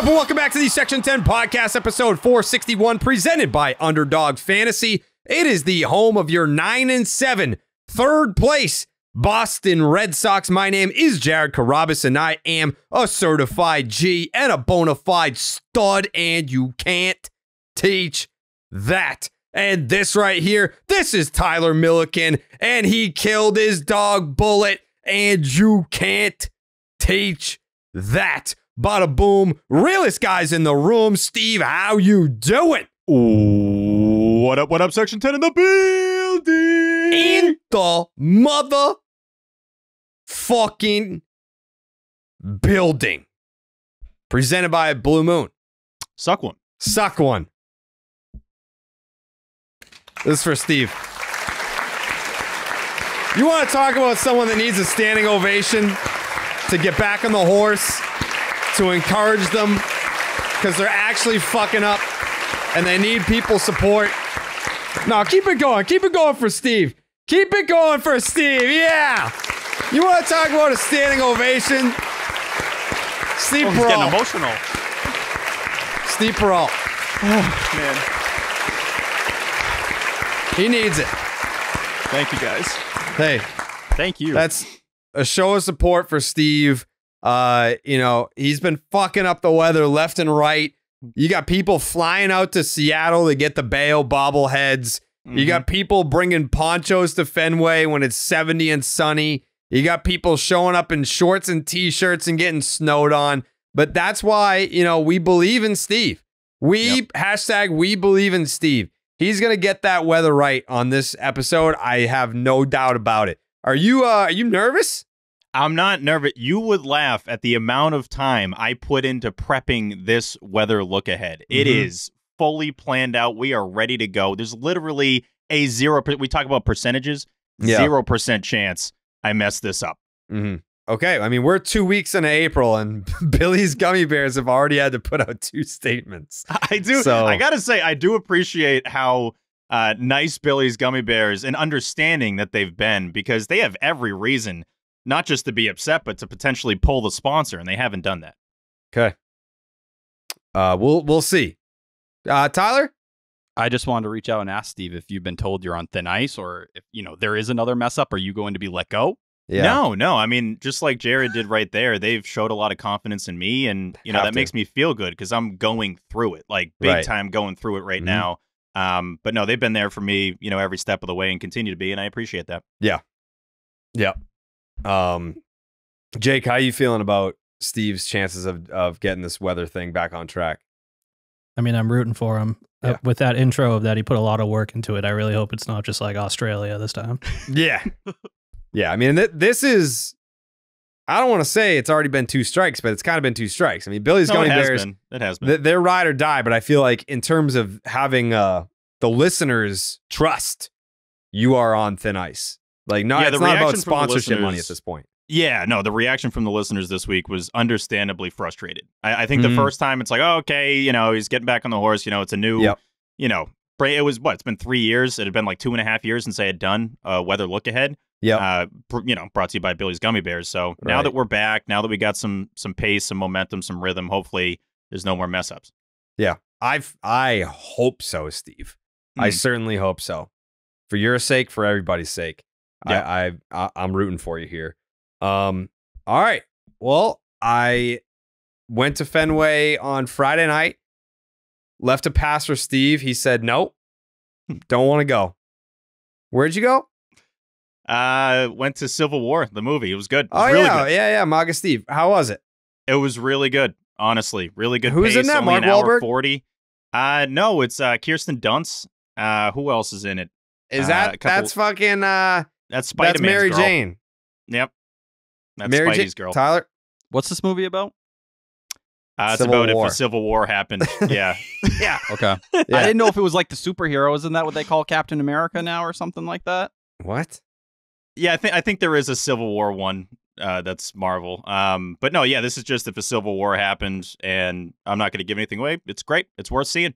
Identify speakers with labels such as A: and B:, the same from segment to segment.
A: up, and welcome back to the Section 10 podcast, episode 461, presented by Underdog Fantasy. It is the home of your 9 and 7, third place Boston Red Sox. My name is Jared Carrabis, and I am a certified G and a bona fide stud, and you can't teach that. And this right here, this is Tyler Milliken, and he killed his dog Bullet, and you can't teach that. Bada boom, realest guys in the room. Steve, how you doing?
B: Ooh, what up, what up, Section 10 in the building?
A: In the mother fucking building. Presented by Blue Moon.
B: Suck one.
A: Suck one. This is for Steve. You want to talk about someone that needs a standing ovation to get back on the horse, to encourage them because they're actually fucking up and they need people's support? No, keep it going. Keep it going for Steve. Keep it going for Steve. Yeah. You want to talk about a standing ovation? Steve
B: Oh, he's getting emotional.
A: Steve Peralt.
B: Man,
A: He needs it.
B: thank you guys.
A: Hey,
B: Thank you.
A: That's a show of support for Steve. Uh, you know, he's been fucking up the weather left and right. You got people flying out to Seattle to get the Bayo bobbleheads.
B: Mm-hmm.
A: You got people bringing ponchos to Fenway when it's 70 and sunny. You got people showing up in shorts and t-shirts and getting snowed on. But that's why, you know, we believe in Steve. We hashtag we believe in Steve. He's gonna get that weather right on this episode. I have no doubt about it. Are you uh are you nervous?
B: I'm not nervous. You would laugh at the amount of time I put into prepping this weather look ahead. It
A: Mhm.
B: is fully planned out. We are ready to go. There's literally a zero. per- We talk about percentages.
A: Yeah.
B: Zero percent chance I mess this up.
A: Mm-hmm. Okay, I mean we're two weeks into April, and Billy's gummy bears have already had to put out two statements.
B: I do.
A: So-
B: I gotta say, I do appreciate how uh, nice Billy's gummy bears and understanding that they've been because they have every reason not just to be upset, but to potentially pull the sponsor, and they haven't done that.
A: Okay, uh, we'll we'll see. Uh, Tyler,
C: I just wanted to reach out and ask Steve if you've been told you're on thin ice or if, you know, there is another mess up. Are you going to be let go?
A: yeah,
B: No, no. I mean, just like Jared did right there, they've showed a lot of confidence in me, and you know
A: Have
B: that
A: to.
B: makes me feel good because I'm going through it, like big
A: Right.
B: time going through it right
A: Mhm.
B: now. Um, but no, they've been there for me, you know, every step of the way, and continue to be, and I appreciate that.
A: Um, Jake, how you feeling about Steve's chances of of getting this weather thing back on track?
D: I mean, I'm rooting for him.
A: Yeah.
D: Uh, with that intro of that, he put a lot of work into it. I really hope it's not just like Australia this time.
A: Yeah, yeah. I mean, th- this is. I don't want to say it's already been two strikes, but it's kind of been two strikes. I mean, Billy's
B: No,
A: gummy
B: it has
A: bears.
B: been. It has been.
A: th- they're ride or die, but I feel like in terms of having uh the listeners trust, you are on thin ice. Like, no,
B: Yeah,
A: it's
B: the
A: not about
B: reaction from the
A: sponsorship money at this point.
B: Yeah, no, the reaction from the listeners this week was understandably frustrated. I, I think
A: Mhm.
B: the first time it's like, oh, okay, you know, he's getting back on the horse. You know, it's a new,
A: Yep.
B: you know, it was what? It's been three years. It had been like two and a half years since I had done uh, weather look ahead.
A: Yeah.
B: Uh, you know, brought to you by Billy's Gummy Bears. So now that we're back, now that we got some some pace, some momentum, some rhythm, hopefully there's no more mess ups.
A: Yeah. I've I hope so, Steve. I
B: Mm.
A: certainly hope so. For your sake, for everybody's sake.
B: Yeah.
A: I, I I I'm rooting for you here. Um all right. Well, I went to Fenway on Friday night. Left a pass for Steve. He said, "Nope. Don't want to go." Where'd you go?
B: Uh, went to Civil War, the movie. It was good. It was
A: Oh
B: really
A: yeah,
B: good.
A: yeah, yeah. Maga Steve. How was it?
B: It was really good, honestly. Really good.
A: Who's in that? Mark Wahlberg?
B: Forty. Uh, no, it's uh Kirsten Dunst. Uh, who else is in it?
A: Is
B: Uh,
A: that
B: a couple-
A: that's fucking uh
B: That's Spider
A: that's Mary
B: girl.
A: Jane.
B: Yep. That's
A: Mary
B: Spidey's
A: Jane.
B: girl.
A: Tyler.
C: What's this movie about?
B: Uh, it's
A: Civil
B: about
A: War.
B: if a civil war happened. yeah.
A: Yeah.
C: Okay.
A: Yeah.
C: I didn't know if it was like the superhero. Isn't that what they call Captain America now or something like that?
A: What?
B: Yeah, I think I think there is a Civil War one uh, that's Marvel. Um, but no, yeah, this is just if a Civil War happened, and I'm not going to give anything away. It's great. It's worth seeing.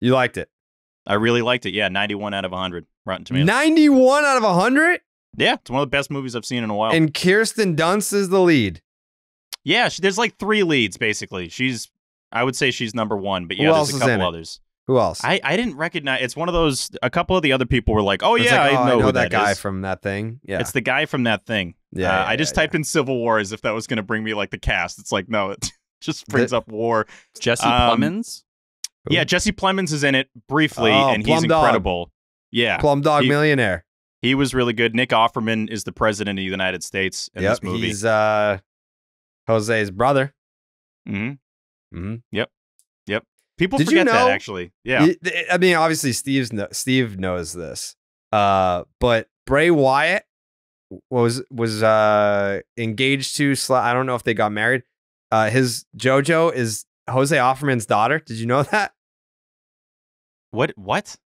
A: You liked it.
B: I really liked it. Yeah, 91 out of 100 Rotten Tomatoes.
A: 91 out of 100?
B: yeah, it's one of the best movies I've seen in a while.
A: And Kirsten Dunst is the lead.
B: yeah, she, there's like three leads basically. She's I would say she's number one, but yeah,
A: else
B: there's a
A: in
B: couple
A: it?
B: others.
A: Who else?
B: I, I didn't recognize. It's one of those. A couple of the other people were like, "Oh
A: It's
B: yeah,
A: like,
B: I,
A: oh,
B: know who
A: that, guy
B: is.
A: from that thing. Yeah.
B: It's the guy from that thing.
A: yeah,
B: Uh,
A: yeah,
B: I just
A: yeah,
B: typed in Civil War as if that was going to bring me like the cast. It's like no, it just brings up war.
C: Jesse
B: Um,
C: Plemons.
A: Who?
B: Yeah, Jesse Plemons is in it briefly,
A: Oh,
B: and he's
A: Dog.
B: incredible. Yeah.
A: Plum Dog
B: he-
A: Millionaire.
B: he was really good. Nick Offerman is the president of the United States in
A: yep.
B: this movie.
A: He's uh, Jose's brother.
B: hmm
A: hmm
B: People
A: Did you
B: forget
A: know-
B: that actually. Yeah,
A: I mean, obviously, Steve's kn- Steve knows this. Uh, but Bray Wyatt was was uh engaged to. I don't know if they got married. Uh, his JoJo is Jose Offerman's daughter. Did you know that?
B: what? What?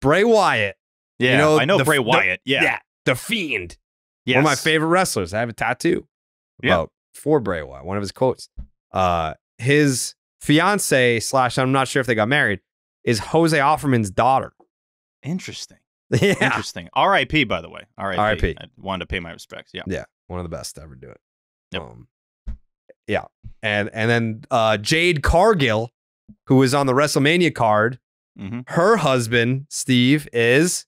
A: Bray Wyatt.
B: Yeah,
A: know,
B: I know
A: the-
B: Bray
A: the-
B: Wyatt. yeah,
A: the Fiend.
B: Yes.
A: One of my favorite wrestlers. I have a tattoo
B: Yeah.
A: for Bray Wyatt. One of his quotes. Uh, his fiance slash I'm not sure if they got married is Jose Offerman's daughter.
B: Interesting.
A: Yeah,
B: Interesting. R.I.P. By the way. R.I.P.
A: R.I.P..
B: I wanted to pay my respects. Yeah.
A: yeah, one of the best to ever do it.
B: Yep.
A: Um, yeah, and and then uh, Jade Cargill, who was on the WrestleMania card,
B: hmm
A: her husband Steve is.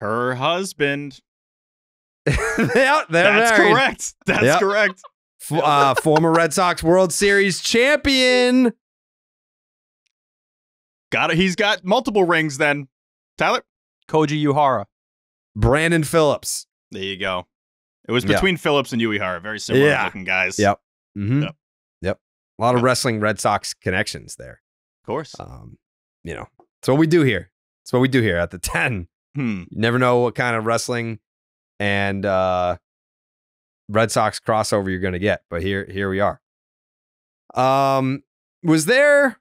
B: Her husband.
A: yeah, they're
B: That's
A: married.
B: correct. That's
A: Yep.
B: correct.
A: F- uh, former Red Sox World Series champion.
B: Got it. He's got multiple rings. Then Tyler.
C: Koji Uehara.
A: Brandon Phillips.
B: There you go. It was
A: Yeah.
B: between Phillips and Uehara. Very similar
A: Yeah.
B: looking guys.
A: Yep. Mm-hmm.
B: Yep.
A: Yep. A lot of
B: Yep.
A: wrestling Red Sox connections there.
B: Of course.
A: Um, you know, it's what we do here. It's what we do here at the 10.
B: Hmm.
A: You never know what kind of wrestling and uh Red Sox crossover you're gonna get, but here here we are. Um was there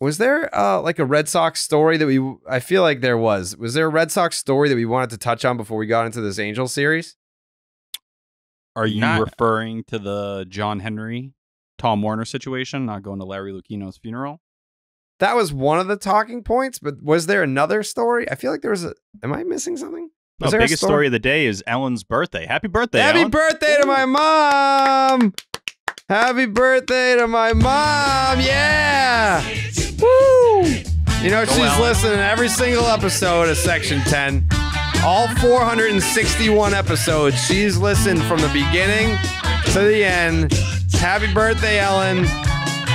A: was there uh like a Red Sox story that we I feel like there was. Was there a Red Sox story that we wanted to touch on before we got into this Angel series?
C: Are you
B: Not-
C: referring to the John Henry, Tom Warner situation, not going to Larry Lucchino's funeral?
A: That was one of the talking points, but was there another story? I feel like there was a am I missing something?
B: The
A: Was there a
B: biggest story of the day is Ellyn's birthday. Happy birthday,
A: Happy
B: Ellyn.
A: birthday to my mom! Happy birthday to my mom! Yeah! Woo! You know, she's
C: Ellyn.
A: listening to every single episode of Section 10. All 461 episodes. She's listened from the beginning to the end. Happy birthday, Ellyn.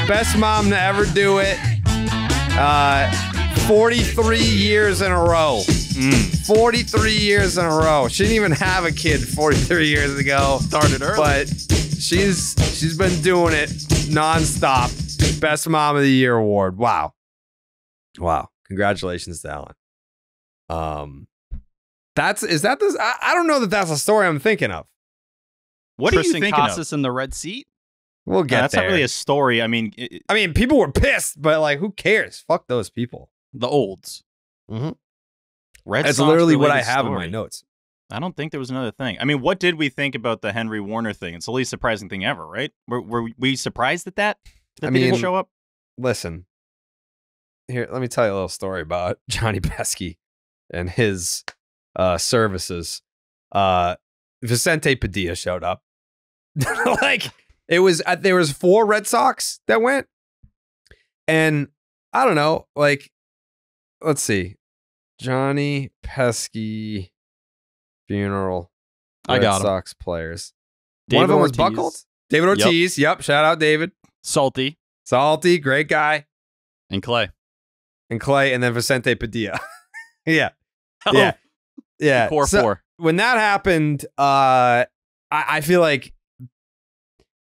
A: Best mom to ever do it. Uh, 43 years in a row.
B: Mm.
A: 43 years in a row. She didn't even have a kid 43 years ago.
B: Started early.
A: But she's she's been doing it nonstop. Best Mom of the Year award. Wow. Wow. Congratulations to Ellyn. Um that's is that this I, I don't know that that's a story I'm thinking of.
B: what are you
C: Triston
B: thinking of?
C: Casas in the red seat?
A: We'll
B: No,
A: get
B: that's
A: there.
B: not really a story. I mean, it,
A: I mean, people were pissed, but like who cares? Fuck those people.
C: The olds. Mm-hmm.
B: Red
A: That's
B: Sox
A: literally what I have in my notes.
B: I don't think there was another thing. I mean, what did we think about the Henry Warner thing? It's the least surprising thing ever, right? Were, were we surprised at that? That
A: I
B: they didn't show up?
A: listen here let me tell you a little story about johnny pesky and his uh services uh vicente padilla showed up. Like it was uh, there was four red sox that went. And i don't know like let's see johnny pesky funeral
C: I
A: red
C: got 'em.
A: sox players.
C: David
A: one of them was
C: Ortiz,
A: buckled? David ortiz. Yep shout out david.
C: Salty,
A: salty great guy.
C: And Clay.
A: and Clay, and then Vicente Padilla. yeah, yeah, yeah.
C: Core
A: So,
C: four.
A: When that happened, uh, I, I feel like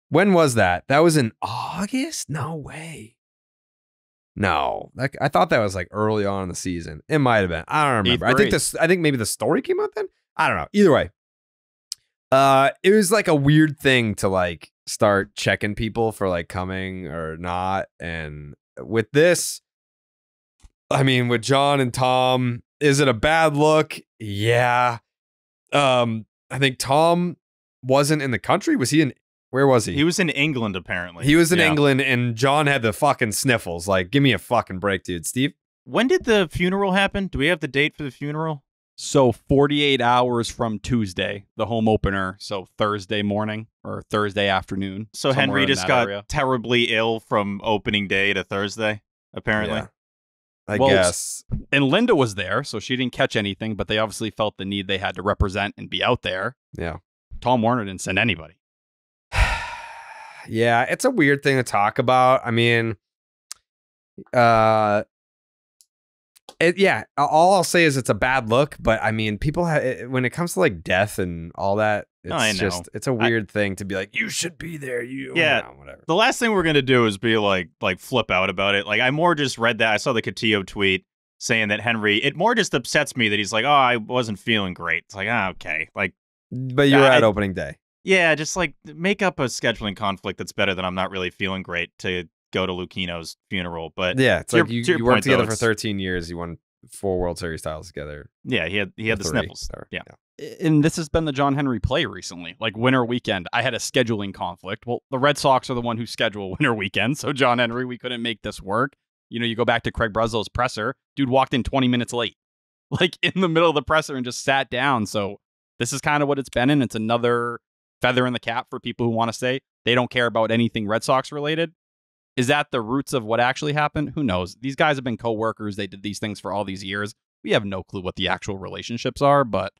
A: when was that? That was in August? No way. No, like I thought that was like early on in the season. It might have been. I don't remember. I think this. I think maybe the story came out then. I don't know. Either way, uh, it was like a weird thing to like start checking people for like coming or not. And with this, I mean, with John and Tom, is it a bad look? Yeah. Um, I think Tom wasn't in the country. Was he in? Where was he?
B: He was in England, apparently.
A: He was in
B: Yeah.
A: England, and John had the fucking sniffles. Like, give me a fucking break, dude. Steve,
B: When did the funeral happen? Do we have the date for the funeral?
C: So 48 hours from Tuesday, the home opener. So Thursday morning or Thursday afternoon.
B: So Henry just got
C: area.
B: terribly ill from opening day to Thursday, apparently.
A: Yeah. I
C: Well,
A: guess.
C: And Linda was there, so she didn't catch anything, but they obviously felt the need they had to represent and be out there.
A: Yeah.
C: Tom Warner didn't send anybody.
A: yeah, it's a weird thing to talk about. I mean, uh, it, yeah, all I'll say is it's a bad look, but I mean, people have, when it comes to like death and all that, it's
B: No, I know.
A: just, it's a
B: I-
A: weird thing to be like, you should be there. You,
B: Yeah.
A: whatever.
B: The last thing we're gonna do is be like like flip out about it. Like I more just read that I saw the Cotillo tweet saying that Henry. It more just upsets me that he's like, oh, I wasn't feeling great. It's like, ah, okay, like
A: But you were
B: Yeah,
A: at opening day.
B: yeah, just like make up a scheduling conflict that's better than I'm not really feeling great to go to Lucchino's funeral. But yeah,
A: Yeah, it's
B: to your-
A: like you,
B: to
A: you worked
B: point, though,
A: together for 13 years. You won four World Series titles together.
B: Yeah, he had he had the
A: three,
B: sniffles.
A: whatever.
B: Yeah.
C: And this has been the John Henry play recently. Like winter weekend, I had a scheduling conflict. Well, the Red Sox are the one who schedule winter weekend. So John Henry, we couldn't make this work. You know, you go back to Craig Breslow's presser, dude walked in 20 minutes late, like in the middle of the presser and just sat down. So this is kind of what it's been. And it's another feather in the cap for people who want to say they don't care about anything Red Sox related. Is that the roots of what actually happened? Who knows? These guys have been co-workers. They did these things for all these years. We have no clue what the actual relationships are, but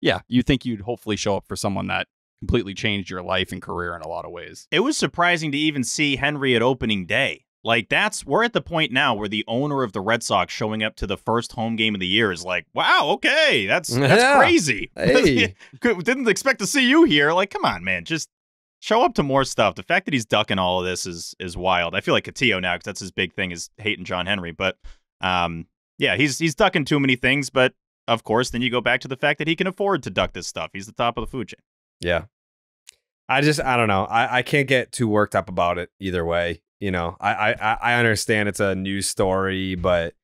C: yeah, you think you'd hopefully show up for someone that completely changed your life and career in a lot of ways.
B: It was surprising to even see Henry at opening day. Like that's we're at the point now where the owner of the Red Sox showing up to the first home game of the year is like, wow, okay, that's that's
A: Yeah.
B: crazy.
A: Hey.
B: Didn't expect to see you here. Like, come on, man, just show up to more stuff. The fact that he's ducking all of this is is wild. I feel like Cotillo now because that's his big thing is hating John Henry. But um, yeah, he's he's ducking too many things. But of course, then you go back to the fact that he can afford to duck this stuff. He's the top of the food chain.
A: Yeah. I just I don't know. I, I can't get too worked up about it either way. You know, I I I- I understand it's a news story, but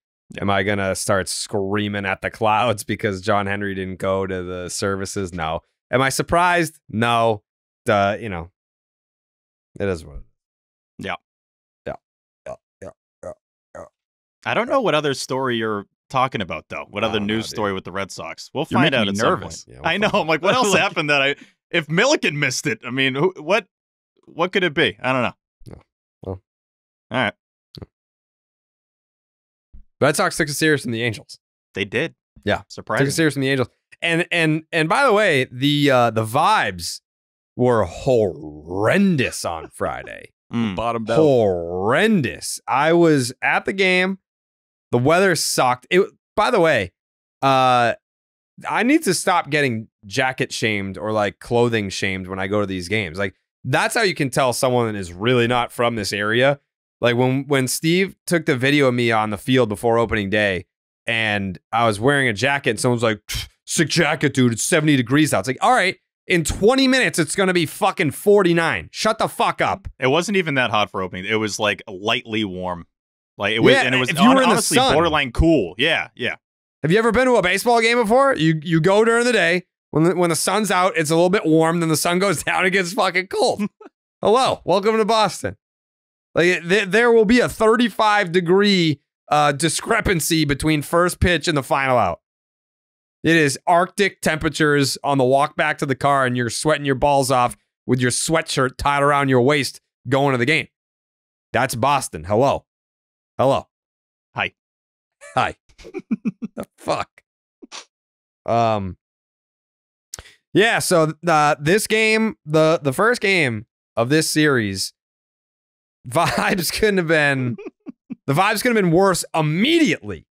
A: am I gonna start screaming at the clouds because John Henry didn't go to the services? No. Am I surprised? No. Uh, you know, it is what it is.
B: Yeah.
A: Yeah. Yeah. Yeah.
B: I don't know what other story you're talking about though. What
A: I
B: other
A: know,
B: news story with the Red Sox? We'll
C: You're
B: find out
C: me
B: at some
C: nervous.
B: point.
A: Yeah, we'll
B: I know. I'm like, what else happened that I? If Milliken missed it, I mean, who, what? What could it be? I don't know.
A: No. Well.
B: all right,
A: Red Sox took it serious from the Angels.
B: they did.
A: Yeah. Surprise. Took
B: surprising.
A: serious from the Angels. And and and by the way, the uh the vibes were horrendous on Friday.
B: Mm.
C: Bottomed out.
A: horrendous. I was at the game. The weather sucked. It by the way, uh I need to stop getting jacket shamed or like clothing shamed when I go to these games. Like that's how you can tell someone is really not from this area. Like when when Steve took the video of me on the field before opening day and I was wearing a jacket and someone's like, sick jacket, dude. It's 70 degrees out. It's like, all right, in 20 minutes, it's gonna be fucking 49. Shut the fuck up.
B: It wasn't even that hot for opening. It was like lightly warm. Like it was,
A: Yeah,
B: and it was
A: if you were
B: hon-
A: in the
B: honestly
A: sun.
B: borderline cool. Yeah, yeah.
A: Have you ever been to a baseball game before? You you go during the day when the, when the sun's out, it's a little bit warm. Then the sun goes down, it gets fucking cold. Hello, welcome to Boston. Like there, there will be a 35 degree uh, discrepancy between first pitch and the final out. It is Arctic temperatures on the walk back to the car, and you're sweating your balls off with your sweatshirt tied around your waist going to the game. That's Boston. Hello, hello.
B: Hi.
A: Hi. the fuck. Um. Yeah. So uh, this game, the the first game of this series, vibes couldn't have been. the vibes could have been worse immediately.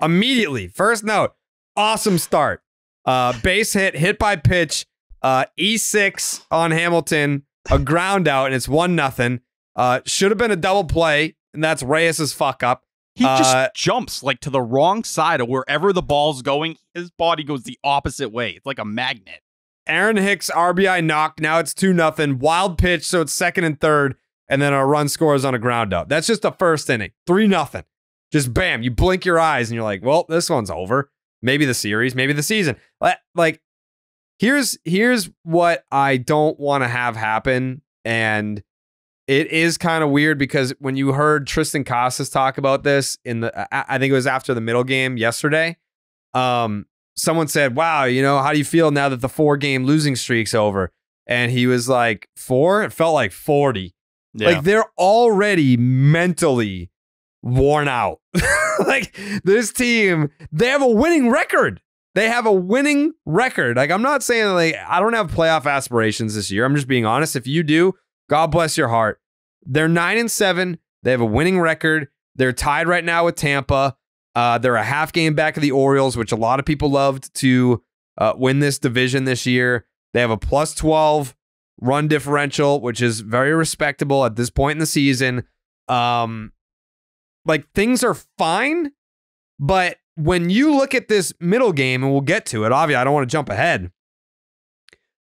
A: Immediately. First note. Awesome start. Uh, base hit, hit by pitch. Uh, E6 on Hamilton, a ground out, and it's one nothing. Uh, should have been a double play, and that's Reyes's fuck up.
C: He
A: Uh,
C: just jumps like to the wrong side of wherever the ball's going. His body goes the opposite way. It's like a magnet.
A: Aaron Hicks RBI knock. Now it's two nothing. Wild pitch, so it's second and third, and then a run scores on a ground up. That's just the first inning. Three nothing. Just bam. You blink your eyes and you're like, well, this one's over. Maybe the series, maybe the season. Like- Like, here's here's what I don't want to have happen, and it is kind of weird because when you heard Triston Casas talk about this in the, I I think it was after the middle game yesterday. Um, someone said, "Wow, you know, how do you feel now that the four game losing streak's over?" And he was like, four? It felt like 40.
B: Yeah.
A: Like they're already mentally worn out. like this team, they have a winning record. They have a winning record. Like I'm not saying like I don't have playoff aspirations this year. I'm just being honest. If you do, God bless your heart. They're nine and seven. They have a winning record. They're tied right now with Tampa. Uh, they're a half game back of the Orioles, which a lot of people loved to uh, win this division this year. They have a plus 12 run differential, which is very respectable at this point in the season. Um, like things are fine, but when you look at this middle game, and we'll get to it, obviously, I don't want to jump ahead.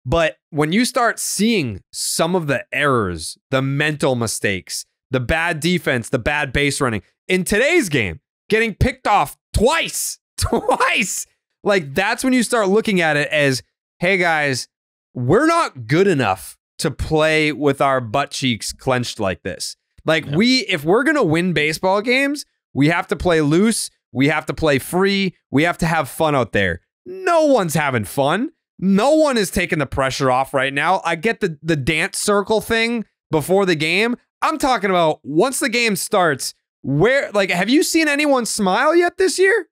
A: But when you start seeing some of the errors, the mental mistakes, the bad defense, the bad base running in today's game, getting picked off twice, twice, like that's when you start looking at it as, hey guys, we're not good enough to play with our butt cheeks clenched like this. Like
B: Yeah.
A: we if we're going to win baseball games, we have to play loose, we have to play free, we have to have fun out there. No one's having fun. No one is taking the pressure off right now. I get the the dance circle thing before the game. I'm talking about once the game starts, where like have you seen anyone smile yet this year?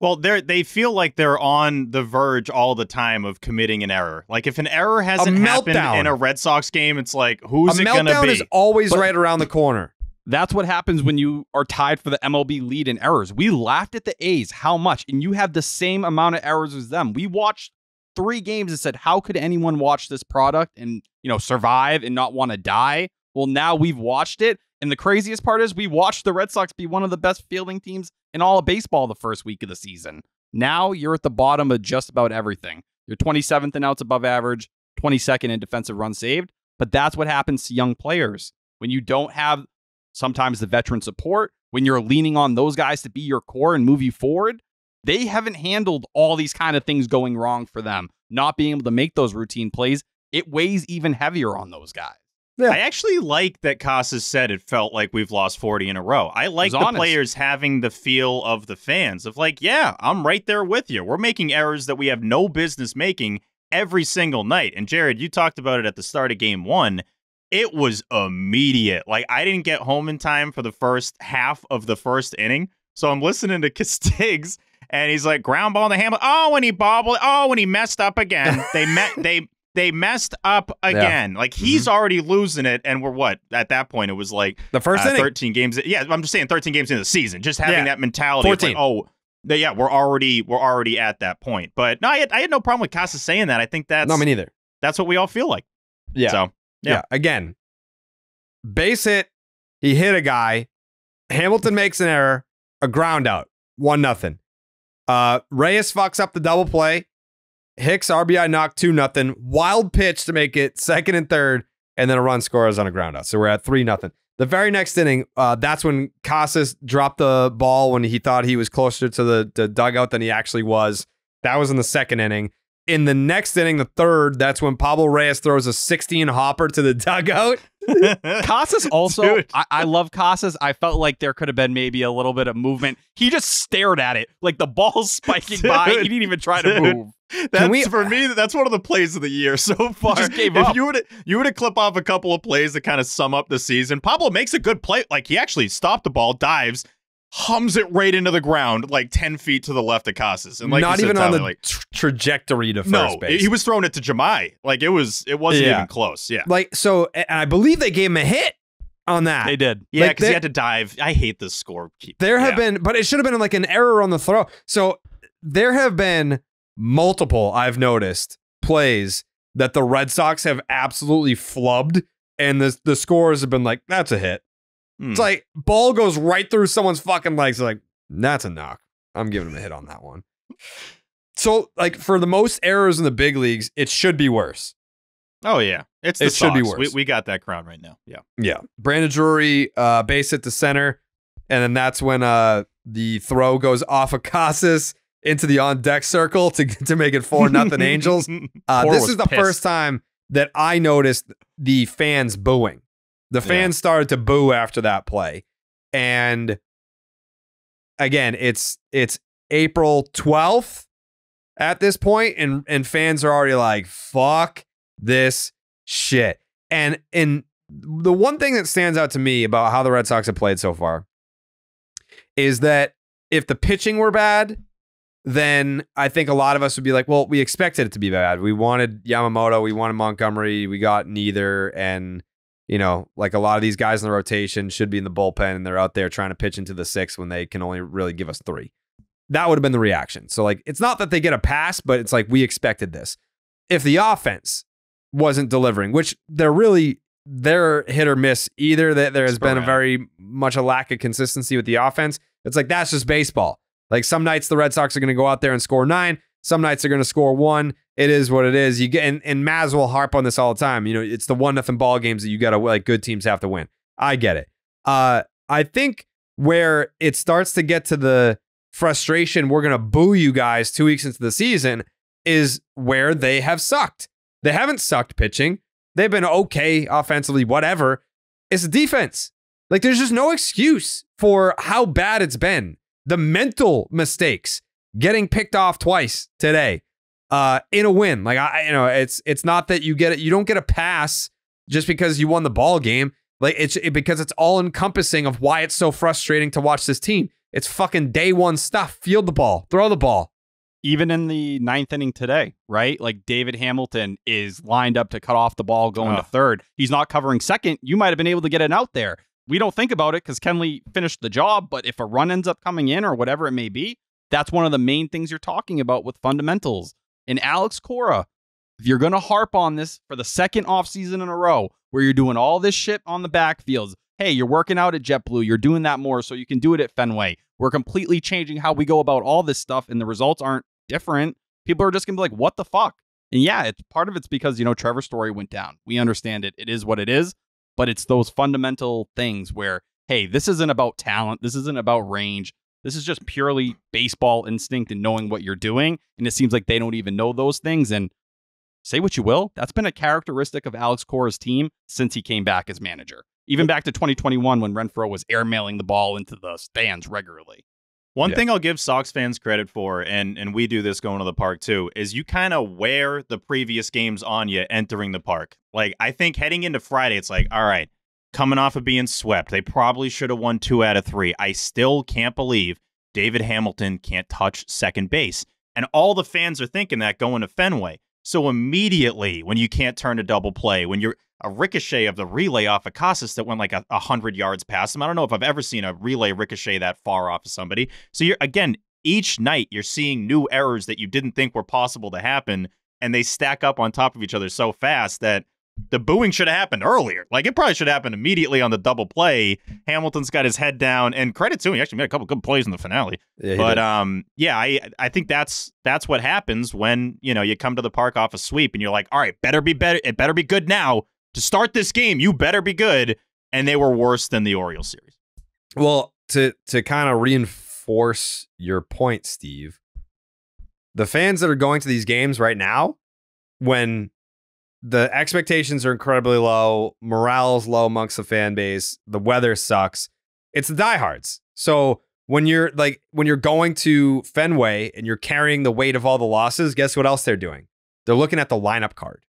B: Well, they they feel like they're on the verge all the time of committing an error. Like if an error hasn't happened
A: meltdown.
B: in a Red Sox game, it's like who's
A: a
B: it gonna
A: meltdown
B: be?
A: is always
C: But-
A: right around the corner.
C: That's what happens when you are tied for the MLB lead in errors. We laughed at the A's how much, and you have the same amount of errors as them. We watched three games and said, "How could anyone watch this product and you know survive and not want to die?" Well, now we've watched it, and the craziest part is we watched the Red Sox be one of the best fielding teams in all of baseball the first week of the season. Now you're at the bottom of just about everything. You're 27th in outs above average, 22nd in defensive runs saved. But that's what happens to young players when you don't have sometimes the veteran support, when you're leaning on those guys to be your core and move you forward, they haven't handled all these kind of things going wrong for them. Not being able to make those routine plays, it weighs even heavier on those guys.
A: Yeah.
B: I actually like that Casas said it felt like we've lost 40 in a row. I like the
C: honest.
B: players having the feel of the fans of like, yeah, I'm right there with you. We're making errors that we have no business making every single night. And Jared, you talked about it at the start of game one. It was immediate. Like I didn't get home in time for the first half of the first inning. So I'm listening to Castigs and he's like, ground ball in the hammer. Oh, and he bobbled. Oh, and he messed up again. They met they they messed up again. Like he's already losing it, and we're what at that point? It was like
A: The first
B: uh, thirteen games. Yeah, I'm just saying thirteen games into the season. Just having
A: Yeah.
B: that mentality.
A: 14.
B: like, oh, yeah, we're already we're already at that point. But no, I had, I had no problem with Casa saying that. I think that's
A: no, me neither.
B: that's what we all feel like.
A: Yeah.
B: So
A: yeah.
B: Yeah.
A: Again, base hit. He hit a guy. Hamilton makes an error. A ground out. One nothing. Uh, Reyes fucks up the double play. Hicks RBI knocked two nothing. Wild pitch to make it second and third, and then a run scores on a ground out. So we're at three nothing. The very next inning, uh, that's when Casas dropped the ball when he thought he was closer to the, the dugout than he actually was. That was in the second inning. In the next inning, the third, that's when Pablo Reyes throws a 16 hopper to the dugout.
C: Casas also, I, I love Casas. I felt like there could have been maybe a little bit of movement. He just stared at it like the ball's spiking by. He didn't even try to move.
B: That's
A: we-
B: for me. That's one of the plays of the year so far.
C: just gave
B: if
C: up.
B: you would you would to clip off a couple of plays that kind of sum up the season, Pablo makes a good play. Like he actually stopped the ball, dives, hums it right into the ground, like ten feet to the left of Casas, and like you
A: Not
B: said,
A: even on
B: Tyler,
A: the
B: like
A: tr- trajectory to first
B: no,
A: base.
B: he was throwing it to Jemai. Like it was, it wasn't
A: Yeah.
B: even close. Yeah,
A: like, so, and I believe they gave him a hit on that.
C: They did.
B: yeah,
A: Like,
B: because he had to dive. I hate this score. Keep
A: There have
B: yeah.
A: been, but it should have been like an error on the throw. So there have been multiple, I've noticed, plays that the Red Sox have absolutely flubbed, and the, the scores have been like, that's a hit.
B: Hmm.
A: It's like, ball goes right through someone's fucking legs. Like, that's a knock. I'm giving him a hit on that one. So, like, for the most errors in the big leagues, it should be worse.
B: Oh yeah, it's
A: It should be worse.
B: We, we got that crown right now. Yeah.
A: Yeah. Brandon Drury, uh, base hit the center. And then that's when uh, the throw goes off of Casas into the on deck circle to, to make it 4 nothing Angels. Uh, this is the
C: pissed.
A: first time that I noticed the fans booing. The fans started to boo after that play. And again, it's it's April 12th. at this point, and and fans are already like, "Fuck this shit." And and the one thing that stands out to me about how the Red Sox have played so far is that if the pitching were bad, then I think a lot of us would be like, well, we expected it to be bad. We wanted Yamamoto, we wanted Montgomery, we got neither. And, you know, like a lot of these guys in the rotation should be in the bullpen and they're out there trying to pitch into the six when they can only really give us three. That would have been the reaction. So, like, it's not that they get a pass, but it's like we expected this. If the offense wasn't delivering, which they're really they're hit or miss either. That there has been a very much a lack of consistency with the offense. It's like that's just baseball. Like some nights the Red Sox are going to go out there and score nine. Some nights they're going to score one. It is what it is. You get and, and Maz will harp on this all the time. You know, it's the one nothing ball games that you got to like good teams have to win. I get it. Uh, I think where it starts to get to the frustration, we're going to boo you guys two weeks into the season, is where they have sucked. They haven't sucked pitching. They've been okay offensively, whatever. It's defense. Like there's just no excuse for how bad it's been. The mental mistakes, getting picked off twice today, uh, in a win. Like I, you know, it's it's not that you get it. You don't get a pass just because you won the ball game. Like it's it, because it's all encompassing of why it's so frustrating to watch this team. It's fucking day one stuff. Field the ball, throw the ball,
C: even in the ninth inning today, right? Like David Hamilton is lined up to cut off the ball going to third. He's not covering second. You might have been able to get it out there. We don't think about it because Kenley finished the job, but if a run ends up coming in or whatever it may be, that's one of the main things you're talking about with fundamentals. And Alex Cora, if you're going to harp on this for the second offseason in a row where you're doing all this shit on the backfields, hey, you're working out at JetBlue, you're doing that more so you can do it at Fenway. We're completely changing how we go about all this stuff, and the results aren't different, people are just gonna be like, what the fuck? And yeah, it's part of it's because, you know, Trevor Story went down. We understand it. It is what it is, but it's those fundamental things where, hey, this isn't about talent. This isn't about range. This is just purely baseball instinct and knowing what you're doing. And it seems like they don't even know those things. And say what you will, that's been a characteristic of Alex Cora's team since he came back as manager. Even back to 2021 when Renfroe was airmailing the ball into the stands regularly.
B: One yeah. thing I'll give Sox fans credit for, and and we do this going to the park too, is you kind of wear the previous games on you entering the park. Like I think heading into Friday, it's like, all right, coming off of being swept, they probably should have won two out of three. I still can't believe David Hamilton can't touch second base, and all the fans are thinking that going to Fenway. So immediately, when you can't turn a double play, when you're a ricochet of the relay off of Casas that went like a, a hundred yards past him. I don't know if I've ever seen a relay ricochet that far off of somebody. So you're again each night you're seeing new errors that you didn't think were possible to happen, and they stack up on top of each other so fast that the booing should have happened earlier. Like it probably should have happened immediately on the double play. Hamilton's got his head down, and credit to him, he actually made a couple good plays in the finale. Yeah, but um, yeah, I I think that's that's what happens when you know you come to the park off a sweep, and you're like, all right, better be better, it better be good now to start this game, you better be good. And they were worse than the Orioles series.
A: Well, to to kind of reinforce your point, Steve, the fans that are going to these games right now, when the expectations are incredibly low, morale is low amongst the fan base, the weather sucks. It's the diehards. So when you're like when you're going to Fenway and you're carrying the weight of all the losses, guess what else they're doing? They're looking at the lineup card.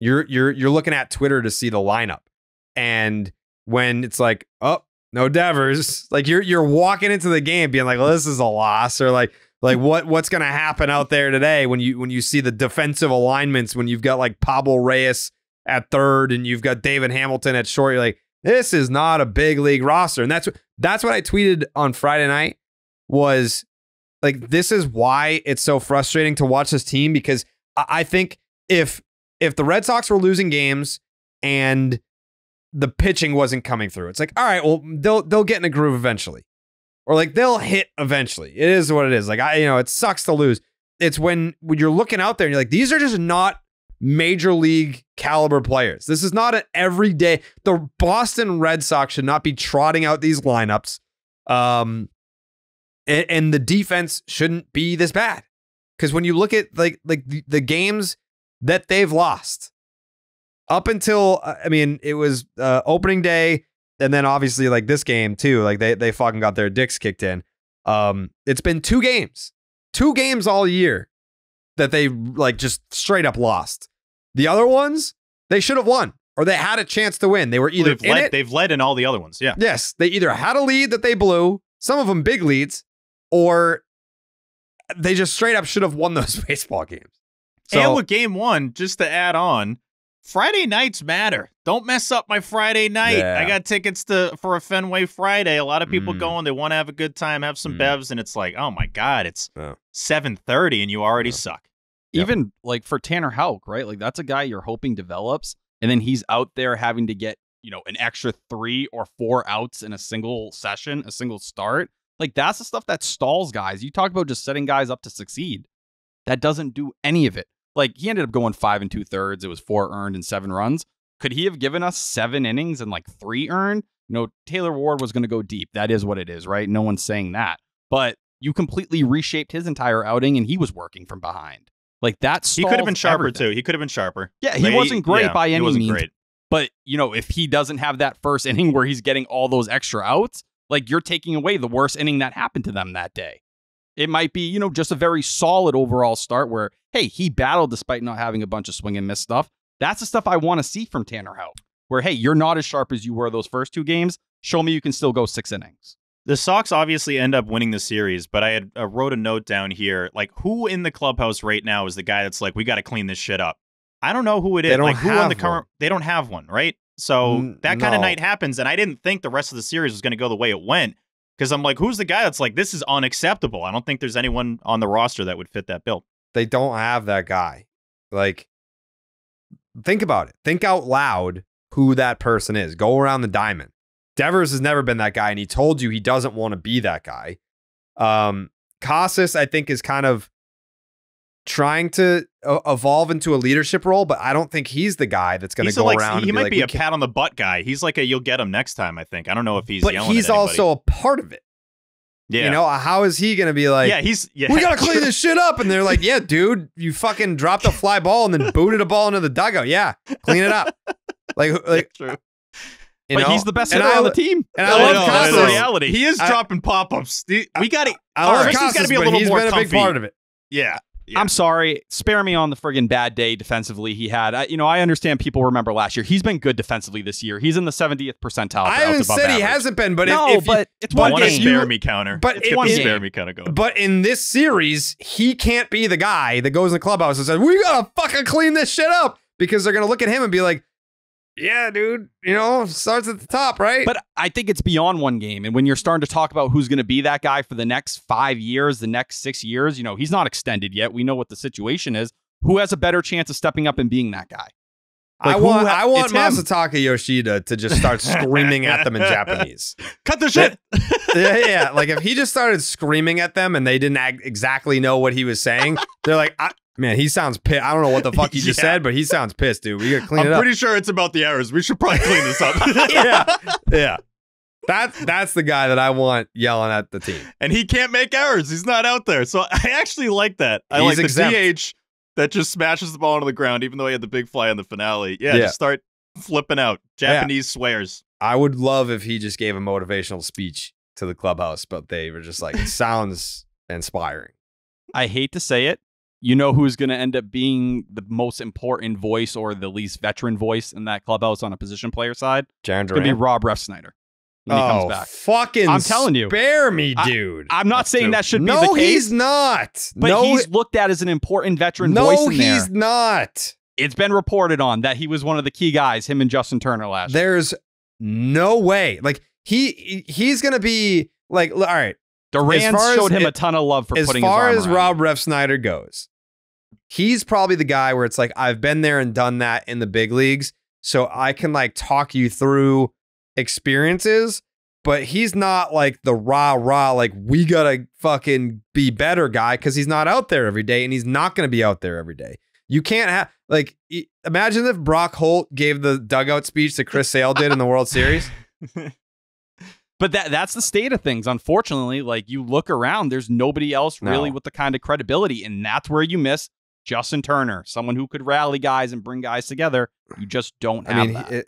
A: You're you're you're looking at Twitter to see the lineup. And when it's like, oh, no Devers, like you're you're walking into the game being like, well, this is a loss, or like like what what's gonna happen out there today when you when you see the defensive alignments when you've got like Pablo Reyes at third and you've got David Hamilton at short, you're like, this is not a big league roster. And that's that's what I tweeted on Friday night was like this is why it's so frustrating to watch this team because I think if if the Red Sox were losing games and the pitching wasn't coming through, it's like, all right, well, they'll they'll get in a groove eventually. Or like they'll hit eventually. It is what it is. Like I, you know, it sucks to lose. It's when when you're looking out there and you're like, these are just not major league caliber players. This is not an everyday. The Boston Red Sox should not be trotting out these lineups. Um, and, and the defense shouldn't be this bad. Because when you look at like like the, the games that they've lost up until uh, I mean it was uh, opening day and then obviously like this game too like they they fucking got their dicks kicked in. Um it's been two games. Two games all year that they like just straight up lost. The other ones, they should have won or they had a chance to win. They were either
B: they've
A: in
B: led,
A: it.
B: they've led in all the other ones. Yeah.
A: Yes, they either had a lead that they blew, some of them big leads, or they just straight up should have won those baseball games. So
B: and with game one, just to add on, Friday nights matter. Don't mess up my Friday night.
A: Yeah.
B: I got tickets to for a Fenway Friday. A lot of people
A: Mm.
B: going. They want to have a good time, have some
A: Mm.
B: bevs, and it's like, oh my god, it's
A: Yeah.
B: seven thirty, and you already
A: Yeah.
B: suck.
A: Yep.
C: Even like for Tanner Houck, right? Like that's a guy you're hoping develops, and then he's out there having to get you know an extra three or four outs in a single session, a single start. Like that's the stuff that stalls guys. You talk about just setting guys up to succeed. That doesn't do any of it. Like he ended up going five and two thirds. It was four earned and seven runs. Could he have given us seven innings and like three earned? You know, Taylor Ward was going to go deep. That is what it is, right? No one's saying that. But you completely reshaped his entire outing and he was working from behind. Like that
B: He could have been sharper
C: everything.
B: too. He could have been sharper.
C: Yeah, he
B: Like,
C: wasn't great
B: yeah,
C: by any
B: wasn't
C: means.
B: Great.
C: But, you know, if he doesn't have that first inning where he's getting all those extra outs, like you're taking away the worst inning that happened to them that day. It might be, you know, just a very solid overall start where, hey, he battled despite not having a bunch of swing and miss stuff. That's the stuff I want to see from Tanner Houck. Where, hey, you're not as sharp as you were those first two games. Show me you can still go six innings.
B: The Sox obviously end up winning the series, but I had uh, wrote a note down here. Like, who in the clubhouse right now is the guy that's like, we got to clean this shit up? I don't know who it is.
A: They don't
B: like, who on
A: have
B: the current?
A: one.
B: They don't have one, right? So
A: N-
B: that kind of
A: no.
B: night happens, and I didn't think the rest of the series was going to go the way it went because I'm like, who's the guy that's like, this is unacceptable? I don't think there's anyone on the roster that would fit that bill.
A: They don't have that guy. Like, think about it. Think out loud who that person is. Go around the diamond. Devers has never been that guy, and he told you he doesn't want to be that guy. Um, Casas, I think, is kind of trying to evolve into a leadership role, but I don't think he's the guy that's going to go
B: like,
A: around.
B: he might
A: like,
B: be a
A: can't-"
B: pat on the butt guy. He's like a you'll get him next time. I think. I don't know if he's
A: but
B: yelling
A: he's also a part of it.
B: Yeah.
A: You know, uh, how is he going to be like?
B: yeah, he's yeah.
A: we gotta clean this shit up. And they're like, yeah, dude, you fucking dropped a fly ball and then booted a ball into the dugout. Yeah, clean it up. Like, like
B: True.
A: you
C: but
A: know?
C: he's the best hitter on the team.
A: And
B: I
A: I, love Casas.
C: the reality.
B: He is
A: I-
B: dropping pop ups. We got it.
A: I love Casas,
B: gotta be a
A: but
B: little
A: he's
B: more
A: been a big part of it.
B: Yeah. Yeah.
C: I'm sorry. Spare me on the friggin' bad day defensively he had. I, you know, I understand people remember last year. He's been good defensively this year. He's in the 70th percentile.
A: I haven't
C: above
A: said he hasn't been, but
C: no,
A: if, if you-
C: but it's one
B: want
C: game.
B: spare me counter.
A: but
B: Let's
A: it-
B: get the
A: it-
B: spare me counter going.
A: but in this series, he can't be the guy that goes in the clubhouse and says, "We gotta fucking clean this shit up," because they're gonna look at him and be like, "Yeah, dude, you know, starts at the top, right?"
C: But I think it's beyond one game. And when you're starting to talk about who's going to be that guy for the next five years, the next six years, you know, he's not extended yet. We know what the situation is. Who has a better chance of stepping up and being that guy?
A: I
C: like, who
A: want,
C: ha-
A: I want. Masataka Yoshida to just start screaming at them in Japanese.
B: Cut the shit.
A: yeah, yeah. Like if he just started screaming at them and they didn't exactly know what he was saying, they're like, I, "Man, he sounds pissed." I don't know what the fuck he just
B: Yeah.
A: said, but he sounds pissed, dude. We gotta clean
B: I'm
A: it up.
B: pretty sure it's about the errors. We should probably clean this up.
A: yeah, yeah. That's that's the guy that I want yelling at the team.
B: and he can't make errors. He's not out there. So I actually like that. I
A: He's
B: like the
A: exempt.
B: DH that just smashes the ball onto the ground, even though he had the big fly in the finale. Yeah,
A: Yeah.
B: just start flipping out. Japanese swears.
A: I would love if he just gave a motivational speech to the clubhouse, but they were just like, it sounds inspiring.
C: I hate to say it. You know who's going to end up being the most important voice or the least veteran voice in that clubhouse on a position player side?
A: Jaron
C: It's going to be. Rob Refsnyder when he
A: oh,
C: comes back.
A: fucking!
C: I'm telling you.
A: spare me, dude.
C: I'm not
B: That's
C: saying that should be
A: no,
C: the case, No,
A: he's not.
C: but
A: no,
C: he's looked at as an important veteran
A: no,
C: voice there.
A: he's not.
C: It's been reported on that he was one of the key guys, him and Justin Turner last year.
A: There's no way. Like he he's gonna be like all right.
C: Duran
A: far as
C: showed him
A: it-
C: a ton of love for
A: as
C: putting
A: far
C: his
A: as
C: arm around
A: Rob
C: him.
A: Refsnyder goes, he's probably the guy where it's like I've been there and done that in the big leagues, so I can like talk you through experiences. But he's not like the rah rah like we gotta fucking be better guy because he's not out there every day and he's not gonna be out there every day. You can't have like imagine if Brock Holt gave the dugout speech that Chris Sale did in the World Series.
C: But that that's the state of things. Unfortunately, like you look around, there's nobody else really
A: No.
C: with the kind of credibility, and that's where you miss Justin Turner, someone who could rally guys and bring guys together. You just don't have
A: I mean,
C: that.
A: it,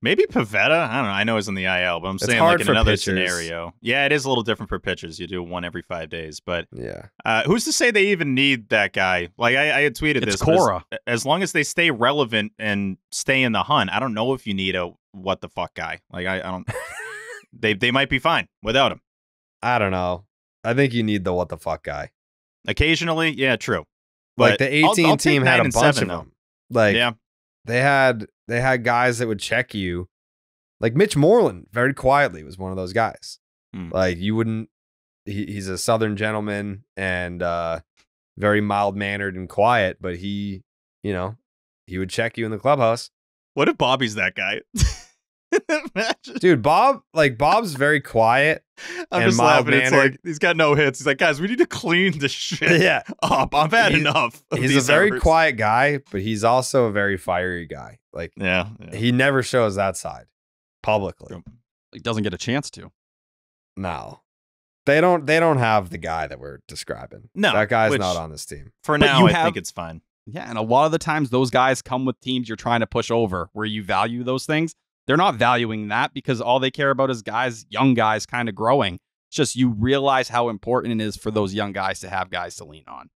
B: Maybe Pivetta. I don't know. I know he's in the IL, but I'm saying like in another
A: pitchers.
B: scenario. Yeah, it is a little different for pitchers. You do one every five days, but
A: Yeah.
B: uh, who's to say they even need that guy? Like I, I had tweeted
C: It's
B: this. but as-
C: Cora.
B: As, long as they stay relevant and stay in the hunt, I don't know if you need a what the fuck guy. Like I, I don't. they they might be fine without him.
A: I don't know. I think you need the what the fuck guy.
B: Occasionally, yeah, true.
A: like
B: But
A: the
B: I'll-
A: 18
B: I'll
A: team had a bunch
B: seven,
A: of
B: though.
A: them. Like
B: yeah,
A: they had they had guys that would check you. Like Mitch Moreland, very quietly, was one of those guys.
B: Hmm.
A: Like you wouldn't. He, he's a Southern gentleman and uh, very mild mannered and quiet, but he, you know, he would check you in the clubhouse.
B: what if Bobby's that guy? Imagine.
A: Dude, Bob, like Bob's very quiet.
B: I'm
A: and
B: just laughing. It's like he's got no hits. He's like, guys, we need to clean this shit
A: yeah,
B: up. I've had
A: He's-
B: enough.
A: he's a very
B: errors."
A: quiet guy, but he's also a very fiery guy. Like
B: Yeah, yeah.
A: he never shows that side publicly.
B: Yep.
C: Like doesn't get a chance to.
A: No. They don't they don't have the guy that we're describing.
B: No,
A: That guy's
B: which-
A: not on this team.
B: For
C: But
B: now,
C: you
B: I
C: have-
B: think it's fine.
C: Yeah, and a lot of the times those guys come with teams you're trying to push over where you value those things. They're not valuing that because all they care about is guys, young guys kind of growing. It's just you realize how important it is for those young guys to have guys to lean on.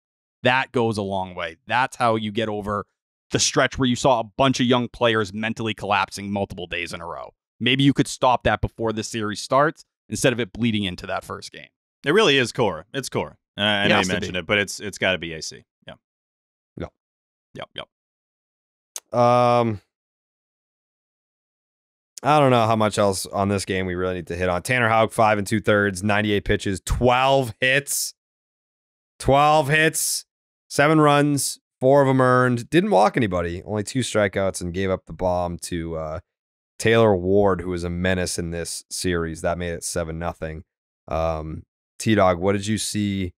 C: That goes a long way. That's how you get over the stretch where you saw a bunch of young players mentally collapsing multiple days in a row. Maybe you could stop that before the series starts instead of it bleeding into that first game.
B: It really is core. It's core. Uh, I
C: It
B: know you mentioned it, but it's it's got to be AC. Yeah.
C: Yep. Yep, yep.
A: Um I don't know how much else on this game we really need to hit on. Tanner Houck, five and two thirds, 98 pitches, 12 hits. 12 hits, seven runs, four of them earned. Didn't walk anybody, only two strikeouts, and gave up the bomb to uh, Taylor Ward, who was a menace in this series. That made it 7 nothing. Um, T Dog, what did you see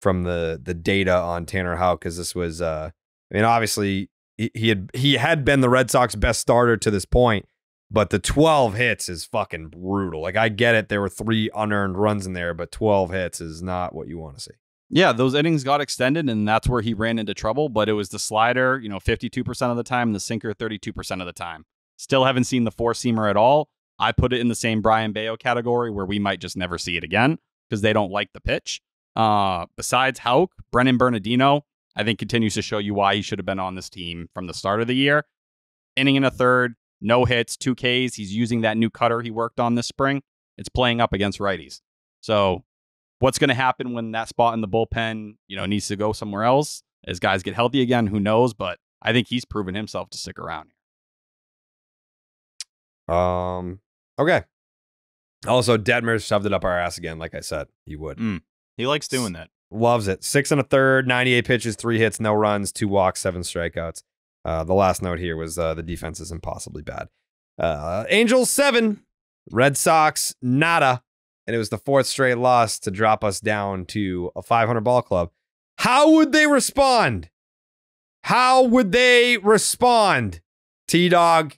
A: from the the data on Tanner Houck? Because this was, uh, I mean, obviously he, he had he had been the Red Sox best starter to this point, but the 12 hits is fucking brutal. Like I get it, there were three unearned runs in there, but 12 hits is not what you want to see.
C: Yeah, those innings got extended, and that's where he ran into trouble. But it was the slider, you know, 52% of the time, and the sinker 32% of the time. Still haven't seen the four seamer at all. I put it in the same Brayan Bello category where we might just never see it again because they don't like the pitch. Uh, besides Houck, Brennan Bernardino, I think continues to show you why he should have been on this team from the start of the year. Inning in a third, no hits, two Ks. He's using that new cutter he worked on this spring. It's playing up against righties. So what's going to happen when that spot in the bullpen, you know, needs to go somewhere else as guys get healthy again? Who knows? But I think he's proven himself to stick around.
A: Um. Okay. Also, Detmers shoved it up our ass again, like I said he would.
B: Mm. He likes doing that.
A: Loves it. Six and a third, 98 pitches, three hits, no runs, two walks, seven strikeouts. Uh, the last note here was uh, the defense is impossibly bad. Uh, Angels seven, Red Sox nada, and it was the fourth straight loss to drop us down to a 500 ball club. How would they respond? How would they respond? T Dog,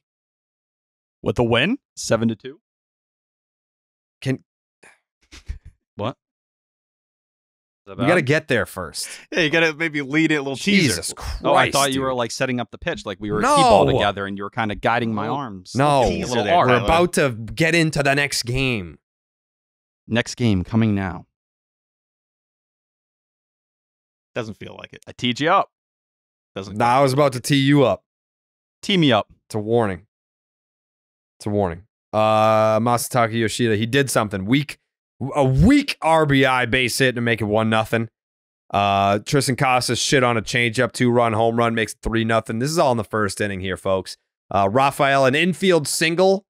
C: With a win, seven to two.
A: Can-
C: what? Is that
A: we got to get there first.
B: Yeah, you gotta maybe lead it a little
A: Jesus
B: teaser.
A: Christ.
C: Oh, I thought you were like setting up the pitch, like we were
A: No.
C: a ball together, and you were kind of guiding my arms.
A: No.
C: a
B: Teaser
C: little
B: there,
C: arc.
A: We're
B: Tyler.
A: about to get into the next game.
C: Next game coming now.
B: Doesn't feel like it.
C: I teed you up.
B: Doesn't.
A: Nah, I was about to tee you up.
C: Tee me up.
A: It's a warning. It's a warning. Uh Masataka Yoshida, he did something. Weak a weak RBI base hit to make it one nothing. Uh Triston Casas shit on a changeup, two run home run, makes it three nothing. This is all in the first inning here, folks. Uh Rafaela, an infield single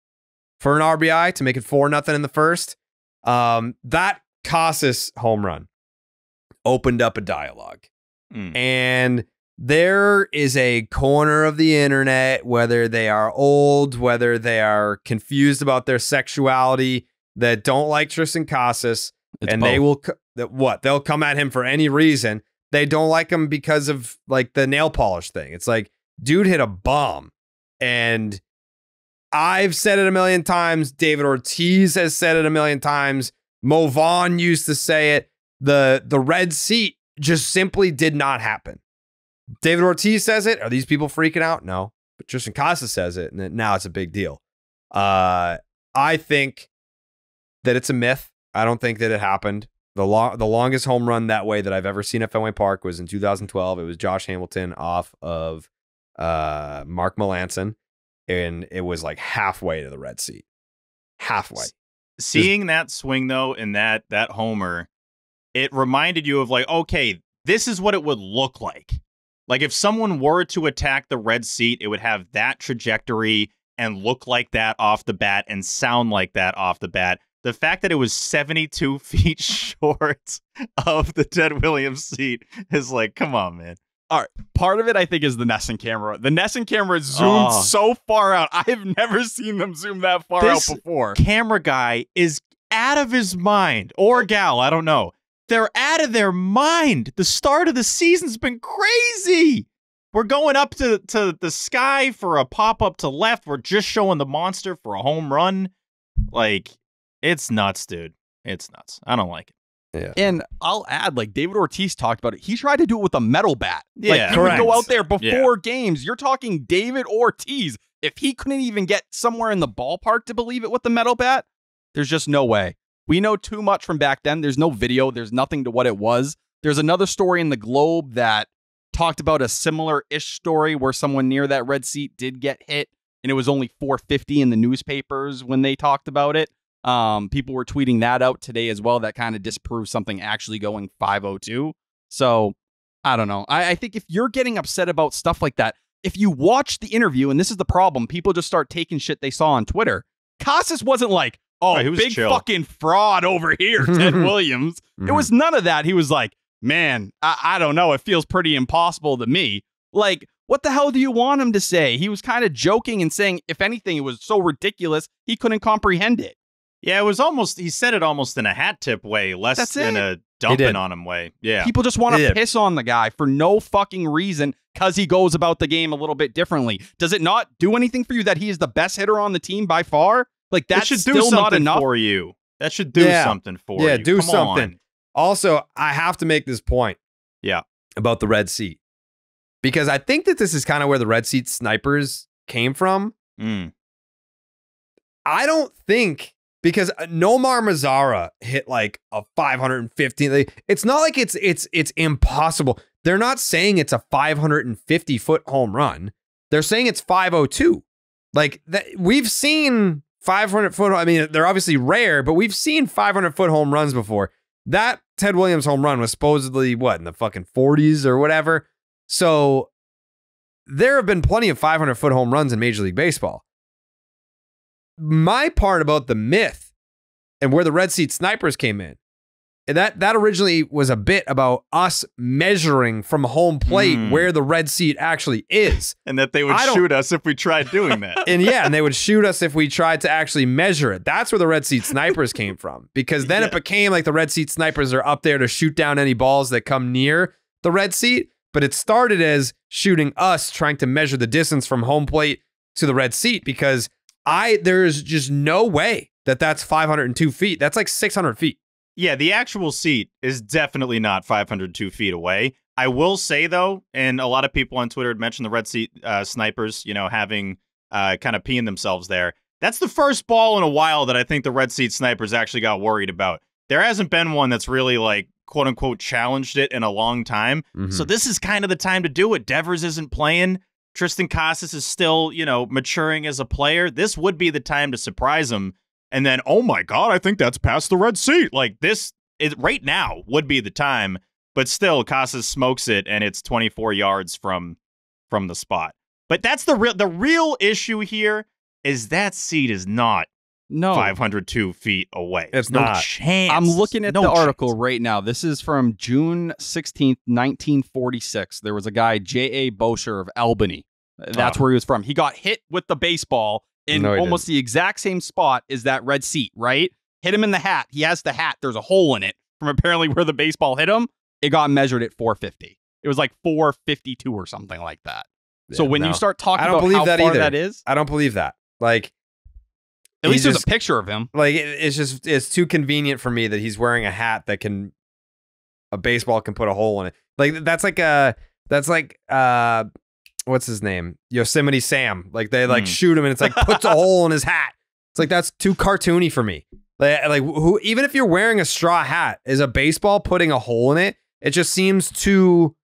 A: for an RBI to make it four nothing in the first. Um, that Casas home run opened up a dialogue.
B: Mm.
A: And there is a corner of the internet, whether they are old, whether they are confused about their sexuality, that don't like Triston Casas,
C: It's
A: and they will that what they'll come at him for any reason. They don't like him because of like the nail polish thing. It's like, dude hit a bomb, and I've said it a million times. David Ortiz has said it a million times. Mo Vaughn used to say it. The the red seat just simply did not happen. David Ortiz says it. Are these people freaking out? No. But Triston Casas says it, and now it's a big deal. Uh, I think that it's a myth. I don't think that it happened. The long, the longest home run that way that I've ever seen at Fenway Park was in 2012. It was Josh Hamilton off of uh, Mark Melancon, and it was like halfway to the red seat. Halfway.
B: Seeing that swing though, and that that homer, it reminded you of like, okay, this is what it would look like. Like if someone were to attack the red seat, it would have that trajectory and look like that off the bat and sound like that off the bat. The fact that it was 72 feet short of the Ted Williams seat is like, come on, man. All right.
C: Part of it, I think, is the NESN camera. The NESN camera zoomed
B: Oh.
C: so far out. I have never seen them zoom that far
B: This-
C: out before.
B: Camera guy is out of his mind, or gal, I don't know. They're out of their mind. The start of the season's been crazy. We're going up to, to the sky for a pop up to left. We're just showing the monster for a home run. Like, it's nuts, dude. It's nuts. I don't like it. Yeah.
C: And I'll add, like David Ortiz talked about it. He tried to do it with a metal bat.
B: Yeah,
C: like, he would go out there before games. You're talking David Ortiz. If he couldn't even get somewhere in the ballpark to believe it with the metal bat, there's just no way. We know too much from back then. There's no video. There's nothing to what it was. There's another story in the Globe that talked about a similar ish story where someone near that red seat did get hit, and it was only 450 in the newspapers when they talked about it. Um, people were tweeting that out today as well. That kind of disproves something actually going 502. So I don't know. I, I think if you're getting upset about stuff like that, if you watch the interview, and this is the problem, people just start taking shit they saw on Twitter. Casas wasn't like, oh,
B: Oh, was
C: big
B: chill.
C: fucking fraud over here, Ted Williams. It was none of that. He was like, man, I, I don't know. It feels pretty impossible to me. Like, what the hell do you want him to say? He was kind of joking and saying, if anything, it was so ridiculous, he couldn't comprehend it.
B: Yeah, it was almost, he said it almost in a hat tip way, less
C: That's
B: in
C: it.
B: a dumping on him way. Yeah.
C: People just want to piss on the guy for no fucking reason because he goes about the game a little bit differently. Does it not do anything for you that he is the best hitter on the team by far? Like
B: that should do
C: not
B: something
C: enough.
B: for you. That should do
A: Yeah.
B: something for
A: Yeah,
B: you.
A: Yeah, do
B: Come
A: something.
B: on.
A: Also, I have to make this point.
B: Yeah.
A: About the red seat. Because I think that this is kind of where the red seat snipers came from.
B: Mm.
A: I don't think because uh, Nomar Mazara hit like a 550. It's not like it's it's it's impossible. They're not saying it's a 550 foot home run. They're saying it's 502. Like that we've seen 500 foot. I mean, they're obviously rare, but we've seen 500 foot home runs before. That Ted Williams home run was supposedly what in the fucking 40s or whatever. So there have been plenty of 500 foot home runs in Major League Baseball my part about the myth and where the red seat snipers came in and that that originally was a bit about us measuring from home plate
B: Hmm.
A: where the red seat actually is
B: And that they would shoot us if we tried doing that.
A: and yeah and they would shoot us if we tried to actually measure it that's where the red seat snipers came from because then it became like the red seat snipers are up there to shoot down any balls that come near the red seat but it started as shooting us trying to measure the distance from home plate to the red seat because I there's just no way that that's 502 feet. That's like 600 feet.
B: Yeah, the actual seat is definitely not 502 feet away. I will say though, and a lot of people on Twitter had mentioned the red seat uh, snipers, you know, having uh, kind of peeing themselves there. That's the first ball in a while that I think the red seat snipers actually got worried about. There hasn't been one that's really like quote unquote challenged it in a long time. So this is kind of the time to do it. Devers isn't playing. Triston Casas is still, you know, maturing as a player. This would be the time to surprise him. And then, oh my God, I think that's past the red seat. Like this is right now would be the time. But still, Casas smokes it, and it's 24 yards from from the spot. But that's the real the real issue here is that seat is not
C: No.
B: 502 feet away.
A: It's
B: no
A: not.
B: chance.
C: I'm looking at
B: No
C: the article
B: chance.
C: right now. This is from June 16th, 1946. There was a guy, J.A. Boucher of Albany. That's where he was from. He got hit with the baseball in
A: No,
C: almost the exact same spot as that red seat, right? Hit him in the hat. He has the hat. There's a hole in it from apparently where the baseball hit him. It got measured at 450. It was like 452 or something like that. so when
A: no.
C: you start talking
A: I don't
C: about
A: believe
C: how
A: that
C: far
A: either.
C: that is,
A: I don't believe that. Like
C: at least there's a picture of him.
A: like it, it's just it's too convenient for me that he's wearing a hat that can a baseball can put a hole in it. Like that's like a that's like uh what's his name? Yosemite Sam. Like they like
B: Hmm.
A: shoot him and it's like puts a hole in his hat. It's like that's too cartoony for me. Like, like who? Even if you're wearing a straw hat, is a baseball putting a hole in it? It just seems too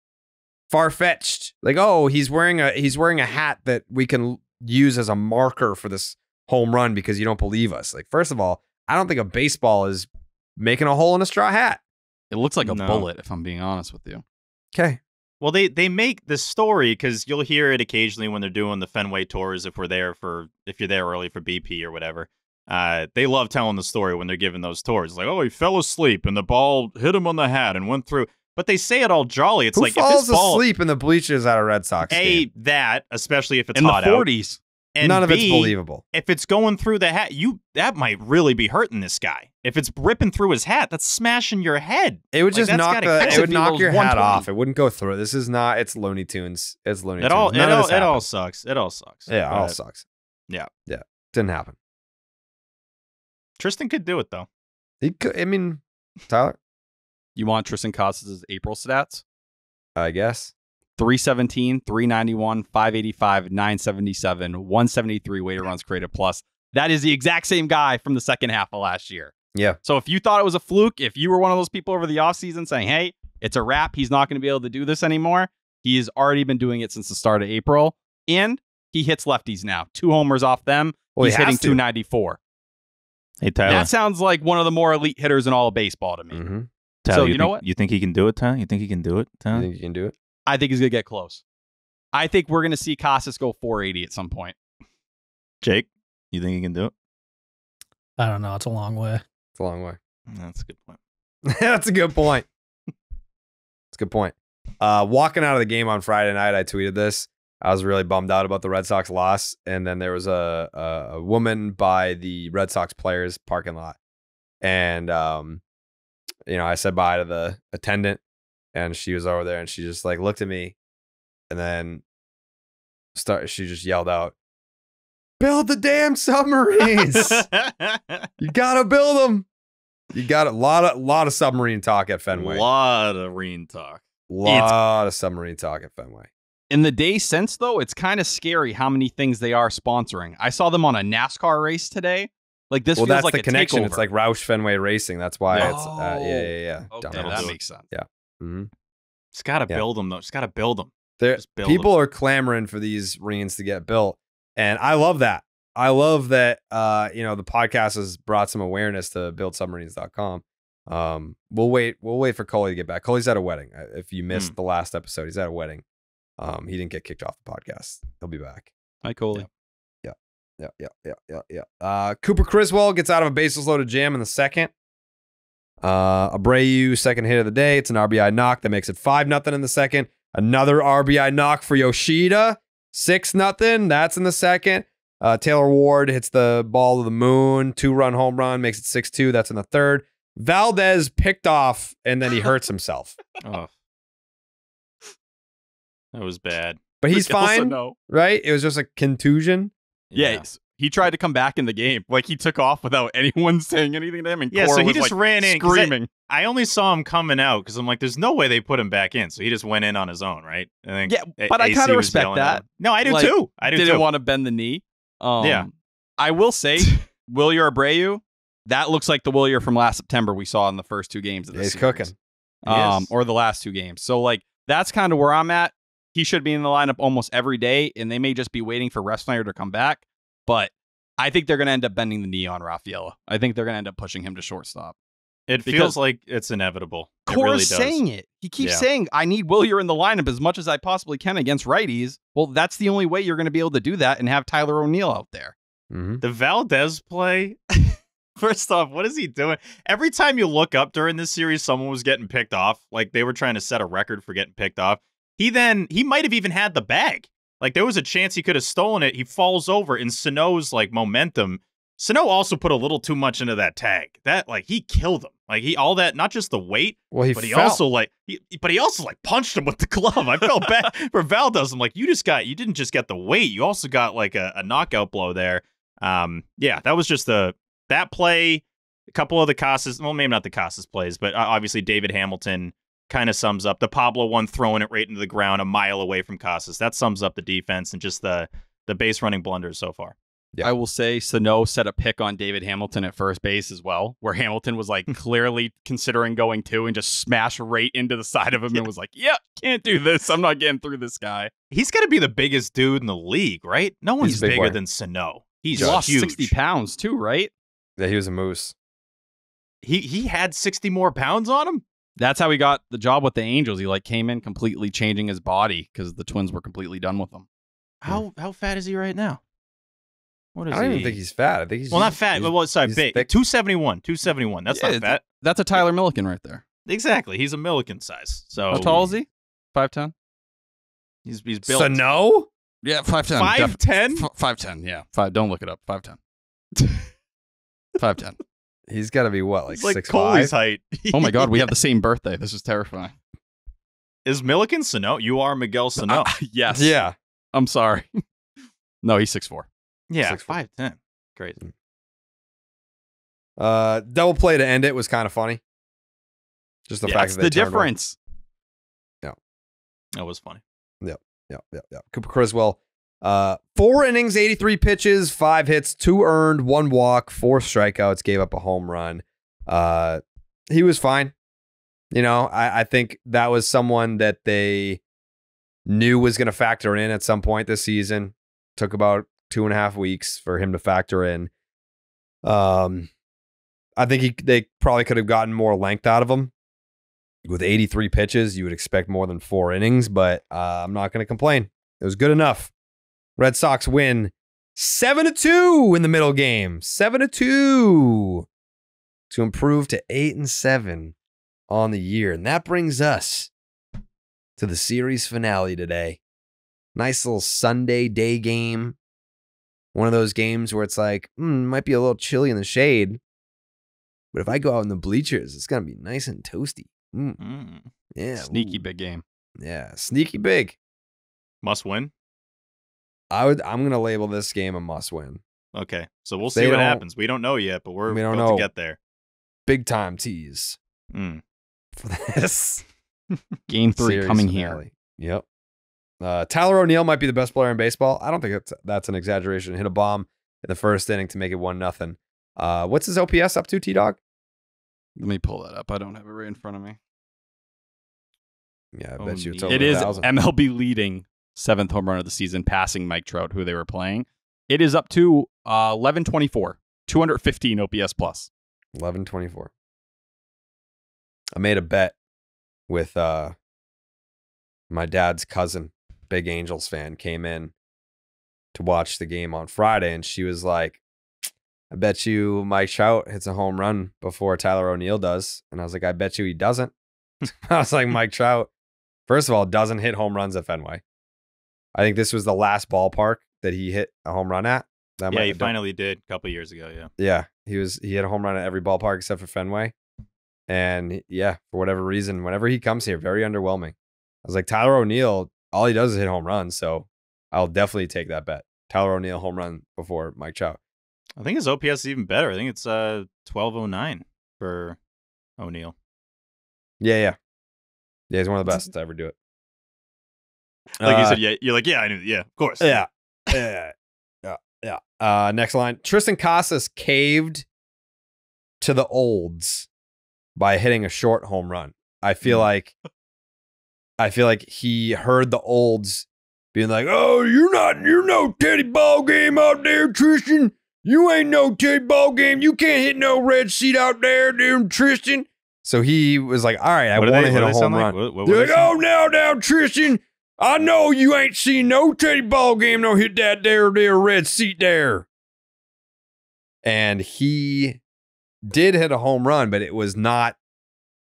A: far fetched. Like, oh, he's wearing a he's wearing a hat that we can use as a marker for this home run because you don't believe us. Like, first of all, I don't think a baseball is making a hole in a straw hat.
C: It looks like a
B: No.
C: bullet, if I'm being honest with you.
A: Okay.
B: Well, they they make the story because you'll hear it occasionally when they're doing the Fenway tours. If we're there for if you're there early for BP or whatever, uh, they love telling the story when they're giving those tours. Like, oh, he fell asleep and the ball hit him on the hat and went through. But they say it all jolly. It's
A: Who
B: like if
A: falls
B: this ball,
A: asleep in the bleachers at a Red Sox
B: a
A: game?
B: that especially if it's
C: In the
B: hot out,
C: 40s.
B: And
A: None of it's
B: B,
A: believable.
B: If it's going through the hat, you that might really be hurting this guy. If it's ripping through his hat, that's smashing your head.
A: It would
B: Like,
A: just knock the. It would knock your hat off. It wouldn't go through. This is not. It's Looney Tunes. It's Looney
B: It
A: Tunes.
B: all it
A: None of
B: all
A: this
B: it all sucks. It all sucks.
A: Yeah, it all sucks.
B: yeah.
A: yeah. Didn't happen.
B: Triston could do it though.
A: He could. I mean, Tyler.
C: You want Triston Casas' April stats?
A: I guess.
C: 317, 391, 585, 977, 173 weighted runs created plus. That is the exact same guy from the second half of last year.
A: Yeah.
C: So if you thought it was a fluke, if you were one of those people over the offseason saying, hey, it's a wrap, he's not going to be able to do this anymore, he has already been doing it since the start of April. And he hits lefties now. Two homers off them.
A: Well, he
C: he's hitting
A: has to.
C: 294.
B: Hey Tyler.
C: That sounds like one of the more elite hitters in all of baseball to me.
A: Mm-hmm.
B: Tyler,
C: So,
B: you,
C: you know
B: think,
C: what?
B: You think he can do it, Tyler? You think he can do it,
A: Ty?
B: You
A: think you can do it?
C: I think he's going to get close. I think we're going to see Casas go 480 at some point.
B: Jake, you think he can do it?
D: I don't know. It's a long way.
A: It's a long way.
B: That's a good point.
A: That's a good point. That's a good point. Uh, walking out of the game on Friday night, I tweeted this. I was really bummed out about the Red Sox loss, and then there was a a, a woman by the Red Sox players parking lot, and um, you know, I said bye to the attendant, and she was over there, and she just like looked at me, and then start. She just yelled out, "Build the damn submarines! you gotta build them." You got a lot of lot of submarine talk at Fenway.
B: lot of rain talk.
A: lot of submarine talk at Fenway.
C: In the days since, though, it's kind of scary how many things they are sponsoring. I saw them on a NASCAR race today. Like this
A: well,
C: feels
A: that's
C: like
A: the
C: a
A: connection.
C: takeover.
A: It's like Roush Fenway Racing. That's why
C: No.
A: it's uh, yeah, yeah, yeah.
C: okay, that makes sense.
A: Hmm
B: Just gotta
A: Yeah.
B: build them though. Just gotta build them.
A: There,
B: build
A: people are clamoring for these reens to get built, and I love that. I love that. Uh, you know, the podcast has brought some awareness to buildsubmarines.com. Um, we'll wait. We'll wait for Coley to get back. Coley's at a wedding. If you missed
B: Hmm.
A: the last episode, he's at a wedding. Um, he didn't get kicked off the podcast. He'll be back.
C: Hi, Coley.
A: Yeah. Yeah, yeah, yeah, yeah, yeah. Uh, Cooper Criswell gets out of a bases loaded jam in the second. Uh, Abreu second hit of the day. It's an RBI knock that makes it five nothing in the second. Another RBI knock for Yoshida, six nothing. That's in the second. Uh, Taylor Ward hits the ball to the moon, two run home run, makes it six two. That's in the third. Valdez picked off and then he hurts himself,
B: Oh. That was bad.
A: but he's
C: Also,
A: fine,
C: no.
A: right? It was just a contusion.
C: Yeah, he's- he tried to come back in the game. Like he took off without anyone saying anything to him. And
B: Yeah,
C: Cora
B: so he
C: was,
B: just
C: like,
B: ran in
C: screaming.
B: I only saw him coming out because I'm like, there's no way they put him back in. So he just went in on his own, right? I think
C: Yeah, but I
B: AC
C: kinda respect that.
B: No, I do
C: Like,
B: too. I do
C: Didn't want to bend the knee. Um,
B: Yeah.
C: I will say, Wilyer Abreu, that looks like the Wilyer from last September we saw in the first two games of
A: Yeah,
C: this
A: he's
C: series.
A: cooking.
C: Um,
B: is.
C: or the last two games. So like that's kind of where I'm at. He should be in the lineup almost every day, and they may just be waiting for Refsnyder to come back. But I think they're going to end up bending the knee on Rafaela. I think they're going to end up pushing him to shortstop.
B: It feels like it's inevitable. It really
C: saying it. He keeps
B: Yeah.
C: saying, "I need Wilyer in the lineup as much as I possibly can against righties." Well, that's the only way you're going to be able to do that and have Tyler O'Neill out there.
A: hmm
B: The Valdez play. First off, what is he doing? Every time you look up during this series, someone was getting picked off. Like they were trying to set a record for getting picked off. He then he might have even had the bag. Like there was a chance he could have stolen it. He falls over in Sano's like momentum. Sano also put a little too much into that tag. That like he killed him. Like he all that not just the weight,
A: Well, he
B: but he
A: fell.
B: also like he, but he also like punched him with the glove. I felt bad for Valdez. I'm like, you just got you didn't just get the weight, you also got like a, a knockout blow there. Um, yeah, that was just a that play. A couple of the Casas, well, maybe not the Casas plays, but uh, obviously David Hamilton kind of sums up the Pablo one throwing it right into the ground a mile away from Casas. That sums up the defense and just the the base running blunders so far.
A: Yeah.
C: I will say Sano set a pick on David Hamilton at first base as well, where Hamilton was like clearly considering going two and just smash right into the side of him and was like, "Yeah, can't do this. I'm not getting through this guy."
B: He's got to be the biggest dude in the league, right? No one's
A: big
B: bigger
A: boy.
B: than Sano. He's
C: He's lost
B: huge.
C: 60 pounds too, right?
A: Yeah, he was a moose.
B: He he had 60 more pounds on him
C: that's how he got the job with the Angels. He like came in completely changing his body because the Twins were completely done with him.
B: How how fat is he right now? What is I
A: don't
B: he?
A: even think he's fat. I think he's
B: well, not fat,
A: but
B: well, sorry, big. 271. 271. That's
C: yeah,
B: not fat.
C: That's a Tyler Milliken right there.
B: Exactly. He's a Milliken size. So
C: how tall is he? 5'10?
B: He's he's built.
A: So no?
C: Yeah,
B: 5'10.
C: 5'10? 5'10, yeah. Five, don't look it up. 5'10. 5'10.
A: He's got to be what, like
B: It's like
A: six
B: Coley's
A: five?
B: height.
C: Oh my God, we have the same birthday. This is terrifying.
B: Is Milliken Sano? You are Miguel Sano.
C: Uh, yes.
A: Yeah.
C: I'm sorry. no, he's six four.
B: yeah,
A: 6'4".
B: five ten. Crazy.
A: Uh, double play to end it was kind of funny. Just the fact
C: That's
A: that they
C: the
A: turned one.
C: difference. Yeah.
B: That was funny.
A: Yeah, yeah, yeah. Cooper Criswell, uh, four innings, 83 pitches, five hits, two earned, one walk, four strikeouts, gave up a home run. Uh, he was fine. You know, I, I think that was someone that they knew was going to factor in at some point this season. Took about two and a half weeks for him to factor in. Um, I think he they probably could have gotten more length out of him. With 83 pitches, you would expect more than four innings, but uh, I'm not going to complain. It was good enough. Red Sox win seven to two in the middle game, seven to two to improve to eight and seven on the year, and that brings us to the series finale today. Nice little Sunday day game. One of those games where it's like, hmm, might be a little chilly in the shade, but if I go out in the bleachers, it's gonna be nice and toasty. Mm,
B: Mm.
A: yeah,
C: Sneaky
A: ooh,
C: big game.
A: Yeah, sneaky big.
B: Must win.
A: I would. I'm gonna label this game a must win.
B: Okay, so we'll
A: They
B: see what happens. We don't know yet, but we're
A: We don't
B: about
A: know.
B: to get there.
A: Big time tease
B: Mm.
A: for this
C: Game three
A: series
C: coming here.
A: Yep. Uh, Tyler O'Neill might be the best player in baseball. I don't think that's that's an exaggeration. Hit a bomb in the first inning to make it one nothing. Uh, what's his OPS up to, T Dog?
C: Let me pull that up. I don't have it right in front of me.
A: Yeah, I
B: Oh,
A: bet you it's
B: neat.
A: over
C: It
A: a
C: is
A: thousand.
C: MLB leading seventh home run of the season, passing Mike Trout, who they were playing. It is up to uh, 1124, 215 OPS plus.
A: Eleven twenty four. I made a bet with uh my dad's cousin, big Angels fan, came in to watch the game on Friday, and she was like, "I bet you Mike Trout hits a home run before Tyler O'Neill does," and I was like, "I bet you he doesn't." I was like, "Mike Trout, first of all, doesn't hit home runs at Fenway. I think this was the last ballpark that he hit a home run at. That
B: Yeah, he finally did a couple years ago. Yeah.
A: yeah, he was he had a home run at every ballpark except for Fenway. And yeah, for whatever reason, whenever he comes here, very underwhelming. I was like, Tyler O'Neill, all he does is hit home runs, so I'll definitely take that bet. Tyler O'Neill home run before Mike Trout.
B: I think his OPS is even better. I think it's uh 1209 for O'Neill.
A: Yeah, yeah. Yeah, he's one of the best to ever do it.
B: Like you
A: Uh,
B: said, yeah, you're like, yeah, I knew, yeah, of course.
A: Yeah. Yeah. Yeah. Yeah. Uh, next line. Triston Casas caved to the olds by hitting a short home run. I feel
B: Mm.
A: like I feel like he heard the olds being like, "Oh, you're not you're no Teddy ball game out there, Triston. You ain't no Teddy ball game. You can't hit no red seat out there, dude, Triston." So he was like, "All right, I want to hit a home
B: sound like?
A: run."
B: What- what
A: They're like, oh, now, now, Triston, I know you ain't seen no Teddy ball game, no hit that there, there red seat there. And he did hit a home run, but it was not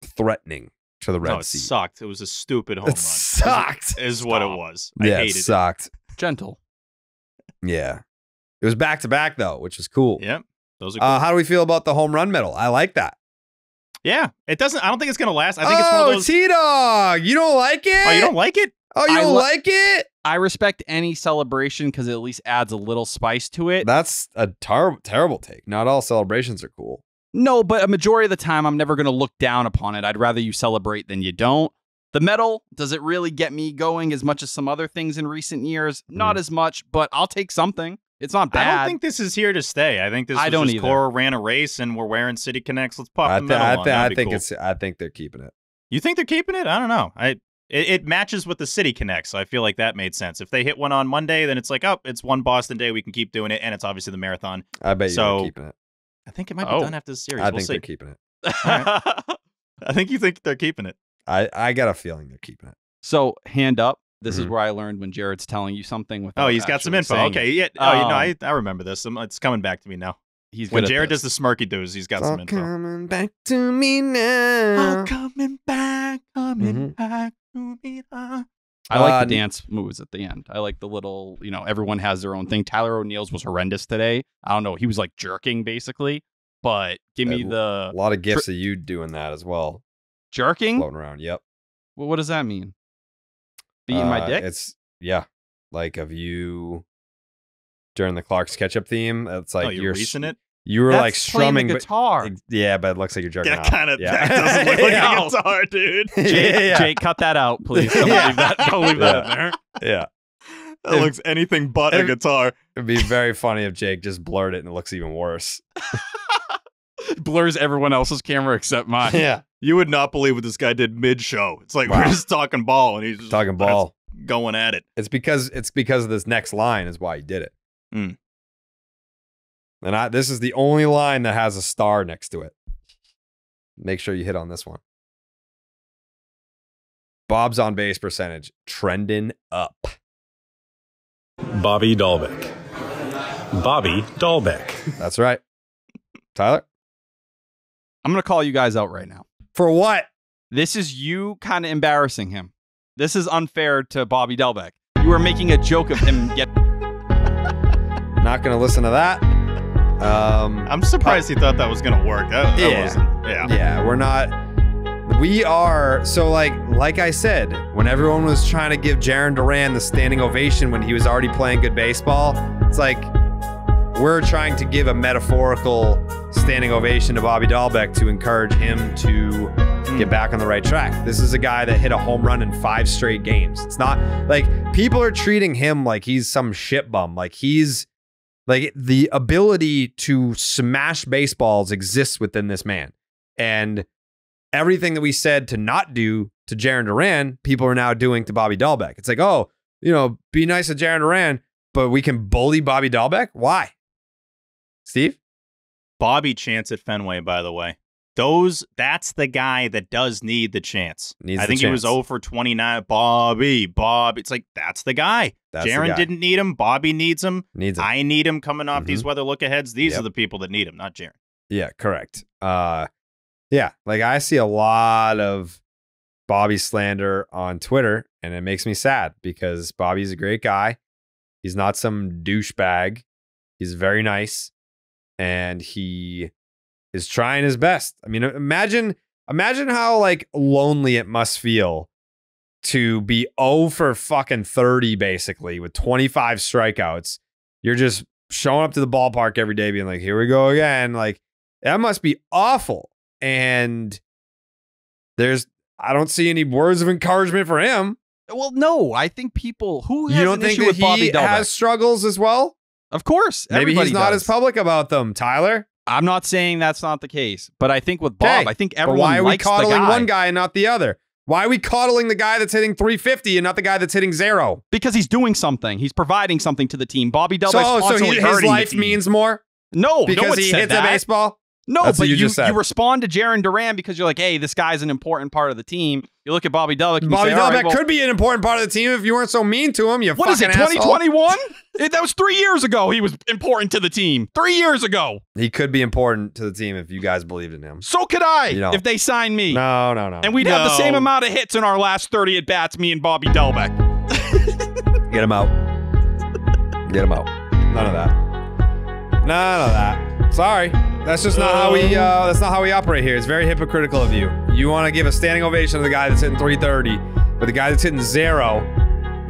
A: threatening to the red
B: no, it
A: seat.
B: sucked. It was a stupid home
A: It
B: run.
A: sucked.
B: Is what it was. I
A: yeah, it
B: hated it.
A: sucked.
C: Gentle.
A: Yeah. It was back to back, though, which is cool.
B: Yep. Those are cool.
A: Uh, how do we feel about the home run medal? I like that.
B: yeah. It doesn't I don't think it's gonna last. I think it's
A: oh,
B: one of those
A: T Dog. You don't like it?
B: Oh, you don't like it?
A: Oh, you
C: I
A: don't like it?
C: I respect any celebration because it at least adds a little spice to it.
A: That's a tar- terrible take. Not all celebrations are cool.
C: No, but a majority of the time, I'm never going to look down upon it. I'd rather you celebrate than you don't. The medal, does it really get me going as much as some other things in recent years? Not hmm. as much, but I'll take something. It's not bad.
B: I don't think this is here to stay. I think this
C: I
B: was
C: don't
B: just
C: either.
B: Cora ran a race and we're wearing City Connects. Let's pop
A: I,
B: the
A: th-
B: medal
A: I,
B: on.
A: th- I think
B: cool.
A: it's. I think they're keeping it.
B: You think they're keeping it? I don't know. I it, it matches with the City Connect, so I feel like that made sense. If they hit one on Monday, then it's like, oh, it's one Boston day. We can keep doing it, and it's obviously the marathon.
A: I bet you
B: So,
A: they're keeping it.
B: I think it might be
C: Oh.
B: done after the series.
A: I
B: we'll
A: think
B: see.
A: they're keeping it.
B: I think you think they're keeping it.
A: I, I got a feeling they're keeping it.
C: so hand up. This is
A: Mhm.
C: where I learned when Jared's telling you something without.
B: Oh, he's got some info. Okay,
C: it.
B: yeah. Oh, you know,
C: Um,
B: I, I remember this. Um, It's coming back to me now.
C: He's
B: When Jared does the smirky doos, he's got
A: It's
B: some
A: all
B: info.
A: coming back to me now.
B: coming back, coming
A: Mhm.
B: back to me. now.
C: I like
A: Uh,
C: the dance moves at the end. I like the little, you know, everyone has their own thing. Tyler O'Neill's was horrendous today. I don't know. He was like jerking basically, but give me
A: Uh,
C: the
A: A lot of gifts of you doing that as well,
C: jerking.
A: floating around. Yep.
C: Well, what does that mean? Beating my
A: Uh,
C: dick?
A: It's yeah, like of you during the Clark's ketchup theme. It's like
B: oh, you're
A: you're
B: reaching it?
A: You were
C: That's
A: like strumming,
C: the
A: but
C: guitar.
A: Ex- yeah, but it looks like you're jerking
B: That
A: off.
B: kind of
A: yeah.
B: that doesn't look like
A: yeah.
B: a guitar, dude.
C: Jake,
A: yeah, yeah.
C: Jake, cut that out, please. Don't
A: Yeah.
C: leave that. Don't leave that in there.
A: yeah.
B: That looks anything but a guitar.
A: It'd be very funny if Jake just blurred it and it looks even worse.
C: Blurs everyone else's camera except mine.
A: yeah.
B: You would not believe what this guy did mid show. It's like
A: Wow.
B: we're just talking ball and he's just
A: Talking ball.
B: going at it.
A: It's because it's because of this next line is why he did it.
B: Mm.
A: And I this is the only line that has a star next to it. Make sure you hit on this one. Bob's on base percentage trending up.
E: Bobby Dalbec. Bobby Dalbec.
A: That's right. Tyler?
C: I'm gonna call you guys out right now.
A: For what?
C: This is you kind of embarrassing him. This is unfair to Bobby Dalbec. You are making a joke of him get
A: Not going to listen to that. Um,
B: I'm surprised he thought that was gonna work. That, that
A: Yeah.
B: wasn't yeah.
A: yeah, we're not. We are so like like I said when everyone was trying to give Jarren Duran the standing ovation when he was already playing good baseball. It's like we're trying to give a metaphorical standing ovation to Bobby Dalbec to encourage him to get back on the right track. This is a guy that hit a home run in five straight games. It's not like people are treating him like he's some shit bum. Like he's like the ability to smash baseballs exists within this man. And everything that we said to not do to Jarren Duran, people are now doing to Bobby Dalbec. It's like, oh, you know, be nice to Jarren Duran, but we can bully Bobby Dalbec? Why? Steve?
B: Bobby chance at Fenway, by the way. Those that's the guy that does need the chance.
A: Needs
B: I
A: the
B: think he was
A: chance.
B: 0 for 29. Bobby, Bob. It's like that's the guy.
A: That's the
B: Jarren
A: guy.
B: didn't need him. Bobby needs him.
A: Needs it.
B: I need him coming off these weather look aheads. These
A: Yep.
B: are the people that need him, not Jarren.
A: Yeah, correct. Uh yeah, like I see a lot of Bobby slander on Twitter and it makes me sad because Bobby's a great guy. He's not some douchebag. He's very nice and he is trying his best. I mean, imagine imagine how like lonely it must feel to be 0 for fucking 30 basically with 25 strikeouts. You're just showing up to the ballpark every day being like, "Here we go again." Like that must be awful. And there's I don't see any words of encouragement for him.
C: Well, no, I think people who has
A: You don't think that
C: with Bobby
A: he
C: Dalbec.
A: has struggles as well?
C: of course,
A: Maybe he's not
C: does.
A: as public about them, Tyler.
C: I'm not saying that's not the case, but I think with Bob,
A: Okay,
C: I think everyone.
A: But why are we coddling
C: guy
A: one guy and not the other? Why are we coddling the guy that's hitting 350 and not the guy that's hitting zero?
C: because he's doing something. He's providing something to the team. Bobby Dalbec's
A: So, oh,
C: so
A: he, his life means more
C: no, no
A: because
C: one
A: he hits
C: that.
A: a baseball.
C: No,
A: That's
C: but
A: you
C: you,
A: just said.
C: you respond to Jarren Duran because you're like, hey, this guy's an important part of the team. You look at Bobby Dalbec.
A: Bobby
C: you say, all
A: Dalbec
C: right, well,
A: could be an important part of the team if you weren't so mean to him. You
C: What is it?
A: fucking asshole.
C: 2021? It- that was three years ago. He was important to the team. Three years ago.
A: He could be important to the team if you guys believed in him.
C: So could I
A: You know.
C: if they signed me.
A: No, no, no.
C: And we'd have the same amount of hits in our last 30 at bats, me and Bobby Dalbec.
A: Get him out. Get him out. None of that. None of that. Sorry. That's just not how we uh that's not how we operate here. It's very hypocritical of you. You want to give a standing ovation to the guy that's hitting 330, but the guy that's hitting zero,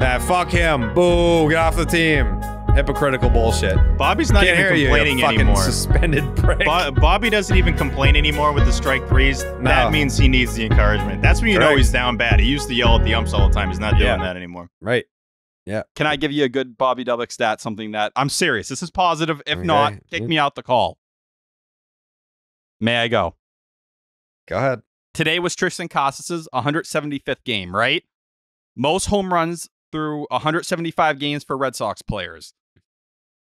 A: uh, fuck him. Boo, get off the team. Hypocritical bullshit.
B: Bobby's not
A: Can't
B: even
A: hear you,
B: complaining
A: you fucking
B: anymore.
A: suspended prick.
B: Bo- Bobby doesn't even complain anymore with the strike threes.
A: No.
B: That means he needs the encouragement. That's when you know
A: Correct.
B: he's down bad. He used to yell at the umps all the time. He's not doing
A: Yeah.
B: that anymore.
A: right. Yeah.
C: Can I give you a good Bobby Dalbec stat? Something that I'm serious. This is positive. If not, kick me out the call. May I go?
A: Go ahead.
C: Today was Triston Casas's 175th game, right? Most home runs through 175 games for Red Sox players.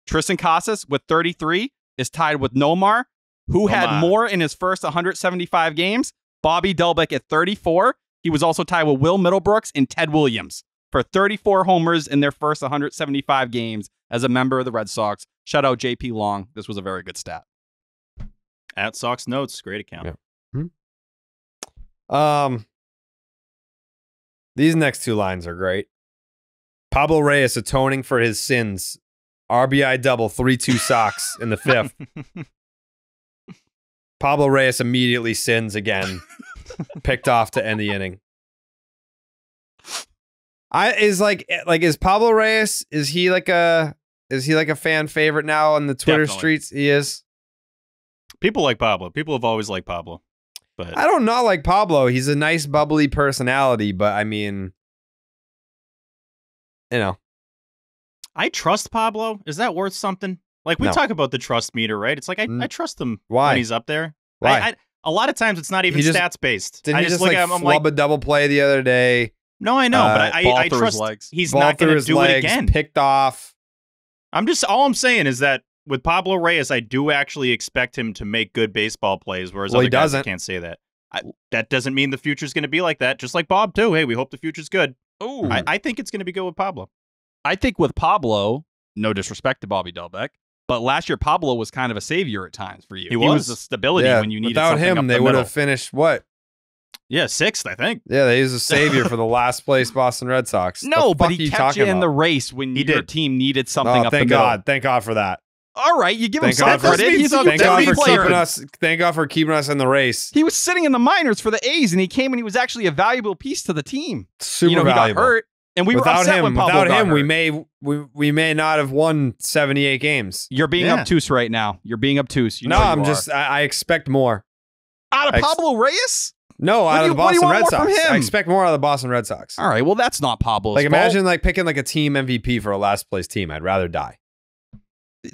C: Triston Casas with 33 is tied with Nomar, who had more in his first 175 games. Bobby Dalbec at 34. He was also tied with Will Middlebrooks and Ted Williams for 34 homers in their first 175 games as a member of the Red Sox. Shout out JP Long. This was a very good stat.
B: At Sox Notes, great account.
A: Yeah. Um, these next two lines are great. Pablo Reyes atoning for his sins. RBI double, 3 2 Sox in the fifth. Pablo Reyes immediately sins again, picked off to end the inning. I is like like is Pablo Reyes is he like a is he like a fan favorite now on the Twitter
C: Definitely.
A: streets? He is.
B: People like Pablo. People have always liked Pablo. But
A: I don't not like Pablo. He's a nice bubbly personality, but I mean, you know,
B: I trust Pablo. Is that worth something? Like we
A: No.
B: talk about the trust meter, right? It's like I,
A: Mm.
B: I trust him
A: Why?
B: when he's up there.
A: Why?
B: I, I, a lot of times it's not even
A: just-
B: stats based.
A: didn't
B: I just
A: just
B: look
A: like
B: at him. I'm
A: flub
B: like,
A: a double play the other day?
B: No, I know,
A: uh,
B: but I, I, I trust
C: legs.
B: he's
A: ball
B: not going to do
A: legs,
B: it again.
A: picked off.
B: I'm just all I'm saying is that with Pablo Reyes, I do actually expect him to make good baseball plays, whereas
A: Well, he
B: other guys I
A: doesn't.
B: can't say that. I, that doesn't mean the future's going to be like that. Just like Bob too. Hey, we hope the future's good.
C: Oh,
B: I, I think it's going to be good with Pablo.
C: I think with Pablo, no disrespect to Bobby Dalbec, but last year Pablo was kind of a savior at times for you.
B: He
C: was
B: was.
C: a stability
A: yeah,
C: when you needed
A: without
C: something
A: him,
C: up
A: they
C: the
A: would
C: middle.
A: have finished what?
B: Yeah, sixth, I think.
A: Yeah, they was a savior for the last place Boston Red Sox.
C: No, but he kept you in the race when
B: He
C: your
B: did.
C: team needed oh, something
A: Oh,
C: up
A: thank. God, thank God for that.
C: All right, you give him
A: Thank
C: some
A: God for-
C: credit. He's
A: Thank God for
C: player.
A: keeping us. Thank God for keeping us in the race.
C: He was sitting in the minors for the A's, and he came and he was actually a valuable piece to the team.
A: Super
C: you know, he
A: valuable.
C: got hurt, and we were
A: without
C: upset
A: him,
C: when Pablo
A: without him, we may we, we may not have won seventy eight games.
C: You're being
B: Yeah.
C: obtuse right now. You're being obtuse. You
A: no,
C: know
A: I'm just I, I expect more.
C: out of
A: ex-
C: Pablo Reyes.
A: No,
C: What
A: out
C: do
A: of the
C: you- what do you
A: Boston Red Sox. I expect more out of the Boston Red Sox.
C: All right, well that's not Pablo's
A: like
C: fault.
A: imagine like picking like a team MVP for a last place team. I'd rather die.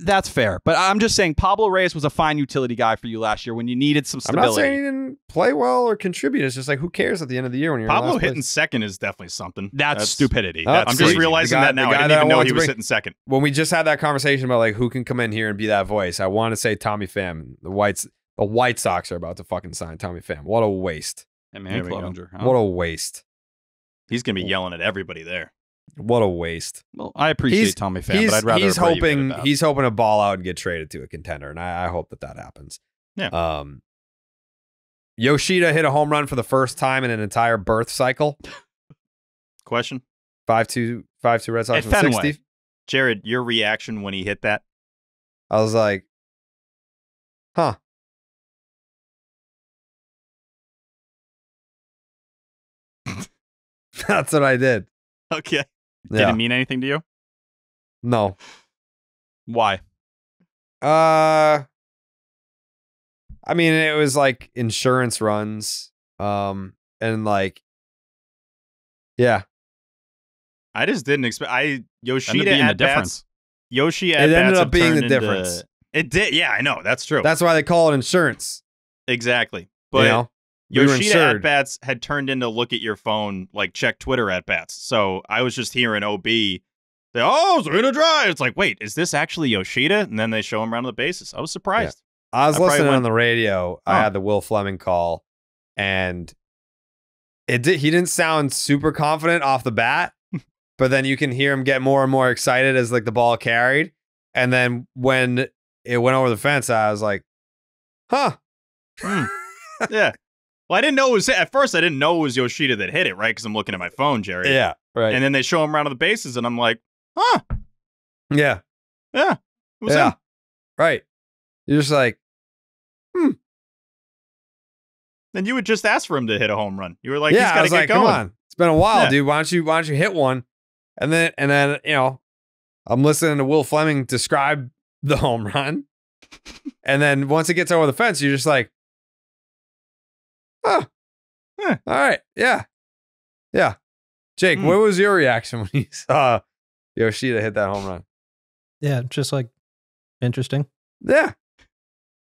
C: That's fair, but I'm just saying Pablo Reyes was a fine utility guy for you last year when you needed some stability.
A: I'm not saying he didn't play well or contribute. It's just like who cares at the end of the year when you're in
B: Pablo
A: last
B: hitting
A: place?
B: second is definitely something.
C: That's, stupidity.
A: Oh,
C: That's
B: I'm
A: See,
B: just realizing
A: guy-
B: that now. I didn't
A: that I
B: even know he was hitting second.
A: when we just had that conversation about like who can come in here and be that voice, I want to say Tommy Pham. The Whites, the White Sox are about to fucking sign Tommy Pham. What a waste!
C: And
B: There
C: man. Clevinger. huh?
A: What a waste!
B: He's going to be yelling at everybody there.
A: What a waste!
C: well, I appreciate
A: He's-
C: Tommy Pham, but I'd rather
A: he's
C: a Brady
A: hoping he's hoping to ball out and get traded to a contender, and I, I hope that that happens.
B: Yeah.
A: Um. Yoshida hit a home run for the first time in an entire birth cycle.
B: Question,
A: Five two five two Red Sox
C: At
A: from
C: Fenway.
A: sixty.
B: Jared, your reaction when he hit that?
A: I was like, huh. That's what I did.
B: Okay.
C: Did
A: Yeah.
C: it mean anything to you?
A: No.
C: Why?
A: Uh I mean it was like insurance runs. Um and like yeah.
B: I just didn't expect. I
C: Ended
B: Yoshida
C: up being the
B: bats.
C: difference.
B: Yoshi at
A: It ended up being the
B: turned into-
A: difference.
B: It did. Yeah, I know. That's true.
A: That's why they call it insurance.
B: exactly. But
A: you know? We
B: Yoshida at bats had turned into look at your phone, like check Twitter at bats. So I was just hearing OB say, "Oh, it's in a drive." It's like, wait, is this actually Yoshida? And then they show him around the bases. I was surprised.
A: I was
B: I
A: listening on the radio. I had the Will Fleming call, and it did. He didn't sound super confident off the bat, but then you can hear him get more and more excited as like the ball carried, and then when it went over the fence, I was like, "Huh." Hmm.
B: yeah. Well, I didn't know it was at first. I didn't know it was Yoshida that hit it, right? Because I'm looking at my phone, Jerry.
A: Yeah. Right.
B: And then they show him around the bases, and I'm like, huh,
A: yeah.
B: yeah,
A: yeah.
B: him.
A: Right. You're just like, hmm.
B: Then you would just ask for him to hit a home run. You were like,
A: yeah.
B: he's
A: I was
B: get
A: like,
B: going.
A: come on. It's been a while,
B: Yeah.
A: dude. Why don't you Why don't you hit one? And then and then you know, I'm listening to Will Fleming describe the home run, and then once it gets over the fence, you're just like, huh,
B: Huh.
A: all right, yeah, yeah. Jake,
B: Hmm.
A: what was your reaction when you saw Yoshida hit that home run.
D: Yeah, just like interesting.
A: Yeah.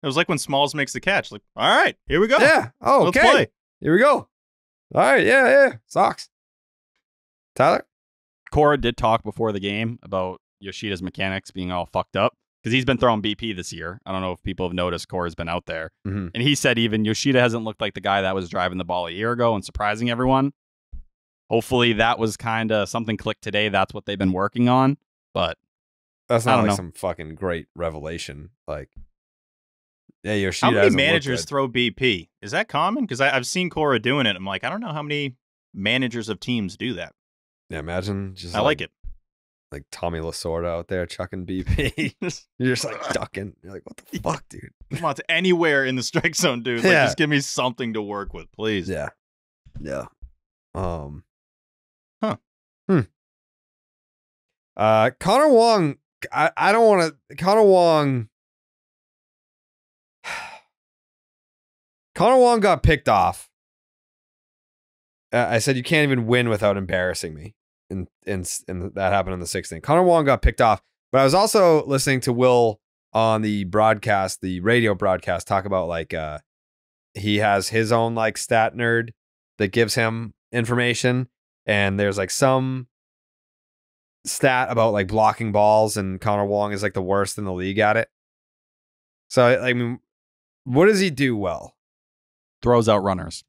B: It was like when Smalls makes the catch. Like, all right, here we go.
A: Yeah. Oh,
B: Let's
A: okay.
B: play.
A: Here we go. All right. Yeah. Yeah. Socks. Tyler.
C: Cora did talk before the game about Yoshida's mechanics being all fucked up because he's been throwing BP this year. I don't know if people have noticed Cora's been out there.
A: Mm-hmm.
C: And he said even Yoshida hasn't looked like the guy that was driving the ball a year ago and surprising everyone. Hopefully that was kind of something clicked today. That's what they've been working on. But
A: That's
C: I
A: not
C: don't
A: like
C: know.
A: some fucking great revelation. Like, yeah, Yoshida.
B: How many managers throw BP? Is that common? Because I've seen Cora doing it. I'm like, I don't know how many managers of teams do that.
A: Yeah, imagine just.
B: I like it.
A: Like Tommy Lasorda out there chucking BP. You're just like ducking. You're like, what the fuck, dude?
B: Come on, to anywhere in the strike zone, dude. Like,
A: Yeah.
B: just give me something to work with, please.
A: Yeah. Yeah. Um.
B: Huh.
A: Hmm. Uh, Connor Wong. I, I don't want to. Connor Wong. Connor Wong got picked off. Uh, I said you can't even win without embarrassing me, and and and that happened in the sixth inning. Connor Wong got picked off, but I was also listening to Will on the broadcast, the radio broadcast, talk about like uh he has his own like stat nerd that gives him information and there's like some stat about like blocking balls and Connor Wong is like the worst in the league at it. So I I mean what does he do well?
C: throws out runners.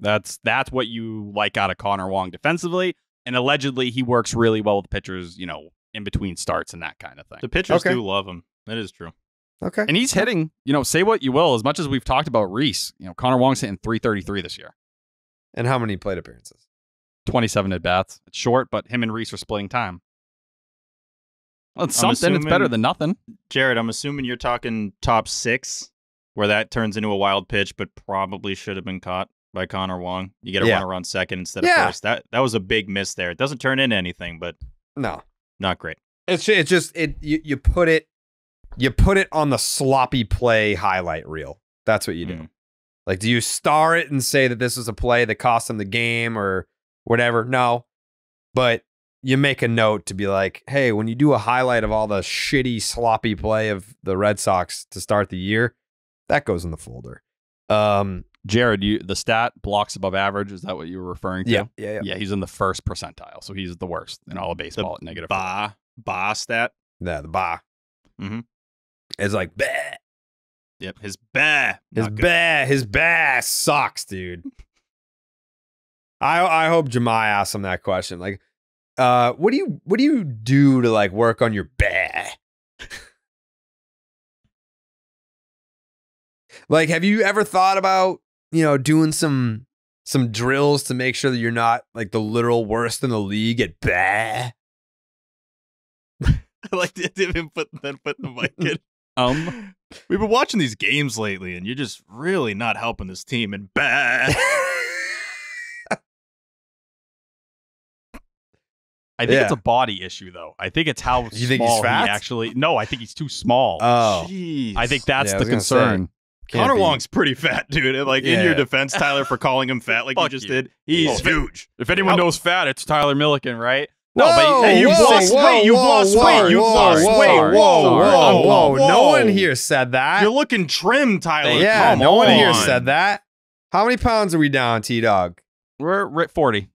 C: That's that's what you like out of Connor Wong defensively. And allegedly he works really well with pitchers, you know, in between starts and that kind of thing.
B: The pitchers
A: Okay.
B: do love him. That is true.
A: Okay.
C: And he's hitting, you know, say what you will, as much as we've talked about Reese, you know, Connor Wong's hitting 333 this year.
A: And how many plate appearances?
C: 27 at bats. It's short, but him and Reese are splitting time. Well, it's
B: I'm
C: something. It's better than nothing.
B: Jared, I'm assuming you're talking top six, where that turns into a wild pitch, but probably should have been caught by Connor Wong. You get a
A: Yeah.
B: runner on second instead of
A: Yeah.
B: first. That that was a big miss there. It doesn't turn into anything, but
A: No.
B: not great.
A: It's it's just it you, you put it you put it on the sloppy play highlight reel. That's what you do.
B: Mm.
A: Like, do you star it and say that this was a play that cost them the game or whatever? No. But you make a note to be like, hey, when you do a highlight of all the shitty, sloppy play of the Red Sox to start the year, that goes in the folder. Um,
C: Jared, you the stat blocks above average. Is that what you were referring to?
A: yeah, yeah, yeah.
C: Yeah, he's in the first percentile. So he's the worst in all of baseball at negative. four.
B: Ba ba stat.
A: Yeah, the bar.
B: Mhm.
A: It's like, bah.
B: Yep, his bah.
A: His
B: not good.
A: bah, his bah sucks, dude. I I hope Jahmai asked him that question. Like, uh, what do you what do you do to like work on your bah? like, have you ever thought about you know doing some some drills to make sure that you're not like the literal worst in the league at bah?
B: I like to even put then put the mic in.
C: Um,
B: We've been watching these games lately, and you're just really not helping this team. And bah.
C: I think
A: Yeah.
C: it's a body issue though. I think it's how
A: You think he's
C: small
A: fat?
C: he actually. No, I think he's too small.
A: oh,
B: Jeez.
C: I think that's
A: Yeah,
C: the
A: concern. say.
C: Concern.
A: can't
B: Connor
A: be.
B: Wong's pretty fat, dude. And, Like in your defense, Tyler, for calling him fat like you just
C: you.
B: did. He's
C: Oh,
B: huge.
C: If anyone knows fat, it's Tyler Milliken, right?
A: Whoa,
C: No, but
B: hey, you've
A: whoa,
B: lost
A: whoa,
B: weight, you've
A: whoa,
B: lost
A: whoa,
B: weight, you've
A: whoa,
B: lost
A: whoa,
B: weight.
A: Whoa,
B: Whoa,
A: whoa, whoa,
B: whoa.
A: No one here said that.
B: You're looking trim, Tyler.
A: yeah,
B: Come
A: no one here said that. How many pounds are we down, T Dog?
C: We're we're at forty.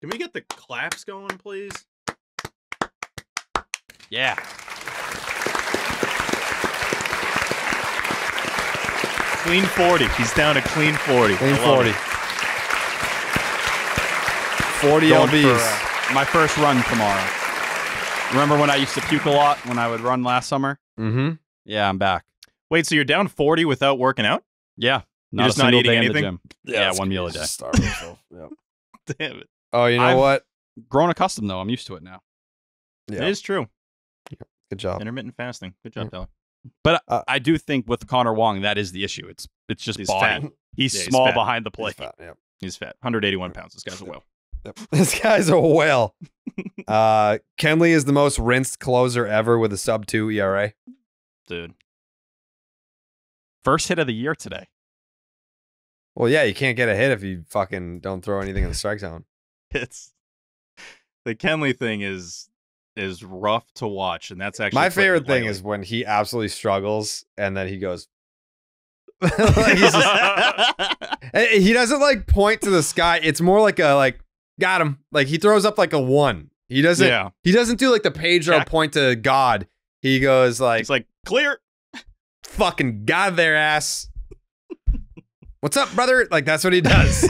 B: Can we get the claps going, please?
C: Yeah.
B: Clean 40. He's down to clean 40.
A: Clean 40.
B: it.
A: 40
C: Going for, uh, my first run tomorrow. Remember when I used to puke a lot when I would run last summer?
A: mm-hmm.
C: Yeah, I'm back.
B: Wait, so you're down 40 without working out?
C: Yeah. Not
B: just not eating
C: in
B: anything?
C: the gym. Yeah, one meal a day.
A: Starve myself. Yep.
B: Damn it.
A: Oh, you know
C: I've-
A: what?
C: Grown accustomed though. I'm used to it now.
A: Yeah.
B: It is true.
A: Good job.
B: Intermittent fasting. Good job,
A: Yeah.
B: Tyler.
C: But
A: Uh,
C: I do think with Connor Wong, that is the issue. It's it's just
B: He's
C: body.
B: fat.
C: He's
B: Yeah, he's
C: small
B: fat.
C: behind the plate.
A: He's
C: plate.
A: fat, Yep.
B: He's fat. 181 pounds. This guy's a whale.
A: Yep. This guy's a whale. uh, Kenley is the most rinsed closer ever with a sub two ERA.
B: Dude.
C: First hit of the year today.
A: Well, yeah, you can't get a hit if you fucking don't throw anything in the strike zone.
B: It's the Kenley thing is is rough to watch, and that's actually
A: My favorite thing is when he absolutely struggles and then he goes. Like, just- Eh, he doesn't like point to the sky. It's more like a like got him. Like he throws up like a one. He doesn't.
B: yeah,
A: He doesn't do like the Pedro
B: Check.
A: point to God. He goes like,
B: it's like clear.
A: fucking God their ass. What's up, brother? Like that's what he does.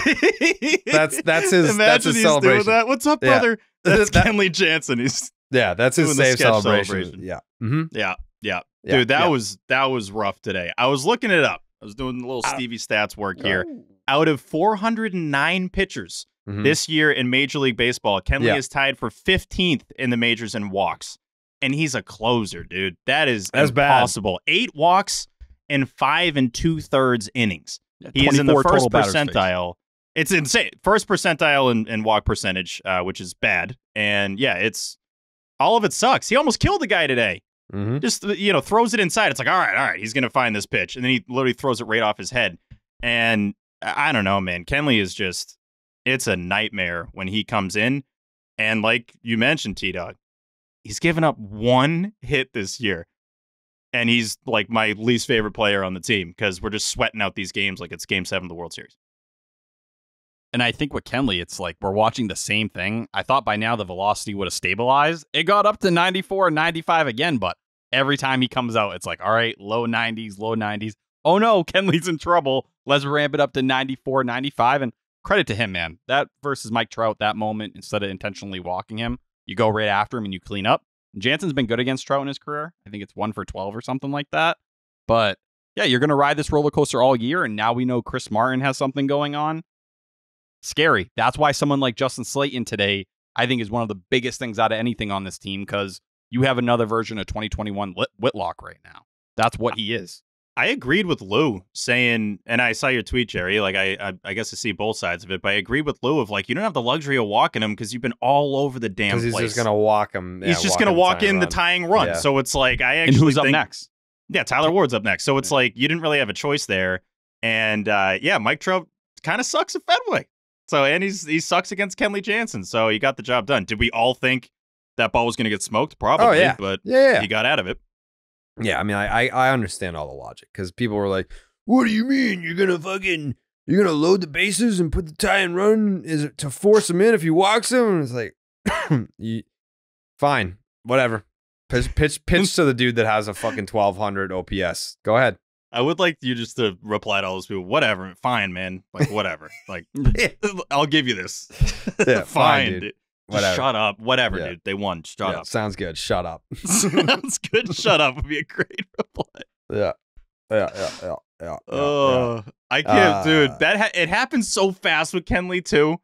A: That's- that's his-
B: Imagine
A: that's his
B: he's
A: celebration.
B: doing that. What's up,
A: Yeah.
B: brother? That's
A: That-
B: Kenley Jansen. He's
A: yeah, that's his save celebration.
B: celebration.
A: Yeah. hmm
B: yeah, yeah,
A: Yeah,
B: dude. That
A: yeah.
B: was that was rough today. I was looking it up. I was doing a little
A: Ah.
B: Stevie stats work here. Out of 409 pitchers
A: Mhm.
B: this year in Major League Baseball, Kenley
A: Yeah.
B: is tied for 15th in the majors in walks, and he's a closer, dude. That is
A: That's bad.
B: impossible. Eight walks in five and two thirds innings. He is in the first
C: total batters faced.
B: percentile. It's insane. First percentile in, in walk percentage, uh, which is bad. And yeah, it's all of it sucks. He almost killed the guy today.
A: Mhm.
B: Just you know, throws it inside. It's like, all right, all right, he's gonna find this pitch, and then he literally throws it right off his head. And I I don't know, man. Kenley is just it's a nightmare when he comes in. And like you mentioned, T Dog, he's given up one hit this year. And he's like my least favorite player on the team because we're just sweating out these games like it's game seven of the World Series.
C: And I think with Kenley, it's like we're watching the same thing. I thought by now the velocity would have stabilized. It got up to 94 and 95 again, but every time he comes out, it's like, all right, low 90s, low 90s. Oh no, Kenley's in trouble. Let's ramp it up to 94, 95. And credit to him, man. That versus Mike Trout, that moment, instead of intentionally walking him, you go right after him and you clean up. Jansen's been good against Trout in his career. I think it's one for 12 or something like that. But yeah, you're going to ride this roller coaster all year. And now we know Chris Martin has something going on scary. That's why someone like Justin Slaten today, I think, is one of the biggest things out of anything on this team because you have another version of 2021 Whit- Whitlock right now. That's what he is.
B: I agreed with Lou saying, and I saw your tweet, Jerry. Like I, I, I guess I see both sides of it, but I agreed with Lou of like you don't have the luxury of walking him because you've been all over the damn
A: Because
B: place.
A: he's just gonna walk him.
B: He's just gonna walk in the tying run.
A: Yeah.
B: So it's like I
C: And
B: actually
C: who's up next?
B: Yeah, Taylor Ward's up next. So it's like you didn't really have a choice there. And uh, yeah, Mike Trout kind of sucks at Fenway. So and he's he sucks against Kenley Jansen. So he got the job done. Did we all think that ball was going to get smoked? Oh, Probably.
A: Oh, yeah.
B: But
A: Yeah, yeah,
B: he got out of it.
A: yeah. I mean, I, I, I understand all the logic because people were like, "What do you mean you're gonna fucking you're gonna load the bases and put the tie and run? Is it to force him in if he walks him?" And it's like, you, fine, whatever. Pitch, pitch, pitch to the dude that has a fucking twelve hundred OPS. Go ahead.
B: I would like you just to reply to all those people. Whatever, fine, man. Like whatever. like
A: Yeah,
B: I'll give you this.
A: Yeah, fine, dude.
B: dude.
A: Whatever.
B: shut up. Whatever,
A: Yeah.
B: dude. They won. Shut
A: Yeah,
B: up.
A: Sounds good. Shut up.
B: Sounds good. Shut up would be a great reply.
A: yeah, yeah, yeah, yeah, yeah. yeah.
B: Oh, I can't, dude.
A: Uh,
B: That ha- it happens so fast with Kenley too.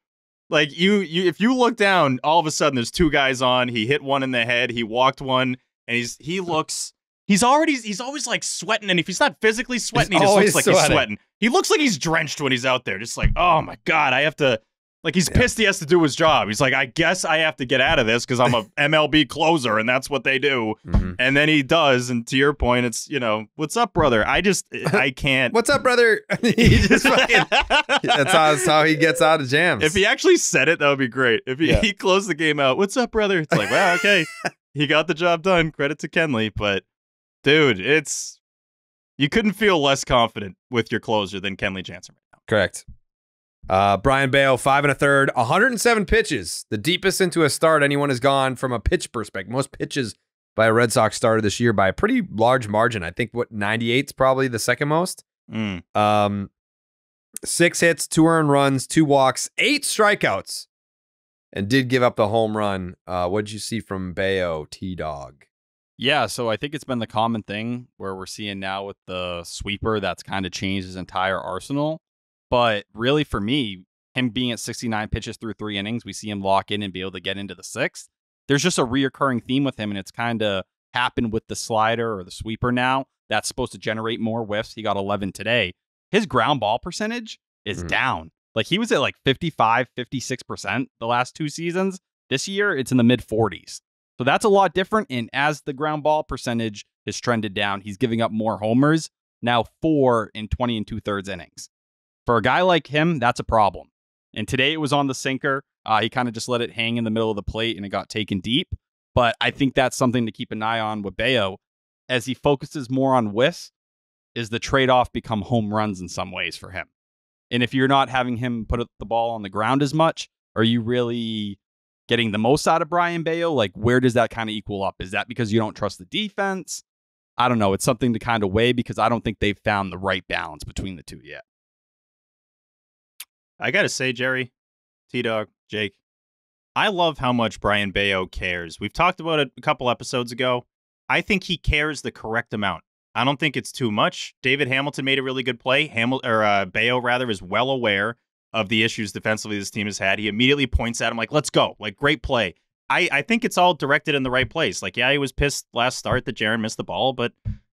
B: Like you, you, if you look down, all of a sudden there's two guys on. He hit one in the head. He walked one, and he's he looks. He's already he's always like sweating, and if he's not physically sweating, he just looks like he's
A: sweating.
B: sweating. He looks like he's drenched when he's out there. Just like, oh my god, I have to. Like he's
A: Yeah.
B: pissed he has to do his job. He's like, I guess I have to get out of this because I'm a MLB closer, and that's what they do.
A: Mhm.
B: And then he does, and to your point, it's you know, what's up, brother? I just I can't.
A: What's up, brother? he just fucking. That's how, that's how he gets out of jams.
B: If he actually said it, that would be great. If he,
A: Yeah.
B: he closed the game out, what's up, brother? It's like, well, okay, he got the job done. Credit to Kenley, but dude, it's you couldn't feel less confident with your closer than Kenley Jansen right now.
A: Correct. Uh, Brayan Bello, five and a third, 107 pitches, the deepest into a start anyone has gone from a pitch perspective. Most pitches by a Red Sox starter this year by a pretty large margin. I think what 98 is probably the second most.
B: Mm.
A: Um, six hits, two earned runs, two walks, eight strikeouts, and did give up the home run. Uh, what did you see from Bello T Dog?
C: Yeah, so I think it's been the common thing where we're seeing now with the sweeper that's kind of changed his entire arsenal. But really, for me, him being at 69 pitches through three innings, we see him lock in and be able to get into the sixth. There's just a reoccurring theme with him, and it's kind of happened with the slider or the sweeper now. That's supposed to generate more whiffs. He got 11 today. His ground ball percentage is
A: Mhm.
C: down. Like he was at like 55, 56% the last two seasons. This year, it's in the mid 40s. So that's a lot different. And as the ground ball percentage has trended down, he's giving up more homers, now four in 20 and two thirds innings. For a guy like him, that's a problem. And today it was on the sinker. Uh, he kind of just let it hang in the middle of the plate and it got taken deep. But I think that's something to keep an eye on with Bello as he focuses more on whiffs. Is the trade off become home runs in some ways for him? And if you're not having him put the ball on the ground as much, are you really getting the most out of Brayan Bello? Like, where does that kind of equal up? Is that because you don't trust the defense? I don't know. It's something to kind of weigh because I don't think they've found the right balance between the two yet.
B: I gotta say, Jerry, T Dog, Jake, I love how much Brayan Bello cares. We've talked about it a couple episodes ago. I think he cares the correct amount. I don't think it's too much. David Hamilton made a really good play. Hamilton or uh, Bello rather is well aware of the issues defensively this team has had. He immediately points at him like, "Let's go!" Like great play. I I think it's all directed in the right place. Like yeah, he was pissed last start that Jarren missed the ball, but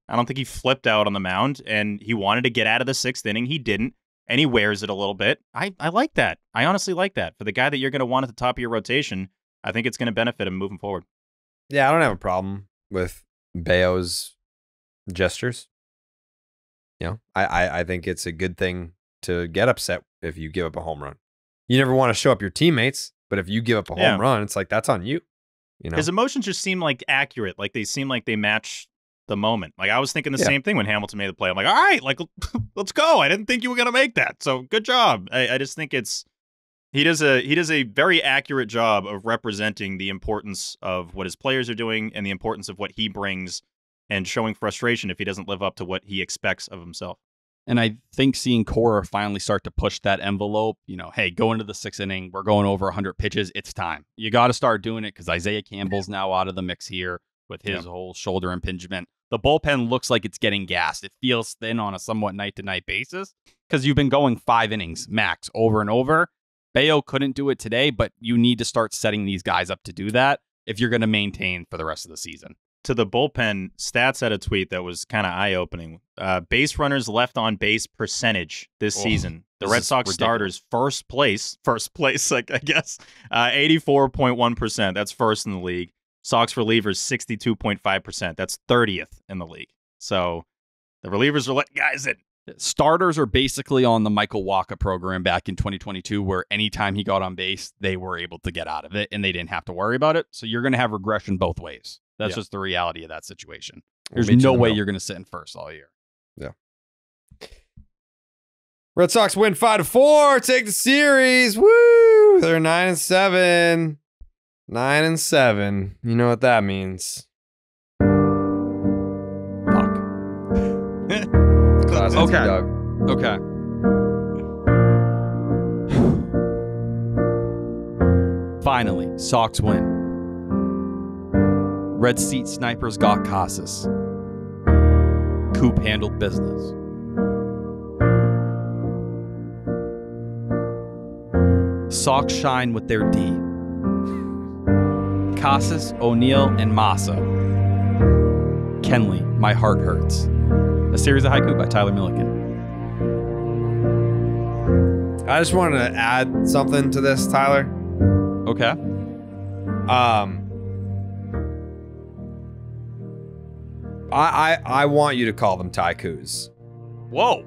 B: I don't think he flipped out on the mound and he wanted to get out of the sixth inning. He didn't and he wears it a little bit. I, I like that. I honestly like that. For the guy that you're going to want at the top of your rotation, I think it's going to benefit him moving forward.
A: Yeah, I don't have a problem with Bello's gestures. You know, I, I, I think it's a good thing to get upset if you give up a home run. You never want to show up your teammates, but if you give up a home
B: Yeah.
A: run, it's like that's on you. You know,
B: His emotions just seem like accurate. Like they seem like they match the moment. Like I was thinking the
A: Yeah.
B: same thing when Hamilton made the play. I'm like, all right, like let's go. I didn't think you were gonna make that. So good job. I, I just think it's he does a he does a very accurate job of representing the importance of what his players are doing and the importance of what he brings and showing frustration if he doesn't live up to what he expects of himself.
C: And I think seeing Cora finally start to push that envelope, you know, hey, go into the sixth inning. We're going over 100 pitches. It's time. You got to start doing it because Isaiah Campbell's now out of the mix here with his whole shoulder impingement. The bullpen looks like it's getting gassed. It feels thin on a somewhat night to night basis because you've been going five innings max over and over. Bello couldn't do it today, but you need to start setting these guys up to do that if you're going to maintain for the rest of the season.
B: To the bullpen, Stats had a tweet that was kind of eye opening. Uh, base runners left on base percentage this
C: Oh,
B: season. The
C: this
B: Red Sox
C: ridiculous.
B: starters first place, first place, like I guess, uh, eighty four point one percent. That's first in the league. Sox relievers sixty two point five percent. That's thirtieth in the league. So the relievers are letting guys in.
C: starters are basically on the Michael Wacha program back in 2022, where anytime he got on base, they were able to get out of it and they didn't have to worry about it. So you're going to have regression both ways. That's
A: Yeah.
C: just the reality of that situation. There's no way you're going to sit in first all year. Yeah.
A: Red Sox win five to four, take the series. Woo! They're nine and seven. Nine and seven. You know what that means.
C: Fuck. Okay. Okay. Finally, Sox win. Red seat snipers got Casas. Coop handled business. Socks shine with their D. Casas, O'Neill, and Massa. Kenley, My Heart Hurts. A series of haiku by Tyler Milliken.
A: I just wanted to add something to this, Tyler.
C: Okay.
A: Um, I I, I want you to call them taikus.
C: Whoa.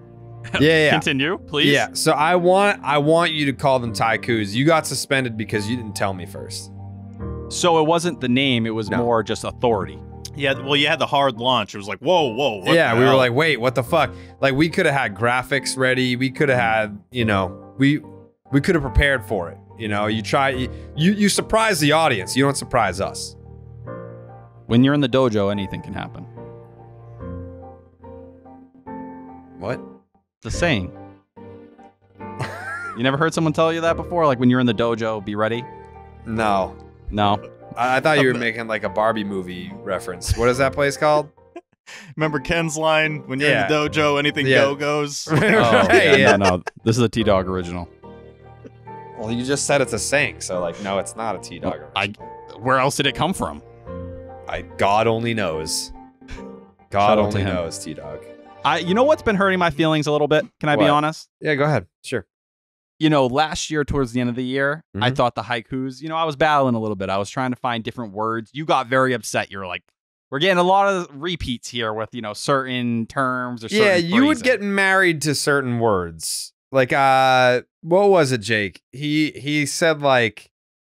A: Yeah, yeah.
C: Continue, please.
A: Yeah, so I want I want you to call them taikus. You got suspended because you didn't tell me first.
C: So it wasn't the name, it was
A: No.
C: more just authority.
B: Yeah, well, you had the hard launch. It was like, whoa, whoa. What
A: yeah, we were like, wait, what the fuck? Like we could have had graphics ready. We could have had, you know, we we could have prepared for it. You know, you try you you surprise the audience. You don't surprise us.
C: When you're in the dojo, anything can happen.
A: What?
C: The saying. you never heard someone tell you that before? Like when you're in the dojo, be ready?
A: No.
C: No.
A: I, I thought you were um, making like a Barbie movie reference. What is that place called?
B: remember Ken's line when you're
A: Yeah.
B: in the dojo, anything
A: Yeah.
B: go goes.
C: Oh,
A: Right,
C: yeah, no, no. This is a T Dog original.
A: Well, you just said it's a saying, so like, no, it's not a T Dog.
C: I where else did it come from?
A: I God only knows. God
C: Shout out to
A: only knows, T Dog.
C: I you know what's been hurting my feelings a little bit? Can I be honest?
A: Yeah, go ahead. Sure.
C: you know, last year towards the end of the year, I
A: Mhm.
C: thought the haikus, you know, I was battling a little bit. I was trying to find different words. You got very upset. You're like, we're getting a lot of repeats here with, you know, certain terms or certain
A: Yeah, you would
C: phrasing."
A: get married to certain words. Like, uh, what was it, Jake? He he said like,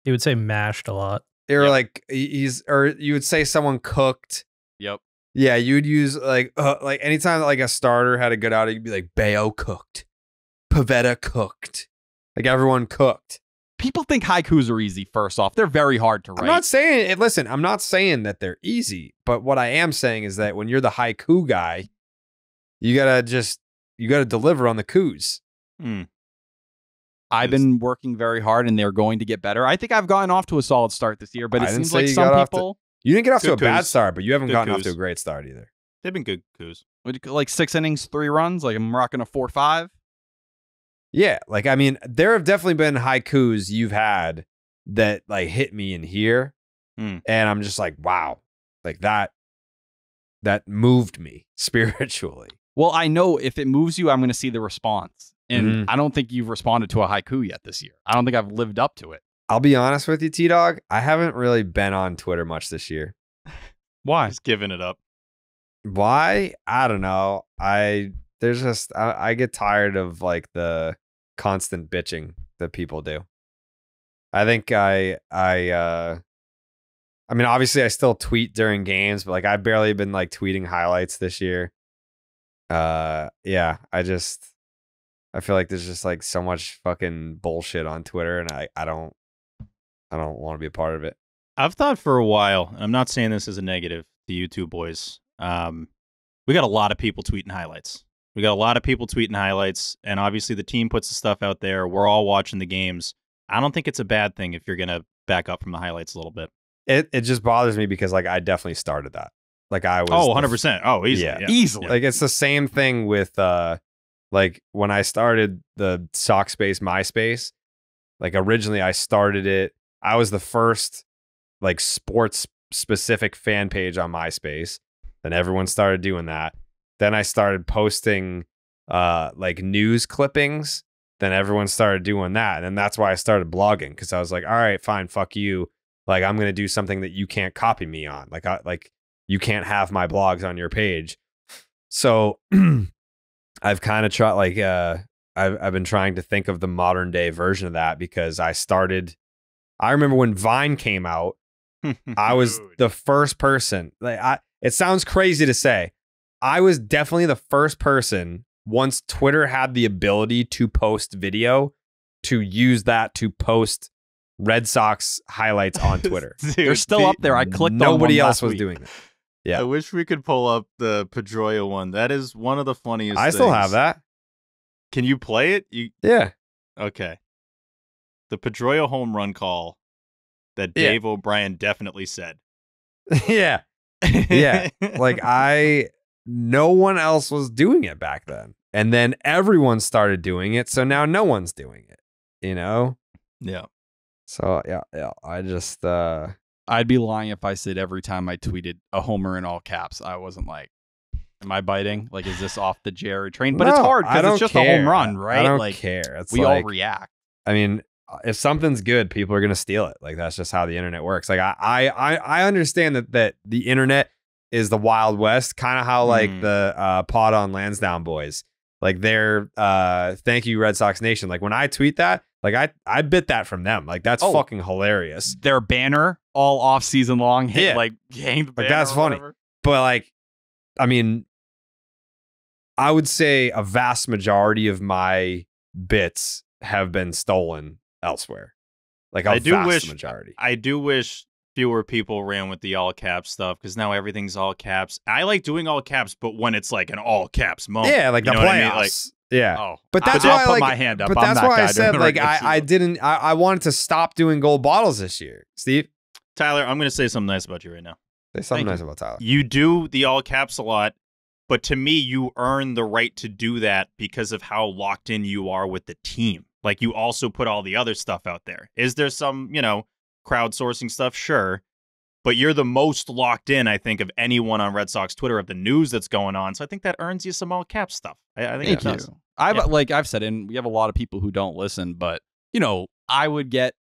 D: He would say mashed a lot.
A: or
C: Yep.
A: like he's or you would say someone cooked.
C: Yep.
A: Yeah, you'd use like uh, like anytime like a starter had a good outing, you'd be like Bello cooked, Pivetta cooked, like everyone cooked.
C: People think haikus are easy. First off, they're very hard to write.
A: I'm not saying it. Listen, I'm not saying that they're easy, but what I am saying is that when you're the haiku guy, you gotta just you gotta deliver on the coups.
B: Hmm.
C: I've been working very hard, and they're going to get better. I think I've gotten off to a solid start this year, but it seems like some
A: off to-
C: people,
A: You didn't get off to a
B: Good
A: bad start, but you haven't
B: Good
A: gotten off to a great start either.
B: They've been good coups.
C: what do you- like six innings, three runs. Like I'm rocking a four five.
A: Yeah, like I mean, there have definitely been haikus you've had that like hit me in here,
B: Hmm.
A: and I'm just like, wow, like that, that moved me spiritually.
C: Well, I know if it moves you, I'm going to see the response, and
A: Mhm.
C: I don't think you've responded to a haiku yet this year. I don't think I've lived up to it.
A: I'll be honest with you, T Dog. I haven't really been on Twitter much this year.
C: Why?
B: Just giving it up.
A: Why? I don't know. I there's just I, I get tired of like the constant bitching that people do. I think I I uh I mean obviously I still tweet during games, but like I've barely been like tweeting highlights this year. Uh yeah, I just I feel like there's just like so much fucking bullshit on Twitter and I I don't I don't want to be a part of it.
B: I've thought for a while. and I'm not saying this as a negative to you two boys. Um, we got a lot of people tweeting highlights. We got a lot of people tweeting highlights, and obviously the team puts the stuff out there. We're all watching the games. I don't think it's a bad thing if you're gonna back up from the highlights a little bit.
A: It it just bothers me because like I definitely started that. Like I was
B: Oh, 100 percent. Oh, easily.
A: Yeah.
B: Yeah.
C: Easily.
A: like it's the same thing with uh like when I started the sock space MySpace, like originally I started it. I was the first like sports specific fan page on MySpace. Then everyone started doing that. Then I started posting uh like news clippings. Then everyone started doing that. And then that's why I started blogging because I was like, all right, fine, fuck you. Like I'm gonna do something that you can't copy me on. Like I like you can't have my blogs on your page. So I've kind of tried like uh I've I've been trying to think of the modern day version of that because I started I remember when Vine came out, I was the first person. Like I it sounds crazy to say. I was definitely the first person once Twitter had the ability to post video to use that to post Red Sox highlights on Twitter.
B: Dude,
C: They're still
B: the-
C: up there. I clicked on
A: Nobody else was
C: week.
A: doing that. Yeah.
B: I wish we could pull up the Pedroia one. That is one of the funniest.
A: I still have that.
B: Can you play it? You
A: Yeah.
B: okay? The Pedroia home run call that
A: Yeah.
B: Dave O'Brien definitely said.
A: yeah. Yeah, like I no one else was doing it back then. And then everyone started doing it, so now no one's doing it. You know?
B: yeah.
A: So yeah, yeah. I just uh
C: I'd be lying if I said every time I tweeted a homer in all caps, I wasn't like, "Am I biting? Like, is this off the Jared train?" But it's hard because it's just
A: care.
C: a home run, right?
A: I don't
C: like,
A: care. It's
C: we
A: like,
C: all react.
A: I mean, if something's good, people are gonna steal it. Like that's just how the internet works. Like I I I, understand that that the internet is the wild west, kind of how like
B: Mm.
A: the uh, pod on Lansdowne boys. Like they're uh thank you Red Sox Nation. Like when I tweet that, like I I bit that from them. Like that's
C: Oh.
A: fucking hilarious.
C: Their banner all off season long, hit,
A: Yeah.
C: like the banner.
A: that's funny. But like I mean I would say a vast majority of my bits have been stolen elsewhere. Like
B: I do wish-
A: majority.
B: I do wish fewer people ran with the all caps stuff because now everything's all caps. I like doing all caps, but when it's like an all caps moment.
A: Yeah, like
B: You
A: the playoffs.
B: I mean? Like-
A: yeah.
C: Oh,
A: But that's why I
C: put
A: like,
C: my hand up.
A: But
C: I'm
A: that's
C: that
A: why I said like I, I didn't I, I wanted to stop doing gold bottles this year. Steve,
B: Tyler, I'm going to say something nice about you right now.
A: say something
C: Thank
A: nice about Tyler.
B: You do the all caps a lot, but to me, you earn the right to do that because of how locked in you are with the team. Like you also put all the other stuff out there. Is there some, you know, crowdsourcing stuff? Sure. But you're the most locked in, I think, of anyone on Red Sox Twitter of the news that's going on. So I think that earns you some all cap stuff. I, I think
C: Thank
B: it
C: you. I've
B: Yeah.
C: like I've said, and we have a lot of people who don't listen, but you know, I would get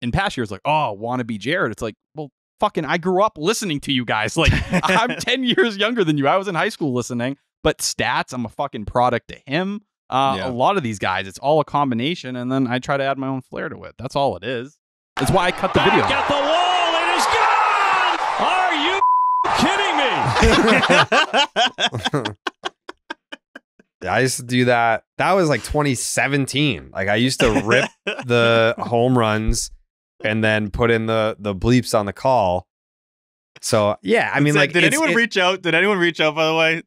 C: in past years like, oh, want to be Jared. It's like, well, fucking, I grew up listening to you guys. Like, I'm 10 years younger than you. I was in high school listening, but stats, I'm a fucking product to him. Uh,
B: Yeah.
C: A lot of these guys, it's all a combination, and then I try to add my own flair to it. That's all it is. That's why I cut the video.
F: At the wall, it
C: Are you kidding me?
A: I used to do that. That was like 2017. Like I used to rip the home runs and then put in the the bleeps on the call. So yeah, I mean,
B: So,
A: like,
B: did anyone
A: it-
B: reach out? Did anyone reach out? By the way,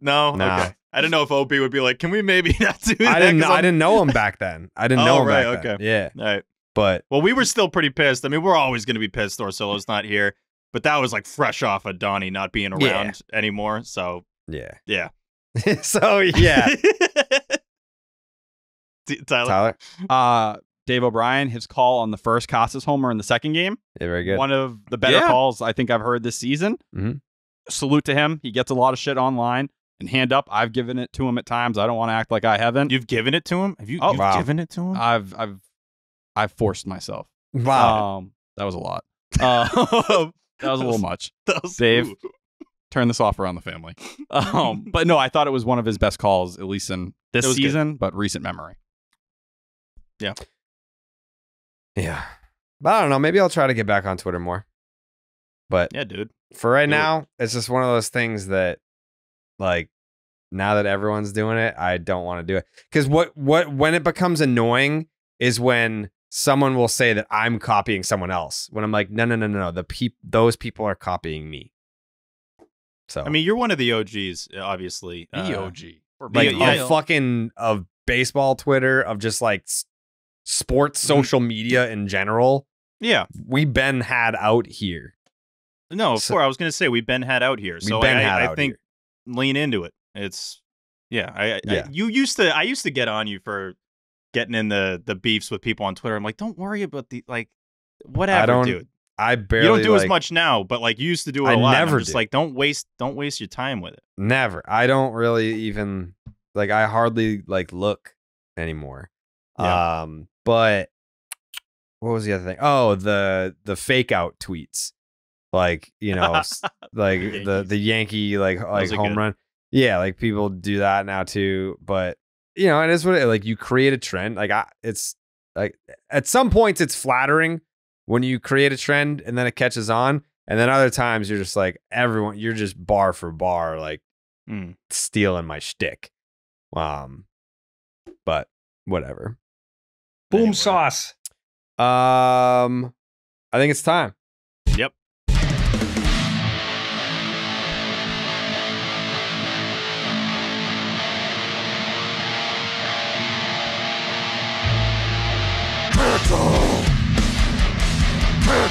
B: no.
A: No.
B: Okay. I didn't know if OB would be like, "Can we maybe not do that?"
A: I didn't.
B: 'Cause
A: I
B: I'm-
A: didn't know him back then. I didn't know
B: Oh,
A: him
B: right,
A: back then.
B: okay.
A: Yeah,
B: All right.
A: but
B: Well, we were still pretty pissed. I mean, we're always going to be pissed. Orsillo's not here, but that was like fresh off of Donnie not being around
A: Yeah.
B: anymore. So
A: yeah,
B: yeah,
A: so yeah,
B: T- Tyler.
A: Tyler.
C: Uh, Dave O'Brien, his call on the first Casas homer in the second game,
A: Yeah, very good.
C: one of the better
B: Yeah.
C: calls I think I've heard this season.
A: Mhm.
C: Salute to him. He gets a lot of shit online. And hand up, I've given it to him at times. I don't want to act like I haven't.
B: You've given it to him. Have you?
C: Oh,
B: you've
A: wow.
B: given it to him.
C: I've I've I've forced myself.
A: Wow.
C: Um, that was a lot. Uh, that was a little much.
B: That was-
C: Dave.
B: ooh.
C: Turn this off around the family. Um, but no, I thought it was one of his best calls, at least in this
B: It was good.
C: season, but recent memory.
A: yeah, Yeah. but I don't know. Maybe I'll try to get back on Twitter more. But
B: Yeah, dude.
A: for right
B: Do it.
A: now, it's just one of those things that, like, now that everyone's doing it, I don't want to do it. Because what what when it becomes annoying is when someone will say that I'm copying someone else. When I'm like, no, no, no, no, no. The peop those people are copying me. So
B: I mean, you're one of the OGs, obviously. Uh,
C: EOG. Or
A: like
B: yeah,
A: of fucking of baseball Twitter of just like sports
B: Mhm.
A: social media in general.
B: yeah.
A: We been had out here.
B: No, of
A: So-
B: course. I was going to say we've been had out here,
A: We
B: so
A: been
B: I,
A: had
B: I,
A: out
B: think
A: here.
B: Lean into it. It's yeah. I, I, you used to. I used to get on you for getting in the the beefs with people on Twitter. I'm like, don't worry about the like, whatever,
A: don't
B: dude.
A: I barely
B: You don't do as much now, but like you used to do it
A: I
B: a lot.
A: never
B: just
A: do.
B: like, don't waste don't waste your time with it.
A: Never. I don't really even like I hardly like look anymore.
B: Yeah.
A: Um but what was the other thing? Oh, the the fake out tweets. Like, you know, like the
B: Yankees.
A: the Yankee like like home
B: good.
A: run. Yeah, like people do that now too, but you know, it is what it like you create a trend. Like I it's like at some points it's flattering when you create a trend and then it catches on. And then other times you're just like everyone you're just bar for bar, like
B: Mm.
A: stealing my shtick. Um, but whatever.
F: Boom
B: Anyway.
F: sauce.
A: Um, I think it's time.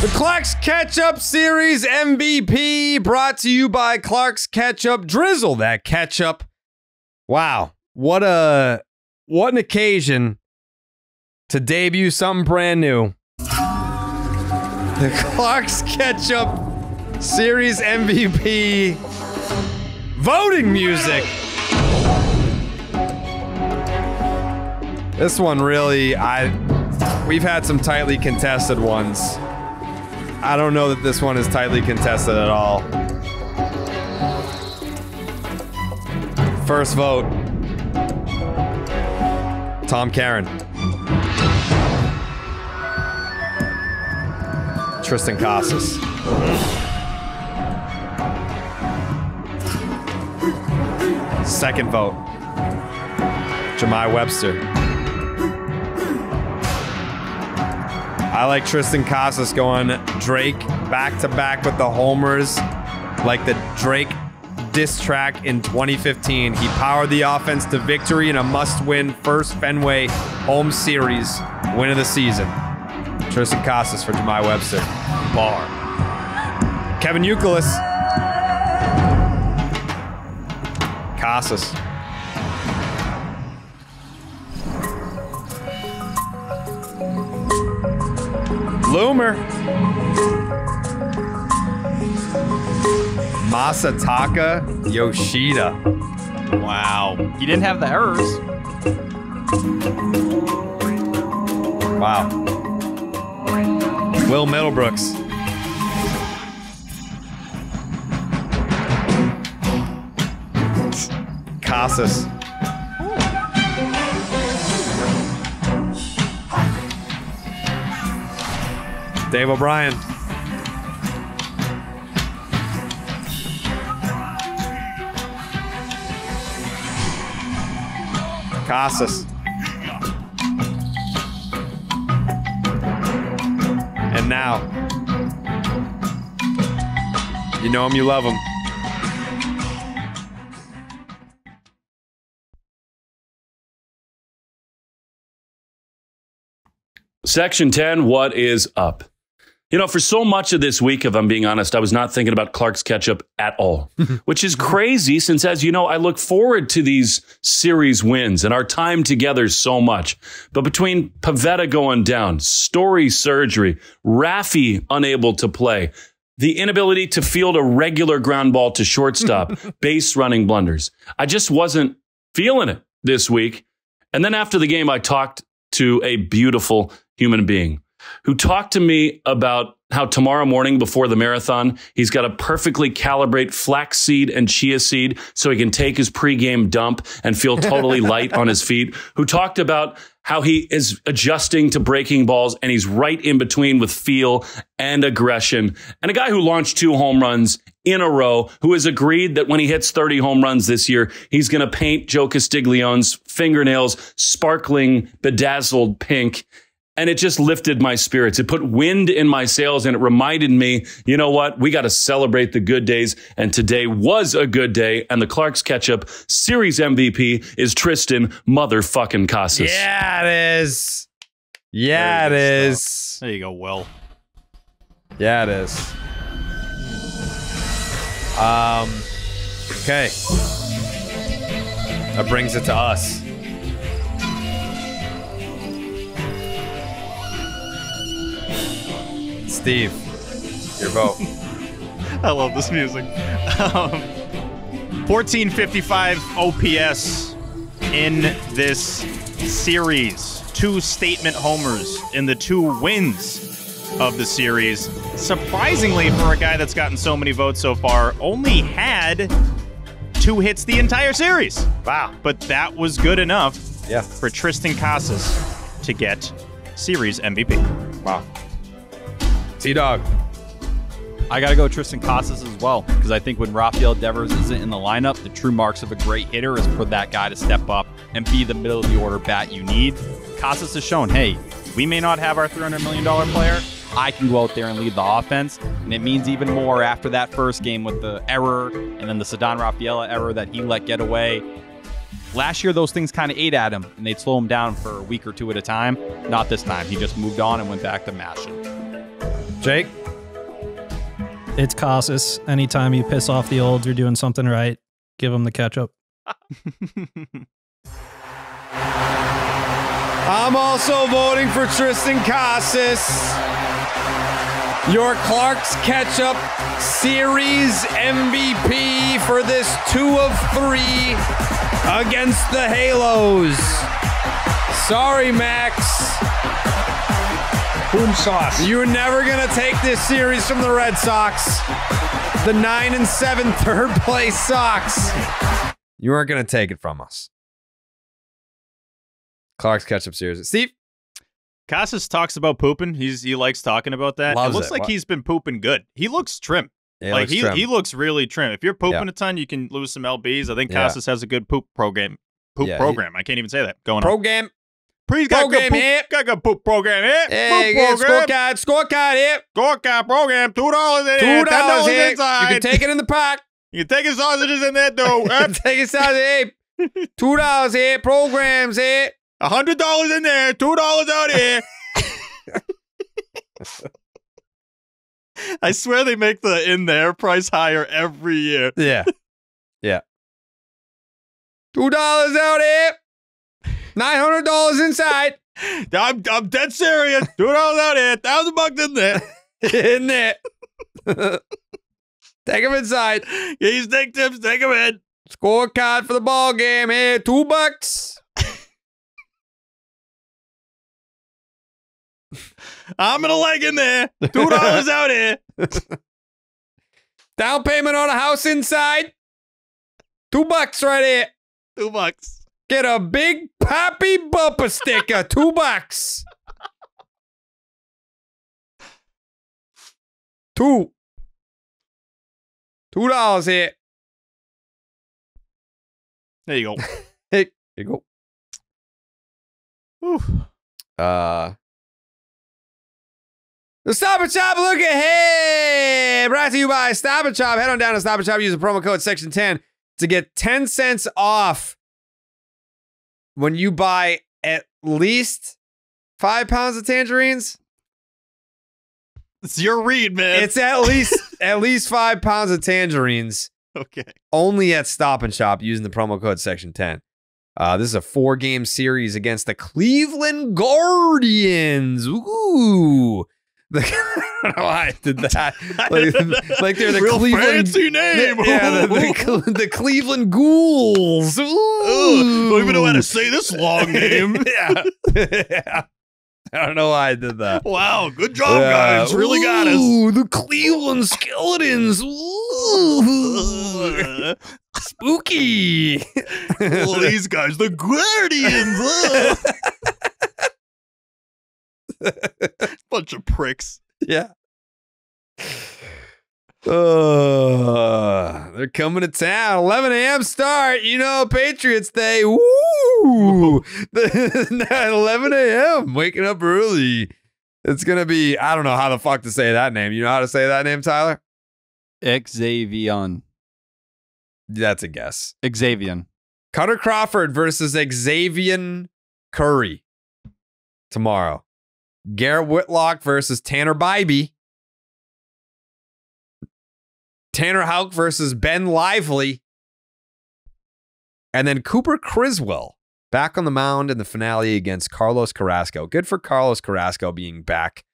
A: The Clark's Ketchup Series MVP brought to you by Clark's Ketchup. Drizzle that ketchup. Wow, what a what an occasion to debut something brand new. The Clark's Ketchup Series MVP voting music. This one really, I we've had some tightly contested ones. I don't know that this one is tightly contested at all. First vote Tom Caron. Triston Casas. Second vote Jahmai Webster. I like Triston Casas going Drake back to back with the homers, like the Drake diss track in 2015. He powered the offense to victory in a must-win first Fenway home series win of the season. Triston Casas for Jahmai Webster. Bar. Kevin Youkilis. Casas. Loomer. Masataka Yoshida.
B: Wow.
C: He didn't have the errors.
A: Wow. Will Middlebrooks. Casas. Dave O'Brien. Casas. And now, you know him, you love him.
F: Section 10, what is up? You know, for so much of this week, if I'm being honest, I was not thinking about Clark's ketchup at all, which is mm-hmm. crazy since, as you know, I look forward to these series wins and our time together so much. But between Pivetta going down, story surgery, Raffy unable to play, the inability to field a regular ground ball to shortstop, base running blunders, I just wasn't feeling it this week. And then after the game, I talked to a beautiful human being who talked to me about how tomorrow morning before the marathon, he's got to perfectly calibrate flaxseed and chia seed so he can take his pregame dump and feel totally light on his feet. Who talked about how he is adjusting to breaking balls and he's right in between with feel and aggression. And a guy who launched two home runs in a row, who has agreed that when he hits 30 home runs this year, he's going to paint Joe Castiglione's fingernails sparkling, bedazzled pink and it just lifted my spirits. It put wind in my sails and it reminded me, you know what? We got to celebrate the good days. And today was a good day. And the Clark's Ketchup series MVP is Triston motherfucking Casas.
A: Yeah, it is. Yeah,
B: it is.
A: it
B: good
A: is.
B: There you go, Will.
A: Yeah, it is. Um. Okay. That brings it to us. Steve, your vote.
B: I love this music. Um, 1455 OPS in this series. Two statement homers in the two wins of the series. Surprisingly, for a guy that's gotten so many votes so far, only had two hits the entire series.
A: Wow.
B: But that was good enough
A: Yeah.
B: for Triston Casas to get series MVP.
A: Wow. T Dog.
C: I got to go Triston Casas as well because I think when Rafael Devers isn't in the lineup, the true marks of a great hitter is for that guy to step up and be the middle of the order bat you need. Casas has shown, hey, we may not have our $300 million player. I can go out there and lead the offense. And it means even more after that first game with the error and then the Ceddanne Rafaela error that he let get away. Last year, those things kind of ate at him and they'd slow him down for a week or two at a time. Not this time. He just moved on and went back to mashing.
A: Jake.
D: It's Casas. Anytime you piss off the olds, you're doing something right. Give them the ketchup.
A: I'm also voting for Triston Casas. Your Clark's Ketchup Series MVP for this two of three against the Halos. Sorry, Max.
E: Boom sauce.
A: You're never gonna take this series from the Red Sox. The nine and seven third place Sox. You aren't gonna take it from us. Clark's Ketchup Series. Steve.
B: Casas talks about pooping. He's he likes talking about that.
A: Loves
B: it looks
A: it.
B: like
A: What?
B: he's been pooping good. He looks trim.
A: Yeah,
B: like
A: looks
B: he
A: trim.
B: he looks really trim. If you're pooping
A: Yeah.
B: a ton, you can lose some lbs. I think
A: Yeah.
B: Casas has a good poop program. Poop
A: Yeah, he-
B: program. I can't even say that. Going on.
A: program.
B: Please got
A: program here.
B: got a good poop program here.
A: Hey,
B: poop program.
A: scorecard, scorecard here.
B: Scorecard program. Two dollars in
A: Two dollars
B: inside.
A: You can take it in the park.
B: You can take your sausages in there too.
A: take it out here. Two dollars here. Programs here.
B: A hundred dollars in there. Two dollars out here. I swear they make the in there price higher every year.
A: Yeah. Yeah. Two dollars out here. $900 inside.
B: I'm, I'm dead serious. Two dollars out here, thousand bucks in there.
A: in there. Take him inside.
B: Get your steak tips, take them in.
A: Scorecard for the ball game. Here, two bucks.
B: I'm gonna leg in there. Two dollars out here.
A: Down payment on a house inside. Two bucks right here.
B: Two bucks.
A: Get a big poppy bumper sticker. Two bucks. Two. Two dollars here.
B: There you go.
A: Hey, there you go.
B: Whew.
A: Uh, the Stop and Shop look ahead. Brought to you by Stop and Shop. Head on down to Stop and Shop. Use the promo code Section 10 to get 10 cents off when you buy at least five pounds of tangerines.
B: It's your read, man.
A: It's at least at least five pounds of tangerines
B: okay.
A: only at Stop and Shop using the promo code Section 10. Uh, this is a four game series against the Cleveland Guardians. Ooh. The, I don't know why I did that. Like, like they're the
B: Real
A: Cleveland.
B: fancy name.
A: Yeah, the, the, the Cleveland Ghouls. Ooh.
B: Ugh, don't even know how to say this long name.
A: yeah. yeah. I don't know why I did that.
B: wow, good job, guys. Really got us.
A: Ooh, the Cleveland Skeletons. Ooh. Spooky.
B: Well, these guys, the Guardians. Bunch of pricks.
A: yeah. Uh, they're coming to town. 11 a.m. start. You know, Patriots Day. Woo! 11 a.m. Waking up early. It's gonna be. I don't know how the fuck to say that name. You know how to say that name, Tyler?
C: Xavion.
A: That's a guess.
C: Xavion.
A: Kutter Crawford versus Xavier Curry tomorrow. Garrett Whitlock versus Tanner Bybee. Tanner Houck versus Ben Lively. And then Cooper Criswell back on the mound in the finale against Carlos Carrasco. Good for Carlos Carrasco being back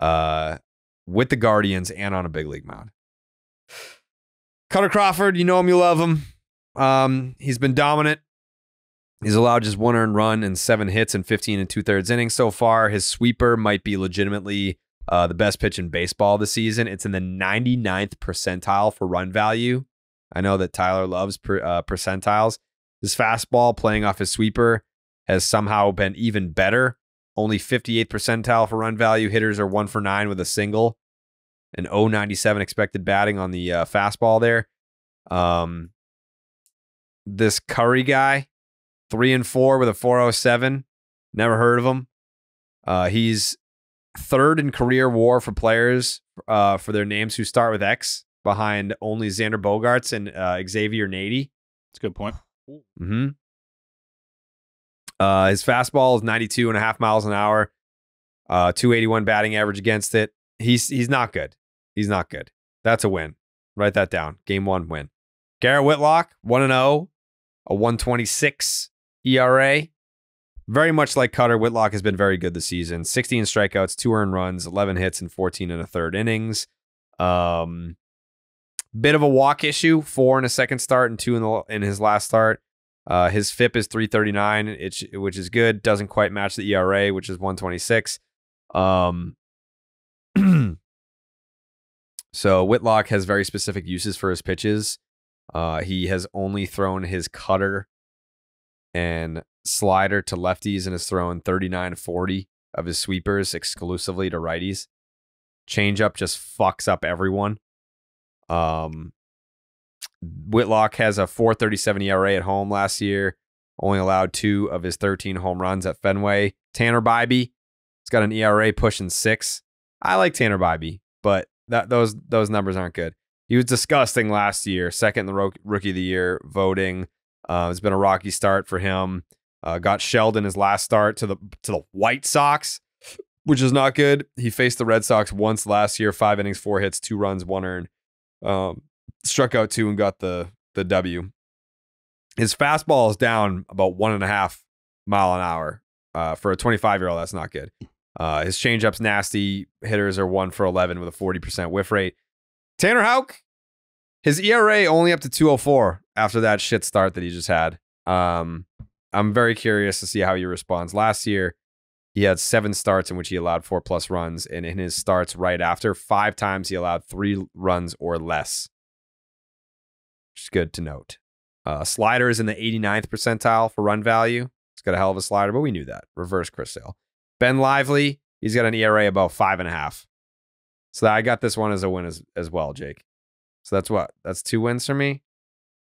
A: uh, with the Guardians and on a big league mound. Kutter Crawford, you know him, you love him. Um, he's been dominant. He's allowed just one earned run and seven hits and 15 and two thirds innings so far. His sweeper might be legitimately uh, the best pitch in baseball this season. It's in the 99th percentile for run value. I know that Tyler loves per, uh, percentiles. His fastball playing off his sweeper has somehow been even better. Only 58th percentile for run value. Hitters are one for nine with a single. An 097 expected batting on the uh, fastball there. Um, this Curry guy, three and four with a 407. Never heard of him. Uh, he's third in career war for players uh, for their names who start with X, behind only Xander Bogaerts and uh, Xavier Nady.
B: That's a good point.
A: Mm-hmm. Uh, his fastball is 92 and a half miles an hour. Uh, 281 batting average against it. He's he's not good. He's not good. That's a win. Write that down. Game one win. Garrett Whitlock, 1 0, a 126 ERA. Very much like Kutter, Whitlock has been very good this season. 16 strikeouts, two earned runs, 11 hits, and 14 and a third innings. Um, bit of a walk issue, four in a second start and two in the in his last start. Uh, his FIP is 339, it's, which is good. Doesn't quite match the ERA, which is 126. Um, so Whitlock has very specific uses for his pitches. Uh, he has only thrown his cutter and slider to lefties and has thrown 39 40 of his sweepers exclusively to righties. Changeup just fucks up everyone. Um, Whitlock has a 437 ERA at home last year, only allowed two of his 13 home runs at Fenway. Tanner Bybee, he's got an ERA pushing six. I like Tanner Bybee, but that those those numbers aren't good. He was disgusting last year, second in the ro- rookie of the year voting. Uh, it's been a rocky start for him. Uh, got shelled in his last start to the to the White Sox, which is not good. He faced the Red Sox once last year, five innings, four hits, two runs, one earned. Um, struck out two and got the the W. His fastball is down about one and a half mile an hour. Uh, for a 25 year old, that's not good. Uh, his changeup's nasty. Hitters are one for 11 with a 40% whiff rate. Tanner Houck, his ERA only up to 204 after that shit start that he just had. Um, I'm very curious to see how he responds. Last year, he had seven starts in which he allowed four plus runs, and in his starts right after, five times he allowed three runs or less. Which is good to note. Uh, slider is in the 89th percentile for run value. He's got a hell of a slider, but we knew that. Reverse Chris Sale. Ben Lively, he's got an ERA about five and a half. So I got this one as a win as, as well, Jake. So that's what? That's two wins for me.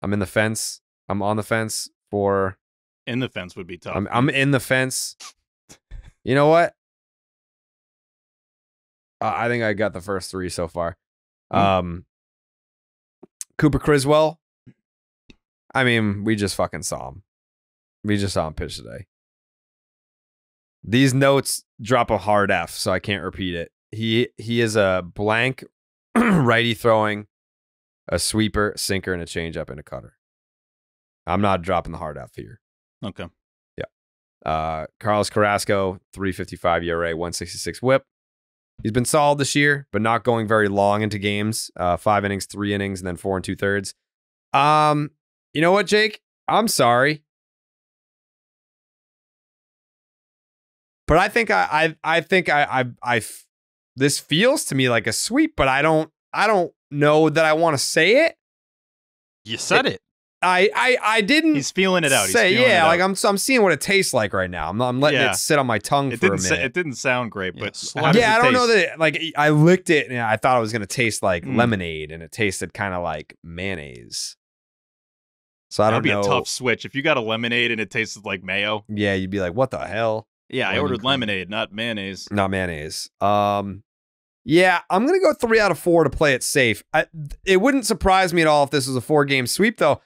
A: I'm in the fence. I'm on the fence for.
B: In the fence would be tough.
A: I'm, I'm in the fence. You know what? Uh, I think I got the first three so far.
B: Hmm.
A: Um, Cooper Criswell. I mean, we just fucking saw him. We just saw him pitch today. These notes drop a hard F, so I can't repeat it. He he is a blank righty throwing, a sweeper, sinker, and a changeup and a cutter. I'm not dropping the hard F here.
B: okay.
A: Uh, Carlos Carrasco, 355 ERA, 166 whip. He's been solid this year, but not going very long into games. Uh, five innings, three innings, and then four and two thirds. Um, you know what, Jake? I'm sorry. But I think I I I think I I I this feels to me like a sweep, but I don't I don't know that I want to say it.
C: You said it.
A: I I I didn't
B: He's feeling it out.
A: Say
B: feeling
A: yeah,
B: it
A: like
B: out.
A: I'm I'm seeing what it tastes like right now. I'm I'm letting
B: Yeah.
A: it sit on my tongue
B: It
A: for a
B: didn't. Sa-
A: minute.
B: it didn't sound great, but
C: slap-
B: how
A: yeah,
B: it
A: I don't know that. It, like I licked it and I thought it was gonna taste like
B: Mm.
A: lemonade, and it tasted kind of like mayonnaise. So I
B: That'd
A: don't know.
B: That'd be a tough switch if you got a lemonade and it tasted like mayo.
A: Yeah, you'd be like, what the hell?
B: Yeah, I ordered
A: cream.
B: lemonade, not mayonnaise.
A: Not mayonnaise. Um, yeah, I'm gonna go three out of four to play it safe. I, it wouldn't surprise me at all if this was a four game sweep, though.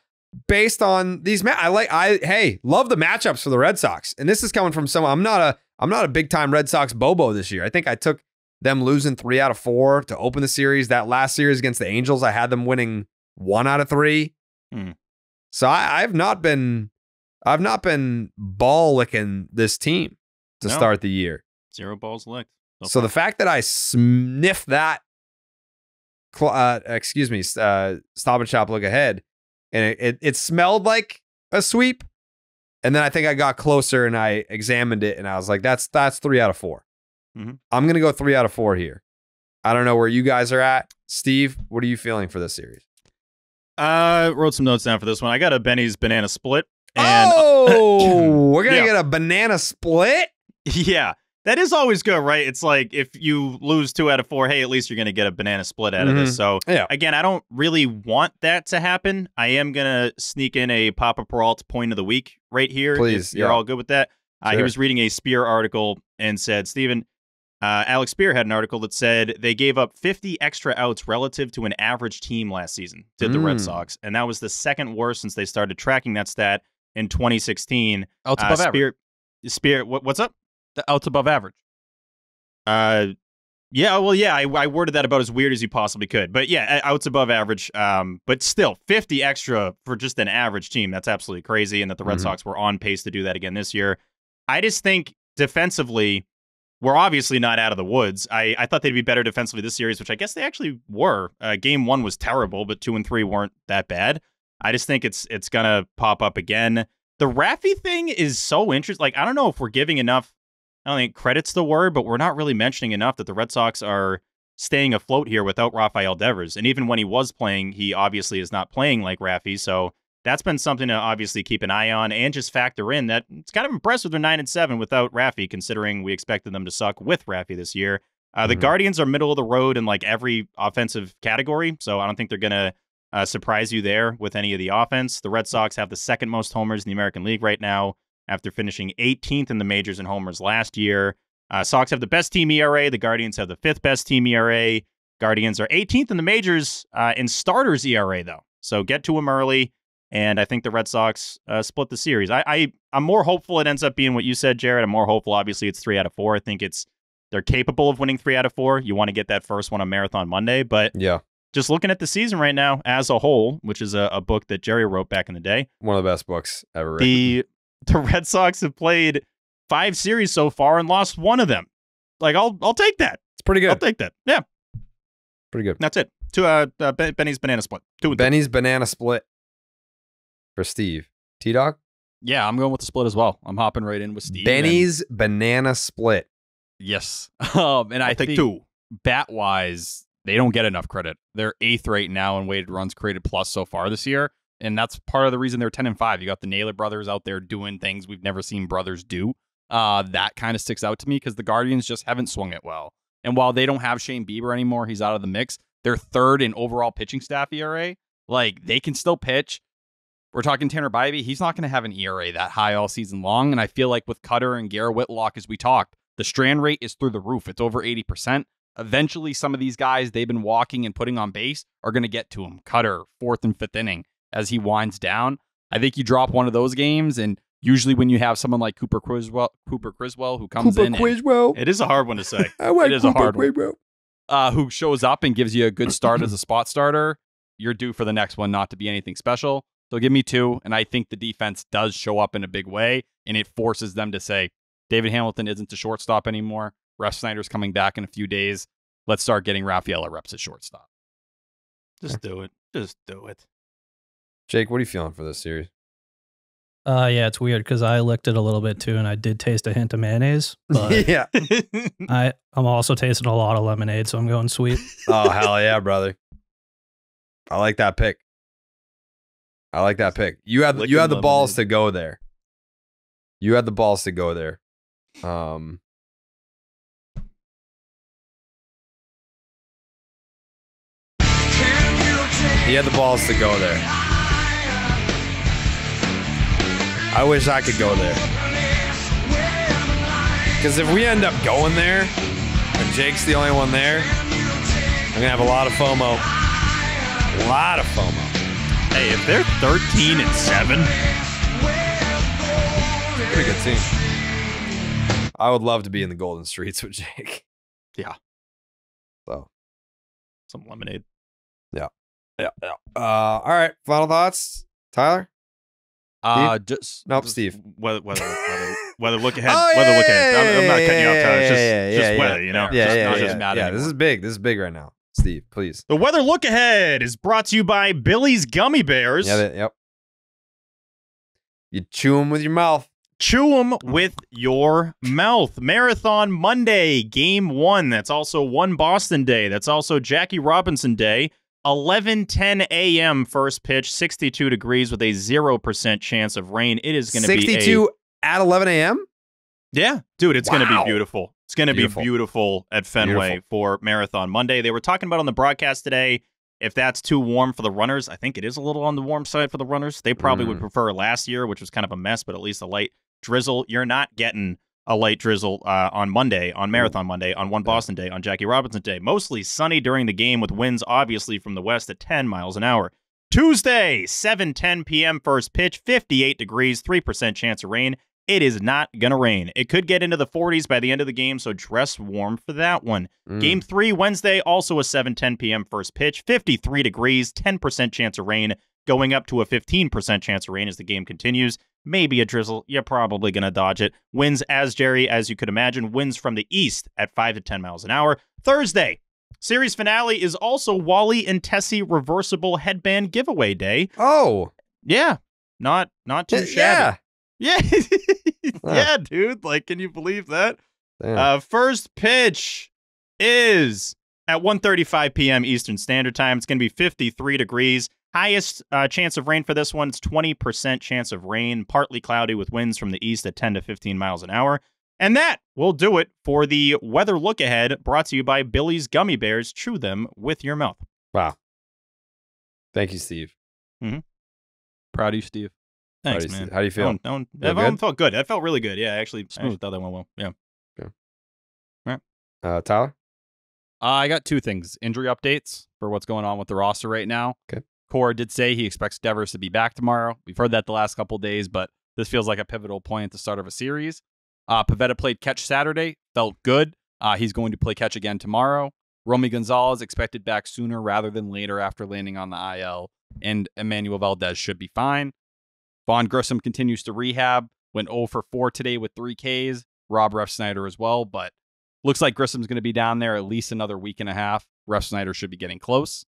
A: Based on these, ma- I like. I hey, love the matchups for the Red Sox, and this is coming from someone. I'm not a. I'm not a big time Red Sox bobo this year. I think I took them losing three out of four to open the series. That last series against the Angels, I had them winning one out of three.
B: Hmm.
A: So I, I've not been, I've not been ball licking this team to
B: No.
A: start the year.
B: Zero balls licked.
A: So the fact that I sniffed that, uh, excuse me, uh, stop and shop, look ahead, and it, it it smelled like a sweep, and then I think I got closer and I examined it, and I was like, that's that's three out of 4
B: Mhm.
A: I'm gonna go three out of four here. I don't know where you guys are at, Steve. What are you feeling for this series?
B: I wrote some notes down for this one. I got a Benny's banana split. And
A: oh, we're gonna
B: Yeah.
A: get a banana split.
B: yeah, that is always good, right? It's like if you lose two out of four, hey, at least you're going to get a banana split out of
A: Mhm.
B: this. So,
A: Yeah.
B: again, I don't really want that to happen. I am going to sneak in a Papa Peralta point of the week right here.
A: Please,
B: you're
A: yeah.
B: all good with that. Uh, he was reading a Speier article and said, Stephen, uh, Alex Speier had an article that said they gave up 50 extra outs relative to an average team last season, did the Red
A: Mm.
B: Sox. And that was the second worst since they started tracking that stat in 2016.
C: Outs
B: Uh,
C: above average.
B: Speier, Speier, what, what's up?
C: The outs above average.
B: Uh, yeah, well, yeah, I, I worded that about as weird as you possibly could, but yeah, outs above average. Um, but still, fifty extra for just an average team. That's absolutely crazy, and that the Red
A: Mhm.
B: Sox were on pace to do that again this year. I just think defensively, we're obviously not out of the woods. I, I thought they'd be better defensively this series, which I guess they actually were. Uh, game one was terrible, but two and three weren't that bad. I just think it's it's gonna pop up again. The Raffy thing is so interesting. Like, I don't know if we're giving enough I don't think credit's the word, but we're not really mentioning enough that the Red Sox are staying afloat here without Rafael Devers. And even when he was playing, he obviously is not playing like Rafi. So that's been something to obviously keep an eye on and just factor in that it's kind of impressive they're nine and seven without Rafi, considering we expected them to suck with Rafi this year. Uh, the
A: Mhm.
B: Guardians are middle of the road in like every offensive category, so I don't think they're gonna uh, surprise you there with any of the offense. The Red Sox have the second most homers in the American League right now after finishing 18th in the majors in homers last year. Uh, Sox have the best team ERA. The Guardians have the fifth best team ERA. Guardians are 18th in the majors uh, in starters ERA though, so get to them early. And I think the Red Sox uh, split the series. I, I I'm more hopeful it ends up being what you said, Jared. I'm more hopeful. Obviously, it's three out of four. I think it's they're capable of winning three out of four. You want to get that first one on Marathon Monday, but
A: Yeah,
B: just looking at the season right now as a whole, which is a, a book that Jerry wrote back in the day,
A: one of the best books ever written.
B: the the Red Sox have played five series so far and lost one of them. Like I'll I'll take that.
A: It's pretty good.
B: I'll take that. Yeah,
A: Pretty good.
B: that's it. To uh, uh Benny's banana split. Two and two.
A: Benny's banana split for Steve. T Dog?
C: Yeah, I'm going with the split as well. I'm hopping right in with Steve. and-
A: Benny's banana split.
C: yes. Um, and I
B: I'll take
C: think
B: two.
C: bat wise, they don't get enough credit. They're eighth right now in weighted runs created plus so far this year. And that's part of the reason they're 10 and 5. You got the Naylor brothers out there doing things we've never seen brothers do. Uh, that kind of sticks out to me because the Guardians just haven't swung it well. And while they don't have Shane Bieber anymore, he's out of the mix. They're third in overall pitching staff ERA. Like they can still pitch. We're talking Tanner Bybee. He's not going to have an ERA that high all season long. And I feel like with Kutter and Garrett Whitlock, as we talked, the strand rate is through the roof. It's over 80%. Eventually, some of these guys they've been walking and putting on base are going to get to him. Kutter, fourth and fifth inning, as he winds down. I think you drop one of those games, and usually when you have someone like Cooper Criswell, Cooper Criswell who comes in, and,
A: Quizwell.
B: It is a hard one to say.
A: I like
C: it is a
A: Cooper
C: hard one. Uh, who shows up and gives you a good start as a spot starter, you're due for the next one not to be anything special. So give me two, and I think the defense does show up in a big way, and it forces them to say, David Hamilton isn't the shortstop anymore. Refsnyder's coming back in a few days. Let's start getting Rafaela reps at shortstop.
B: Just do it. Just do it.
A: Jake, what are you feeling for this series?
D: Uh, yeah, it's weird because I licked it a little bit too, and I did taste a hint of mayonnaise, but
A: yeah.
D: I I'm also tasting a lot of lemonade, so I'm going sweet.
A: Oh hell yeah, brother. I like that pick. I like that pick. You had you
B: Licking
A: had the balls to go there. You had the balls to go there. Um He had the balls to go there. I wish I could go there. Because if we end up going there and Jake's the only one there, I'm gonna have a lot of FOMO. A lot of FOMO.
B: hey, if they're 13 and 7,
A: Pretty good team. I would love to be in the Golden Streets with Jake.
B: Yeah.
A: So
B: some lemonade.
A: yeah, yeah. Uh, all right. Final thoughts, Tyler.
C: Uh, just
A: Nope,
B: Just
A: Steve.
B: Whether, whether, whether, whether look ahead.
A: Oh,
B: whether
A: yeah,
B: look ahead. I'm, I'm not cutting you off, Tyler. It's just,
A: yeah,
B: just
A: yeah,
B: weather,
A: yeah.
B: you know?
A: Yeah,
C: Just
A: yeah,
C: not
A: yeah.
C: just mad
A: yeah,
C: anymore.
A: this is big. This is big right now. Steve, please.
B: The weather look ahead is brought to you by Billy's Gummy Bears.
A: Yeah, that- yep. You chew them with your mouth.
B: Chew them with your mouth. Marathon Monday, game one. That's also one Boston day. That's also Jackie Robinson day. 11:10 a.m. first pitch, 62 degrees with a zero percent chance of rain. It is going to be
A: 62 at 11 a.m.
B: Yeah, dude, it's going to be beautiful. It's going to be
A: Beautiful.
B: at Fenway
A: Beautiful.
B: for Marathon Monday. They were talking about on the broadcast today if that's too warm for the runners. I think it is a little on the warm side for the runners. They probably would
A: Mm.
B: prefer last year, which was kind of a mess, but at least a light drizzle. You're not getting a light drizzle uh, on Monday, on Marathon Monday, on one Boston Day, on Jackie Robinson Day. Mostly sunny during the game with winds obviously from the west at 10 miles an hour. Tuesday, 7:10 p.m. first pitch, 58 degrees, 3% chance of rain. It is not going to rain. It could get into the 40s by the end of the game, so dress warm for that one.
A: Mm.
B: Game 3 Wednesday, also a 7:10 p.m. first pitch, 53 degrees, 10% chance of rain, going up to a 15% chance of rain as the game continues. Maybe a drizzle. You're probably going to dodge it. Winds as Jerry as you could imagine, winds from the east at 5 to 10 miles an hour. Thursday, series finale is also Wally and Tessie reversible headband giveaway day.
A: Oh,
B: Yeah. Not not too
A: yeah.
B: shabby. Yeah.
A: Huh.
B: yeah, dude. Like, can you believe that?
A: Damn.
B: Uh, first pitch is at 1:35 p.m. Eastern Standard Time. It's going to be 53 degrees. Highest uh, chance of rain for this one. It's 20% chance of rain, partly cloudy with winds from the east at 10 to 15 miles an hour. And that will do it for the weather look ahead. Brought to you by Billy's Gummy Bears. Chew them with your mouth.
A: wow. Thank you, Steve.
C: Proud of you, Steve.
B: Thanks,
A: How do you-
B: man.
A: how do you feel?
B: That one,
A: Feel
B: that
A: good?
B: felt good. That felt really good. Yeah, actually, I actually
C: Smooth.
B: thought that went well. Yeah.
A: Uh, Tyler.
C: Uh, I got two things: injury updates for what's going on with the roster right now.
A: Okay.
C: Did say he expects Devers to be back tomorrow. We've heard that the last couple days, but this feels like a pivotal point at the start of a series. Uh, Pivetta played catch Saturday, felt good. Uh, he's going to play catch again tomorrow. Romy Gonzalez expected back sooner rather than later after landing on the IL, and Enmanuel Valdez should be fine. Vaughn Grissom continues to rehab. Went 0 for 4 today with three Ks. Rob Refsnyder as well, but looks like Grissom's going to be down there at least another week and a half. Refsnyder should be getting close.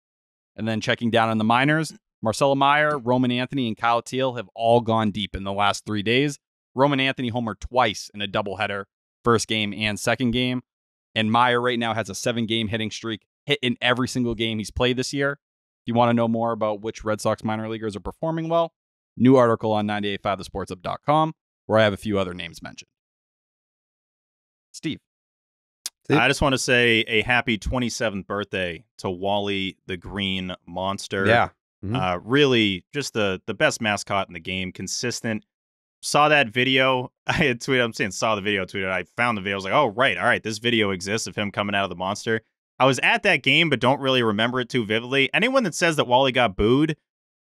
C: And then checking down on the minors, Marcelo Meyer, Roman Anthony, and Kyle Teel have all gone deep in the last three days. Roman Anthony homered twice in a doubleheader, first game and second game. And Meyer right now has a seven game hitting streak, hit in every single game he's played this year. If you want to know more about which Red Sox minor leaguers are performing well, new article on 985thesportshub.com, where I have a few other names mentioned. Steve.
B: I just want to say a happy 27th birthday to Wally the Green Monster.
A: Yeah. Mhm.
B: Uh, really, just the the best mascot in the game. Consistent. Saw that video. I had tweeted. I'm saying saw the video. Tweeted. I found the video. I was like, oh right, all right. This video exists of him coming out of the monster. I was at that game, but don't really remember it too vividly. Anyone that says that Wally got booed,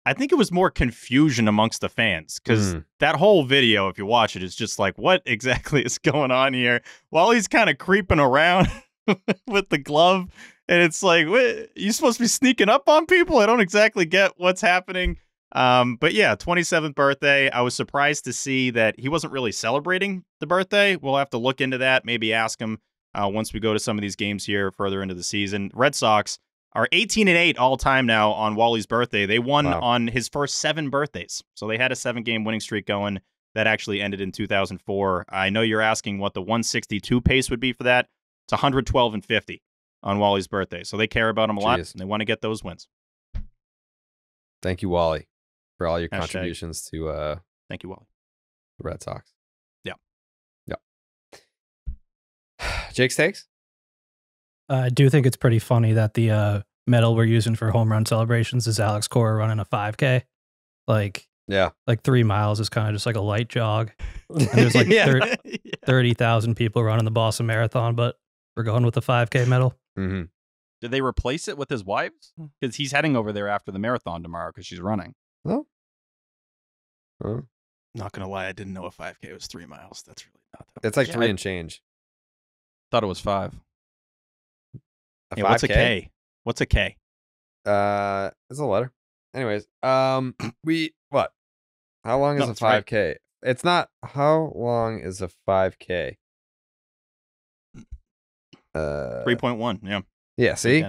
B: I think it was more confusion amongst the fans because
A: Mm.
B: that whole video, if you watch it, is just like, what exactly is going on here? While he's kind of creeping around with the glove, and it's like, what? You supposed to be sneaking up on people? I don't exactly get what's happening. Um, but yeah, 27th birthday. I was surprised to see that he wasn't really celebrating the birthday. We'll have to look into that. Maybe ask him uh, once we go to some of these games here further into the season. Red Sox are 18 and 8 all time now on Wally's birthday. They won
A: Wow.
B: on his first seven birthdays. So they had a seven game winning streak going that actually ended in 2004. I know you're asking what the 162 pace would be for that. It's 112 and 50 on Wally's birthday. So they care about him a lot and they want to get those wins.
A: Thank you, Wally, for all your
B: Hashtag.
A: contributions to uh,
B: Thank you, Wally.
A: the Red Sox.
B: Yeah.
A: Yeah. Jake's takes?
D: I do think it's pretty funny that the uh, medal we're using for home run celebrations is Alex Cora running a 5K. Like,
A: Yeah.
D: like three miles is kind of just like a light jog. there's like
A: yeah.
D: thir- 30,000 people running the Boston Marathon, but we're going with the 5K medal.
A: hmm
C: Did they replace it with his wives? Because he's heading over there after the marathon tomorrow because she's running.
A: Oh. Oh.
B: Not going to lie, I didn't know a 5K was three miles. That's really not that
A: It's like
C: Yeah,
A: three
C: I-
A: and change.
C: Thought it was five.
A: A
B: Yeah, what's a
A: 5K?
B: K? What's a K?
A: Uh, it's a letter. Anyways, um, we what? How long is
B: No,
A: a five k? It's not. How long is a five k? Uh,
B: 3.1. Yeah.
A: yeah. See,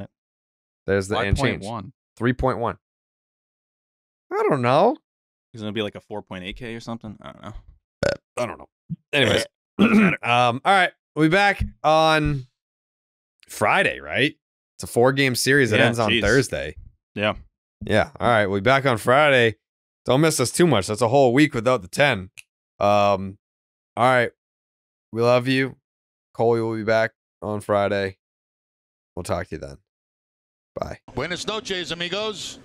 A: there's the and change.
C: 5.1.
A: Three point one. I don't know.
B: Is it going to be like a 4.8K or something? I don't know.
A: I don't know. Anyways, um, all right, we'll be back on Friday, right? It's a four game series that
B: Yeah,
A: ends on
B: jeez.
A: Thursday.
B: Yeah.
A: Yeah. All right. We'll be back on Friday. Don't miss us too much. That's a whole week without the 10. Um, all right. We love you. Coley will be back on Friday. We'll talk to you then. Bye.
G: Buenas noches, amigos.